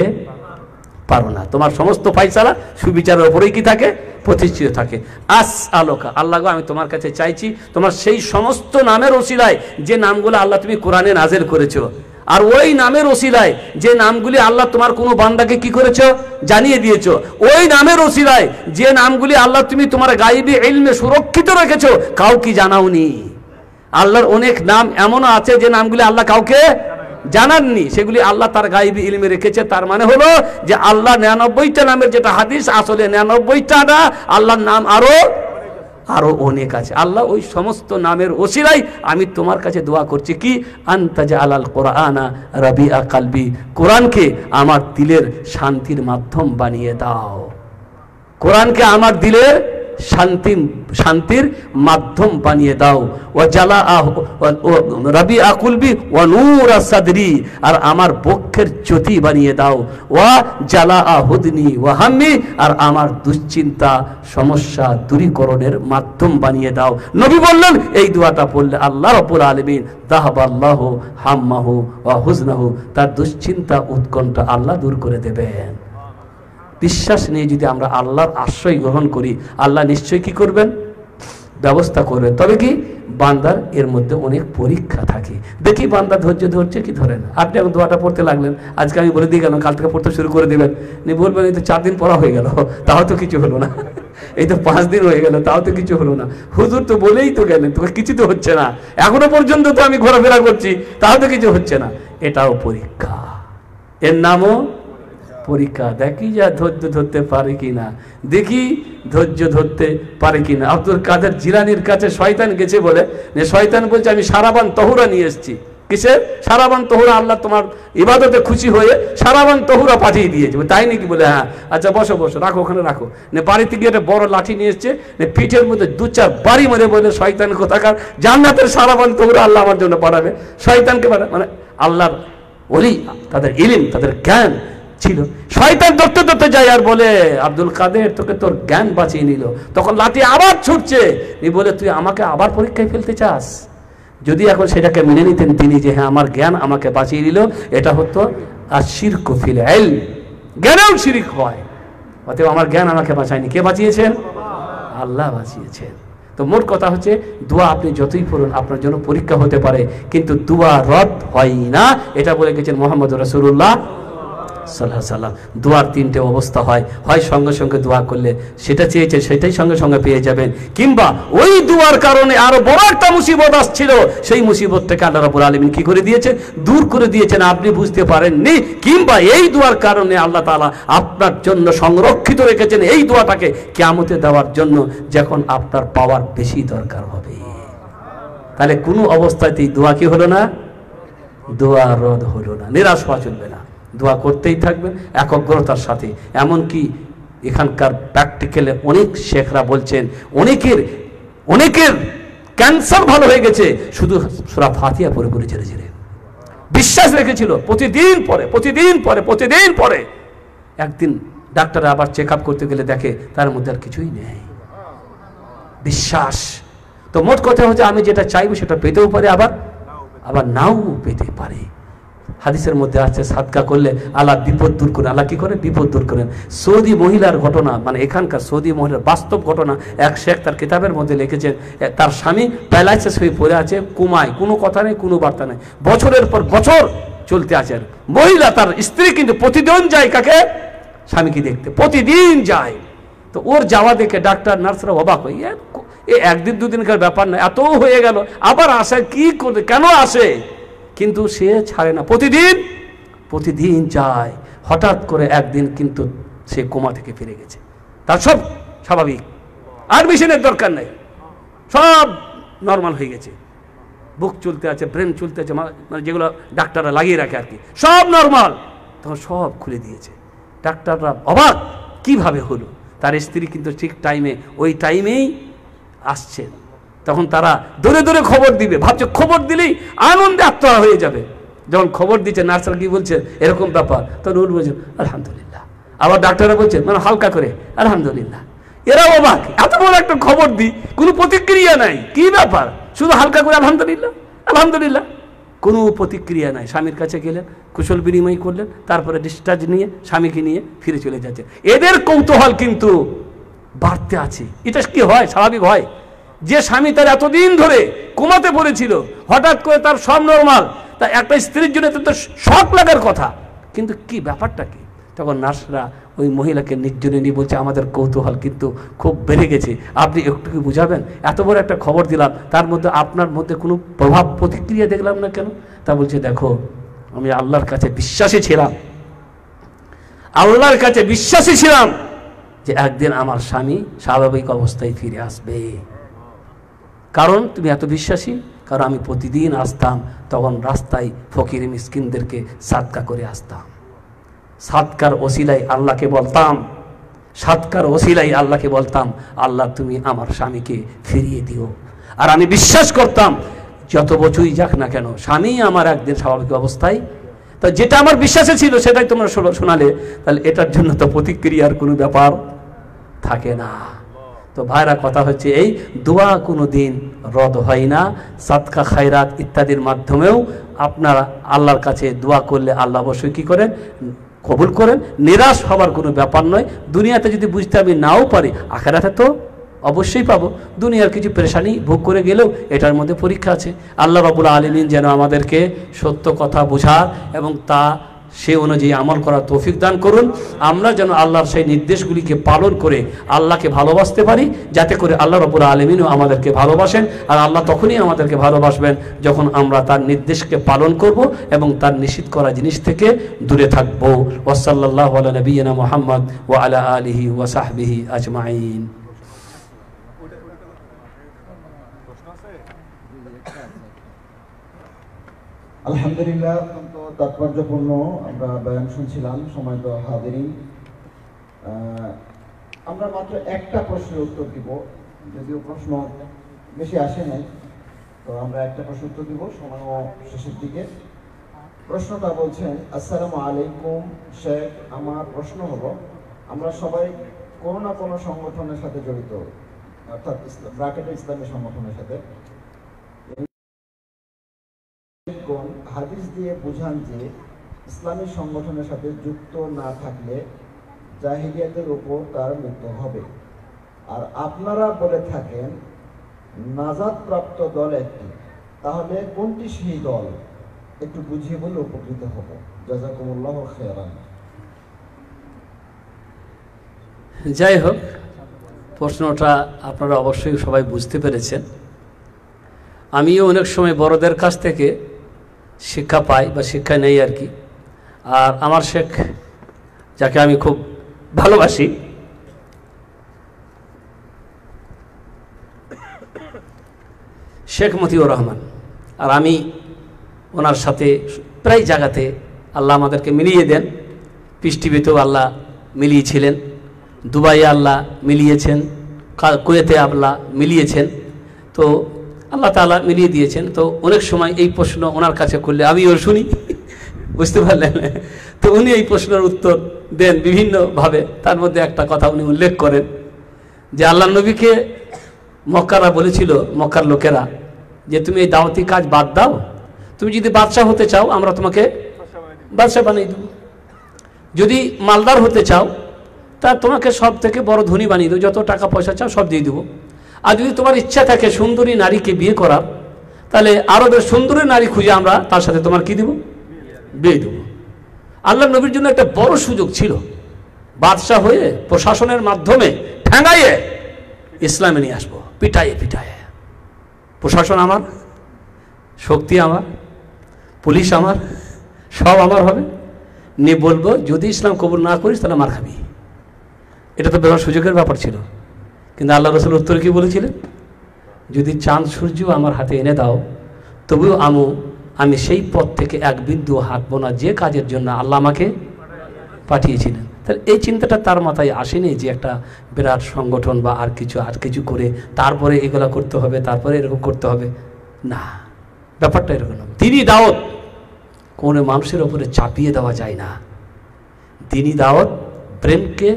পারো না। তোমার সমস্ত ফাইসালা সুবিচারের ওপরেই কি থাকে? প্রতিষ্ঠিত থাকে। আস আলোকা। আল্লাহ আমি তোমার কাছে চাইছি, তোমার সেই সমস্ত নামের ওসিলায় যে নামগুলো আল্লাহ তুমি কোরআনে নাজেল করেছ আর ওই নামের ওসিলায় যে নামগুলি আল্লাহ তোমার কোনো বান্দাকে কি করেছ? জানিয়ে দিয়েছ। ওই নামের ওসিলায় যে নামগুলি আল্লাহ তুমি তোমার গাইবি ইলমে সুরক্ষিত রেখেছো, কাউকে জানাওনি। আল্লাহর অনেক নাম এমনও আছে যে নামগুলি আল্লাহ কাউকে জানাননি। সেগুলি আল্লাহ তার গাইবি ইলমে রেখেছে। তার মানে হলো যে আল্লাহ নিরানব্বইটা নামের যেটা হাদিস, আসলে নিরানব্বইটা না, আল্লাহর নাম আরও আরও অনেক আছে। আল্লাহ ওই সমস্ত নামের ওসিলাই আমি তোমার কাছে দোয়া করছি। কি? আন্তাজা আলাল কোরআনা রবি আকালবি কোরআনকে আমার দিলের শান্তির মাধ্যম বানিয়ে দাও। কোরআনকে আমার দিলের শান্তি শান্তির মাধ্যম বানিয়ে দাও। ও জালা রবি আকুলবি ও নূর সাদরি, আর আমার বক্ষের জ্যোতি বানিয়ে দাও। ও জালা আহুদনি ও হাম্মি, আর আমার দুশ্চিন্তা, সমস্যা দূরীকরণের মাধ্যম বানিয়ে দাও। নবী বললেন, এই দোয়াটা পড়লে আল্লাহ রপুল আলমিন তাহাব আল্লাহ হাম্মাহু ও হুজনাহু, তার দুশ্চিন্তা উৎকণ্ঠা আল্লাহ দূর করে দেবেন। বিশ্বাস নিয়ে যদি আমরা আল্লাহর আশ্রয় গ্রহণ করি, আল্লাহ নিশ্চয়ই কি করবেন? ব্যবস্থা করবেন। তবে কি? বান্দার এর মধ্যে অনেক পরীক্ষা থাকে। দেখি বান্দা ধৈর্য ধরছে কি ধরে না। আপনি এখন দোয়াটা পড়তে লাগলেন। আজকে আমি বলে দিয়ে গেলাম, কাল থেকে পড়তে শুরু করে দেবেন। নি বলবেন, এই তো চার দিন পড়া হয়ে গেল। তাও তো কিছু হলো না। এই তো পাঁচ দিন হয়ে গেল, তাও তো কিছু হলো না। হুজুর তো বলেই তো গেলেন, তোকে কিছু তো হচ্ছে না। এখনও পর্যন্ত তো আমি ঘোরাফেরা করছি, তাও তো কিছু হচ্ছে না। এটাও পরীক্ষা। এর নামও পরীক্ষা, দেখি যা ধৈর্য ধরতে পারে কিনা। দেখি ধৈর্য ধরতে পারে কিনা। আব্দুল কাদের জিলানির কাছে শয়তান গেছে বলে শয়তান বলছে, আমি সারাবান তহুরা নিয়ে এসেছি। কিসের? সারাবান তহুরা আল্লাহ তোমার ইবাদতে খুশি হয়ে সারাবান তহুরা পাঠিয়ে দিয়েছে। তাই নাকি বলে হ্যাঁ আচ্ছা বসো বসো, রাখো, ওখানে রাখো। নে বাড়িতে গিয়ে একটা বড় লাঠি নিয়ে এসছে, নে পিঠের মধ্যে দু চার বাড়ি মধ্যে বলে, শয়তান কোথাকার? জান্নাতের সারাবান তহুরা আল্লাহ আমার জন্য পাঠাবে। শয়তানকে পাঠাবে মানে আল্লাহর ওলি, তাদের ইলিম, তাদের জ্ঞান ছিল। শয়তান ধরতে ধরতে যায় আর বলে, আব্দুল কাদের, তোকে তোর জ্ঞান বাঁচিয়ে নিল। তখন লাঠি আবার ছুটছে। এই বলে, তুই আমাকে আবার পরীক্ষায় ফেলতে চাস? যদি এখন সেটাকে মেনে নিতেন তিনি যে হ্যাঁ আমার জ্ঞান আমাকে বাঁচিয়ে নিল এটা হতো আর শির কফিল এল জ্ঞানেও শিরিক হয়। অতএব আমার জ্ঞান আমাকে বাঁচায়নি। কে বাঁচিয়েছেন? আল্লাহ বাঁচিয়েছেন। তো মোট কথা হচ্ছে, দোয়া আপনি যতই পড়ুন, আপনার জন্য পরীক্ষা হতে পারে। কিন্তু দোয়া রদ হয় না। এটা বলে গেছেন মোহাম্মদ রসুল্লাহ সাল্লাহ দোয়ার তিনটে অবস্থা হয়। হয় সঙ্গে সঙ্গে দোয়া করলে সেটা চেয়েছে সেটাই সঙ্গে সঙ্গে পেয়ে যাবেন। কিংবা ওই দোয়ার কারণে আরও বড় একটা মুসিবত আসছিল, সেই মুসিবতটাকে আল্লাহ রাবুল আলমিন কি করে দিয়েছেন? দূর করে দিয়েছেন, আপনি বুঝতে পারেননি। কিংবা এই দোয়ার কারণে আল্লাহ তালা আপনার জন্য সংরক্ষিত রেখেছেন, এই দোয়াটাকে কেমতে দেওয়ার জন্য যখন আপনার পাওয়ার বেশি দরকার হবে। তাহলে কোনো অবস্থাতেই দোয়া কি হলো না? দোয়া রদ হলো না, নিরাশ হওয়া চলবে না। দোয়া করতেই থাকবেন একগ্রতার সাথে। এমনকি এখানকার প্র্যাকটিক্যালে অনেক শেখরা বলছেন, অনেকের অনেকের ক্যান্সার ভালো হয়ে গেছে। শুধু সুরা ফাতিয়া পরে পরে ছেড়ে ছেড়ে বিশ্বাস রেখেছিল, প্রতিদিন পরে প্রতিদিন পরে প্রতিদিন পরে একদিন ডাক্তার আবার চেক করতে গেলে দেখে তার মধ্যে আর কিছুই নেই। বিশ্বাস। তো মোট কথা হচ্ছে, আমি যেটা চাইব সেটা পেতেও পারে, আবার আবার নাও পেতে পারে। হাদিসের মধ্যে আছে সাদকা করলে আল্লাহ বিপদ দূর করেন আল্লাহ কি করে? বিপদ দূর করেন সৌদি মহিলার ঘটনা মানে এখানকার সৌদি মহিলার বাস্তব ঘটনা, এক শেখ তার কিতাবের মধ্যে লিখেছেন তার স্বামী প্যালাইসিস হয়ে পড়ে আছে, কুমায়, কোনো কথা নেই, কোনো বার্তা নেই। বছরের পর বছর চলতে আছেন মহিলা তার স্ত্রী কিন্তু প্রতিদিন যায় কাকে? স্বামীকে দেখতে, প্রতিদিন যায়। তো ওর যাওয়া দেখে ডাক্তার, নার্সরা অবাক এ এ, একদিন দুদিনকার ব্যাপার না এত হয়ে গেল, আবার আসে, কি করবে কেন আসে? কিন্তু সে ছাড়ে না। প্রতিদিন প্রতিদিন যায়। হঠাৎ করে একদিন কিন্তু সে কোমা থেকে ফিরে গেছে। তার সব স্বাভাবিক। আর মেশিনের দরকার নেই। সব নর্মাল হয়ে গেছে। বুক চলতে আছে ব্রেন চলতে আছে মানে যেগুলো ডাক্তাররা লাগিয়ে রাখে আর কি। সব নর্মাল তখন সব খুলে দিয়েছে। ডাক্তাররা অবাক। কীভাবে হলো? তার স্ত্রী কিন্তু ঠিক টাইমে ওই টাইমেই আসছেন তখন তারা দূরে দূরে খবর দিবে। ভাবছে খবর দিলেই আনন্দে আত্মহা হয়ে যাবে। যখন খবর দিচ্ছে নার্সরা কি বলছে, এরকম ব্যাপার। তখন উনি বলছেন, আলহামদুলিল্লাহ। আবার ডাক্তাররা বলছেন মানে হালকা করে। আলহামদুলিল্লাহ। এরা অবাক। এত বড় একটা খবর দিই, কোনো প্রতিক্রিয়া নাই। কি ব্যাপার? শুধু হালকা করে আলহামদুলিল্লাহ? আলহামদুলিল্লাহ। কোনো প্রতিক্রিয়া নাই। স্বামীর কাছে গেলেন, কুশল বিনিময় করলেন, তারপরে ডিসচার্জ নিয়ে স্বামীকে নিয়ে ফিরে চলে যাচ্ছে। এদের কৌতূহল কিন্তু বাড়তে আছে। এটা কি হয়? স্বাভাবিক হয়? যে স্বামী তার এতদিন ধরে কোমাতে পড়েছিল, হঠাৎ করে তার সব নর্মাল তা একটা স্ত্রীর জন্য তো শখ লাগার কথা। কিন্তু কি ব্যাপারটা কি? তখন নার্সরা ওই মহিলাকে নির্জনে নিয়ে বলছে, আমাদের কৌতূহল কিন্তু খুব বেড়ে গেছে। আপনি একটু কি বুঝাবেন? এত বড় একটা খবর দিলাম, তার মধ্যে আপনার মধ্যে কোনো প্রভাব প্রতিক্রিয়া দেখলাম না কেন? তা বলছে, দেখো, আমি আল্লাহর কাছে বিশ্বাসী ছিলাম। আল্লাহর কাছে বিশ্বাসী ছিলাম যে একদিন আমার স্বামী স্বাভাবিক অবস্থায় ফিরে আসবে। কারণ তুমি এত বিশ্বাসী? কারণ আমি প্রতিদিন আসতাম, তখন রাস্তায় ফকির মিসকিনদেরকে সাদকা করে আসতাম। সাদকার ওসিলাই আল্লাহকে বলতাম, সাদকার ওসিলাই আল্লাহকে বলতাম, আল্লাহ, তুমি আমার স্বামীকে ফিরিয়ে দিও। আর আমি বিশ্বাস করতাম, যত বছরই যাক না কেন, স্বামী আমার একদিন স্বাভাবিক অবস্থায়। তা যেটা আমার বিশ্বাসে ছিল, সেটাই তোমরা শোনালে। তাহলে এটার জন্য তো প্রতিক্রিয়ার কোনো ব্যাপার থাকে না। তো ভাইরা, কথা হচ্ছে এই, দোয়া কোনো দিন রদ হয় না, সাদকা, খায়রাত ইত্যাদির মাধ্যমেও আপনারা আল্লাহর কাছে দোয়া করলে আল্লাহ অবশ্যই কী করেন? কবুল করেন। নিরাশ হবার কোনো ব্যাপার নয়। দুনিয়াতে যদি বুঝতে আমি নাও পারি, আখেরাতে তো অবশ্যই পাবো। দুনিয়ার কিছু পেরেশানি ভোগ করে গেলেও এটার মধ্যে পরীক্ষা আছে। আল্লাহ রাবুল আলমিন যেন আমাদেরকে সত্য কথা বোঝার এবং তা সে অনুযায়ী আমল করার তৌফিক দান করুন। আমরা যেন আল্লাহর সেই নির্দেশগুলিকে পালন করে আল্লাহকে ভালোবাসতে পারি, যাতে করে আল্লাহ রবুল আলমিনও আমাদেরকে ভালোবাসেন আর আল্লাহ তখনই আমাদেরকে ভালোবাসবেন যখন আমরা তার নির্দেশকে পালন করব এবং তার নিষিদ্ধ করা জিনিস থেকে দূরে থাকব। ওসাল্লাহ আলা নবীনা মোহাম্মদ ও আলা আলিহি ওয়াসাহবিহি আজমাইন। আলহামদুলিল্লাহ অত্যন্ত তাৎপর্যপূর্ণ আমরা বয়ান শুনছিলাম, সময় তো হাজিরিন আমরা মাত্র একটা প্রশ্নের উত্তর দিব, যদিও প্রশ্ন বেশি আসে নাই। তো আমরা একটা প্রশ্ন উত্তর দিব, সময়ও শেষের দিকে। প্রশ্নটা বলছেন, আসসালামু আলাইকুম, শেখ, আমার প্রশ্ন হলো, আমরা সবাই কোনো না কোনো সংগঠনের সাথে জড়িত। অর্থাৎ ব্রাকেটে ইসলামী সংগঠনের সাথে। গণ হাদিস দিয়ে বোঝান যে ইসলামী সংগঠনের সাথে যুক্ত না থাকলে জাহিলিয়াতের উপর তার মৃত্যু হবে। আর আপনারা বলে থাকেন নাজাদ প্রাপ্ত দল একটি। তাহলে কোনটি সেই দল? একটু বুঝিয়ে বলে উপকৃত হব। জাজাকুমুল্লাহ খেয়ারান। যাই হোক, প্রশ্নটা আপনারা অবশ্যই সবাই বুঝতে পেরেছেন। আমিও অনেক সময় বড়দের কাছ থেকে শিক্ষা পাই বা শিক্ষা নেই আর কি। আর আমার শেখ, যাকে আমি খুব ভালোবাসি, শেখ মতিউর রহমান। আর আমি ওনার সাথে প্রায় জায়গাতে আল্লাহ আমাদেরকে মিলিয়ে দেন। পিস টিভিতেও আল্লাহ মিলিয়েছিলেন। দুবাইয়ে আল্লাহ মিলিয়েছেন। কুয়েতে আল্লাহ মিলিয়েছেন। তো আল্লাহ তাআলা মিলিয়ে দিয়েছেন। তো অনেক সময় এই প্রশ্ন ওনার কাছে করলে আমিও শুনি। বুঝতে পারলেন? তো উনি এই প্রশ্নের উত্তর দেন বিভিন্নভাবে। তার মধ্যে একটা কথা উনি উল্লেখ করেন যে আল্লাহ নবীকে মক্কারা বলেছিল, মক্কার লোকেরা, যে তুমি এই দাওয়াতি কাজ বাদ দাও। তুমি যদি বাদশাহ হতে চাও, আমরা তোমাকে বাদশাহ বানিয়ে দেবো। যদি মালদার হতে চাও, তা তোমাকে সব থেকে বড় ধনী বানিয়ে দেবো। যত টাকা পয়সা চাও, সব দিয়ে দেবো। আর যদি তোমার ইচ্ছা থাকে সুন্দরী নারীকে বিয়ে করার তাহলে আরবের সুন্দরী নারী খুঁজে আমরা তার সাথে তোমার কি দেবো? বিয়ে দেবো। আল্লাহ নবীর জন্য একটা বড় সুযোগ ছিল। বাদশাহ হয়ে প্রশাসনের মাধ্যমে ঠেঙ্গাইয়ে ইসলামে নিয়ে আসব। পিটাইয়ে পিটাইয়ে। প্রশাসন আমার, শক্তি আমার, পুলিশ আমার, সব আমার হবে। নিয়ে বলব, যদি ইসলাম কবুল না করিস, তাহলে মার খাবি। এটা তো বেরোর সুযোগের ব্যাপার ছিল। কিন্তু আল্লাহ রসুল উত্তর কি বলেছিলেন? যদি চাঁদ সূর্য আমার হাতে এনে দাও, তবুও আমু, আমি সেই পথ থেকে এক বিন্দু হাঁটবো না, যে কাজের জন্য আল্লাহ আমাকে পাঠিয়েছিলেন। তাহলে এই চিন্তাটা তার মাথায় আসেনি যে একটা বিরাট সংগঠন বা আর কিছু আর কিছু করে তারপরে এগুলা করতে হবে, তারপরে এরকম করতে হবে। না, ব্যাপারটা এরকম তিনি দাওয়াত, কোনো মানুষের ওপরে চাপিয়ে দেওয়া যায় না। তিনি দাওয়াত ব্রেনকে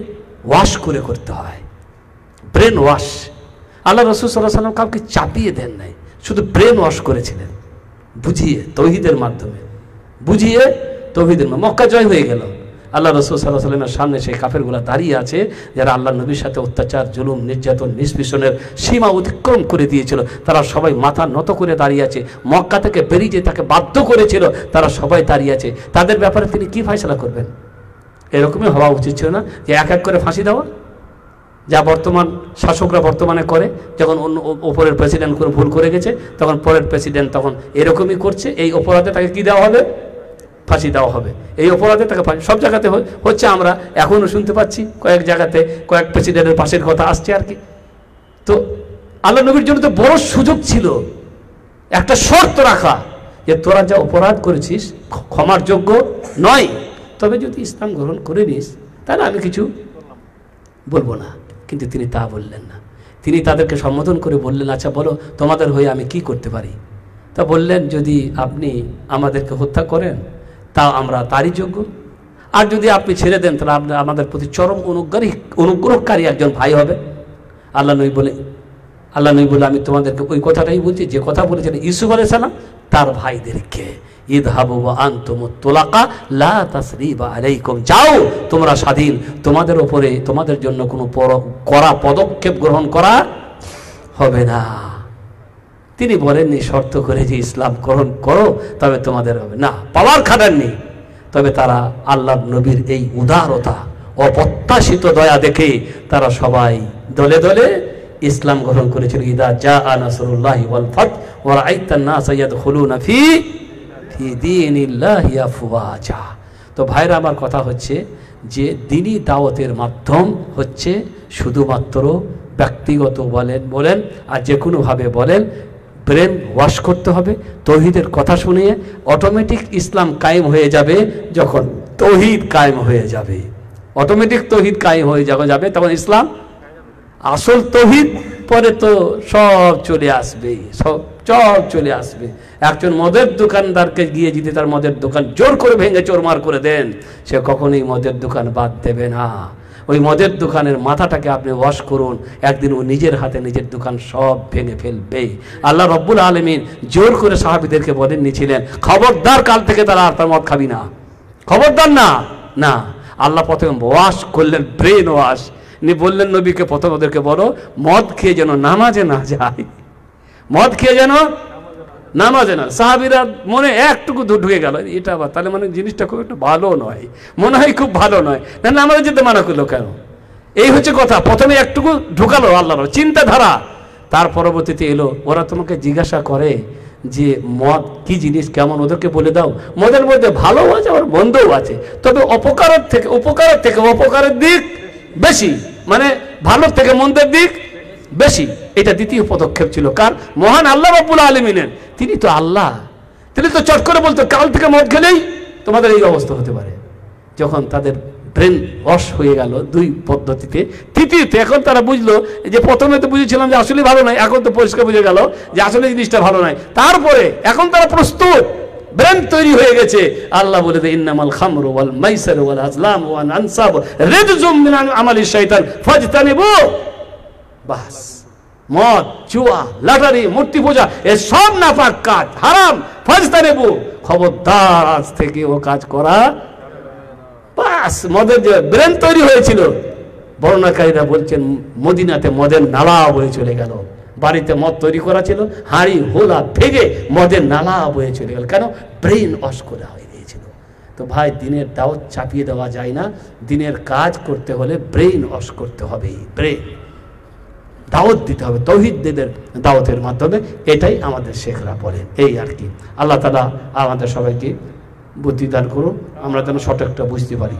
ওয়াশ করে করতে হয়। ব্রেন ওয়াশ আল্লাহ রসুল সাল্লাহ সাল্লাম কাউকে চাপিয়ে দেন নাই, শুধু ব্রেন ওয়াশ করেছিলেন। বুঝিয়ে তৌহিদের মাধ্যমে। বুঝিয়ে তৌহিদের। মক্কা জয় হয়ে গেল। আল্লাহ রসুল সাল্লাহ সাল্লামের সামনে সেই কাফেরগুলো দাঁড়িয়ে আছে, যারা আল্লাহ নবীর সাথে অত্যাচার, জুলুম, নির্যাতন, নিষ্পেষণের সীমা অতিক্রম করে দিয়েছিল। তারা সবাই মাথা নত করে দাঁড়িয়ে আছে। মক্কা থেকে বেরিয়ে যে তাকে বাধ্য করেছিল, তারা সবাই দাঁড়িয়ে আছে। তাদের ব্যাপারে তিনি কি ফয়সলা করবেন? এরকমই হওয়া উচিত ছিল না যে এক এক করে ফাঁসি দেওয়া? যা বর্তমান শাসকরা বর্তমানে করে, যখন অন্য ওপরের প্রেসিডেন্ট কোনো ভুল করে গেছে, তখন পরের প্রেসিডেন্ট তখন এরকমই করছে, এই অপরাধে তাকে কি দেওয়া হবে? ফাঁসি দেওয়া হবে। এই অপরাধে তাকে ফাঁসি, সব জায়গাতে হচ্ছে আমরা এখনও শুনতে পাচ্ছি, কয়েক জায়গাতে কয়েক প্রেসিডেন্টের পাশের কথা আসছে আর কি। তো আল্লাহ নবীর জন্য তো বড় সুযোগ ছিল, একটা শর্ত রাখা, যে তোরা যা অপরাধ করেছিস ক্ষমার যোগ্য নয়, তবে যদি ইসলাম গ্রহণ করে নিস, তাহলে আমি কিছু বলব না। কিন্তু তিনি তা বললেন না। তিনি তাদেরকে সম্বোধন করে বললেন আচ্ছা বলো, তোমাদের হয়ে আমি কি করতে পারি? তা বললেন, যদি আপনি আমাদেরকে হত্যা করেন, তা আমরা তারই যোগ্য। আর যদি আপনি ছেড়ে দেন, তাহলে আপনি, আমাদের প্রতি চরম অনুগ্রহী, অনুগ্রহকারী একজন ভাই হবে। আল্লাহ নই বলে, আল্লাহ নই বলে আমি তোমাদেরকে ওই কথাটাই বলছি, যে কথা বলেছেন ইসুফ আলাই সালাম, তার ভাইদেরকে। ঈদ হাবু আন্তম তোলাকা, লা যাও, তোমরা স্বাধীন। তোমাদের ওপরে তোমাদের জন্য কোনো কড়া পদক্ষেপ গ্রহণ করা হবে না। তিনি বলেননি, শর্ত করে যে ইসলাম গ্রহণ করো, তবে তোমাদের হবে না। পাওয়ার খাটাননি। তবে তারা আল্লাহ নবীর এই উদারতা, অপ্রত্যাশিত দয়া দেখে তারা সবাই দলে দলে ইসলাম গ্রহণ করেছিল। ইদা জা আনাসরুল্লাহি ওয়াল ফাত ওয়া রাআইতান নাস ইয়াদখুলুনা ফি ফি দীনিল্লাহি আফওয়াজা। তো ভাইরা, আমার কথা হচ্ছে যে দিনই দাওয়াতের মাধ্যম হচ্ছে শুধুমাত্র ব্যক্তিগত বলেন বলেন, আর যে কোনোভাবে বলেন, ব্রেন ওয়াশ করতে হবে, তৌহিদের কথা শুনিয়ে অটোমেটিক ইসলাম কায়েম হয়ে যাবে যখন তৌহিদ কায়েম হয়ে যাবে। অটোমেটিক তৌহিদ কায়েম হয়ে যখন যাবে, তখন ইসলাম আসল তৌহিদ পরে তো সব চলে আসবে সব সব চলে আসবে। একজন মদের দোকানদারকে গিয়ে যদি তার মদের দোকান জোর করে ভেঙে চোরমার করে দেন, সে কখনোই মদের দোকান বাদ দেবে না। ওই মদের দোকানের মাথাটাকে আপনি ওয়াশ করুন, একদিন ও নিজের হাতে নিজের দোকান সব ভেঙে ফেলবে। আল্লাহ রব্বুল আলমিন জোর করে সাহাবিদেরকে বলেন নিয়েছিলেন খবরদার, কাল থেকে তারা আর তার মদ খাবি না। খবরদার না? না। আল্লাহ প্রথমে ওয়াশ করলেন ব্রেন ওয়াশ নি বললেন, নবীকে প্রথম ওদেরকে বলো, মদ খেয়ে যেন নামাজে না যায়। মদ খেয়ে যেন নামাজে না। সাহাবিরা মনে একটুকু ঢুকে গেল। এটা আবার তাহলে মানে জিনিসটা খুব একটু ভালো নয়। মনে হয় খুব ভালো নয়। না নামাজে যেতে মানা করল কেন? এই হচ্ছে কথা। প্রথমে একটুকু ঢুকালো আল্লাহর চিন্তাধারা। তার পরবর্তীতে এলো। ওরা তোমাকে জিজ্ঞাসা করে যে মদ কি জিনিস? কেমন? ওদেরকে বলে দাও। মদের মধ্যে ভালো আছে আর মন্দও আছে। তবে অপকারের থেকে, উপকারের থেকে, অপকারের দিক বেশি। মানে ভালোর থেকে মন্দের দিক বেশি। এটা দ্বিতীয় পদক্ষেপ ছিল। কার? মহান আল্লাহ রব্বুল আলমিনের। তিনি তো আল্লাহ। তিনি তো চট করে বলতো, কাল থেকে মদ খেলেই তোমাদের এই অবস্থা হতে পারে। যখন তাদের ব্রেন ওয়াশ হয়ে গেল দুই পদ্ধতিতে। তৃতীয়তে এখন তারা বুঝলো যে প্রথমে তো বুঝেছিলাম যে আসলে ভালো নয়, এখন তো পরিষ্কার বুঝে গেল যে আসলে জিনিসটা ভালো নয়। তারপরে এখন তারা প্রস্তুত। ব্রেন তৈরি হয়ে গেছে। আল্লাহ বলে দেয়, ইন্নামাল খামরু ওয়াল মাইসার ওয়াল আজলাম ওয়াল আনসাব। রিজজুম মিন আমালি শাইতান ফাজতানিবু। বাস, মদ, জুয়া, লাটারি, মূর্তি পূজা, এ সব নাপাক কাজ, হারাম ফাজতানিবু খবরদার, আজ থেকে ও কাজ করা বাস। মদের যে ব্রেন তৈরি হয়েছিল বর্ণাকারীরা বলছেন, মদিনাতে মদের নালা বয়ে চলে গেল। বাড়িতে মদ তৈরি করা ছিল, হাঁড়ি, হোলা ভেঙে মদের নালা বয়ে চলে গেল। কেন? ব্রেন অস করা হয়ে গিয়েছিল তো ভাই, দিনের দাওয়াত চাপিয়ে দেওয়া যায় না। দিনের কাজ করতে হলে ব্রেন অস করতে হবে ব্রেন। দাওয়াত দিতে হবে তৌহিদদের দাওয়াতের মাধ্যমে। এটাই আমাদের শেখরা পড়ে, এই আর কি। আল্লাহ তালা আমাদের সবাইকে বুদ্ধি দান করুন আমরা যেন সঠিকটা বুঝতে পারি।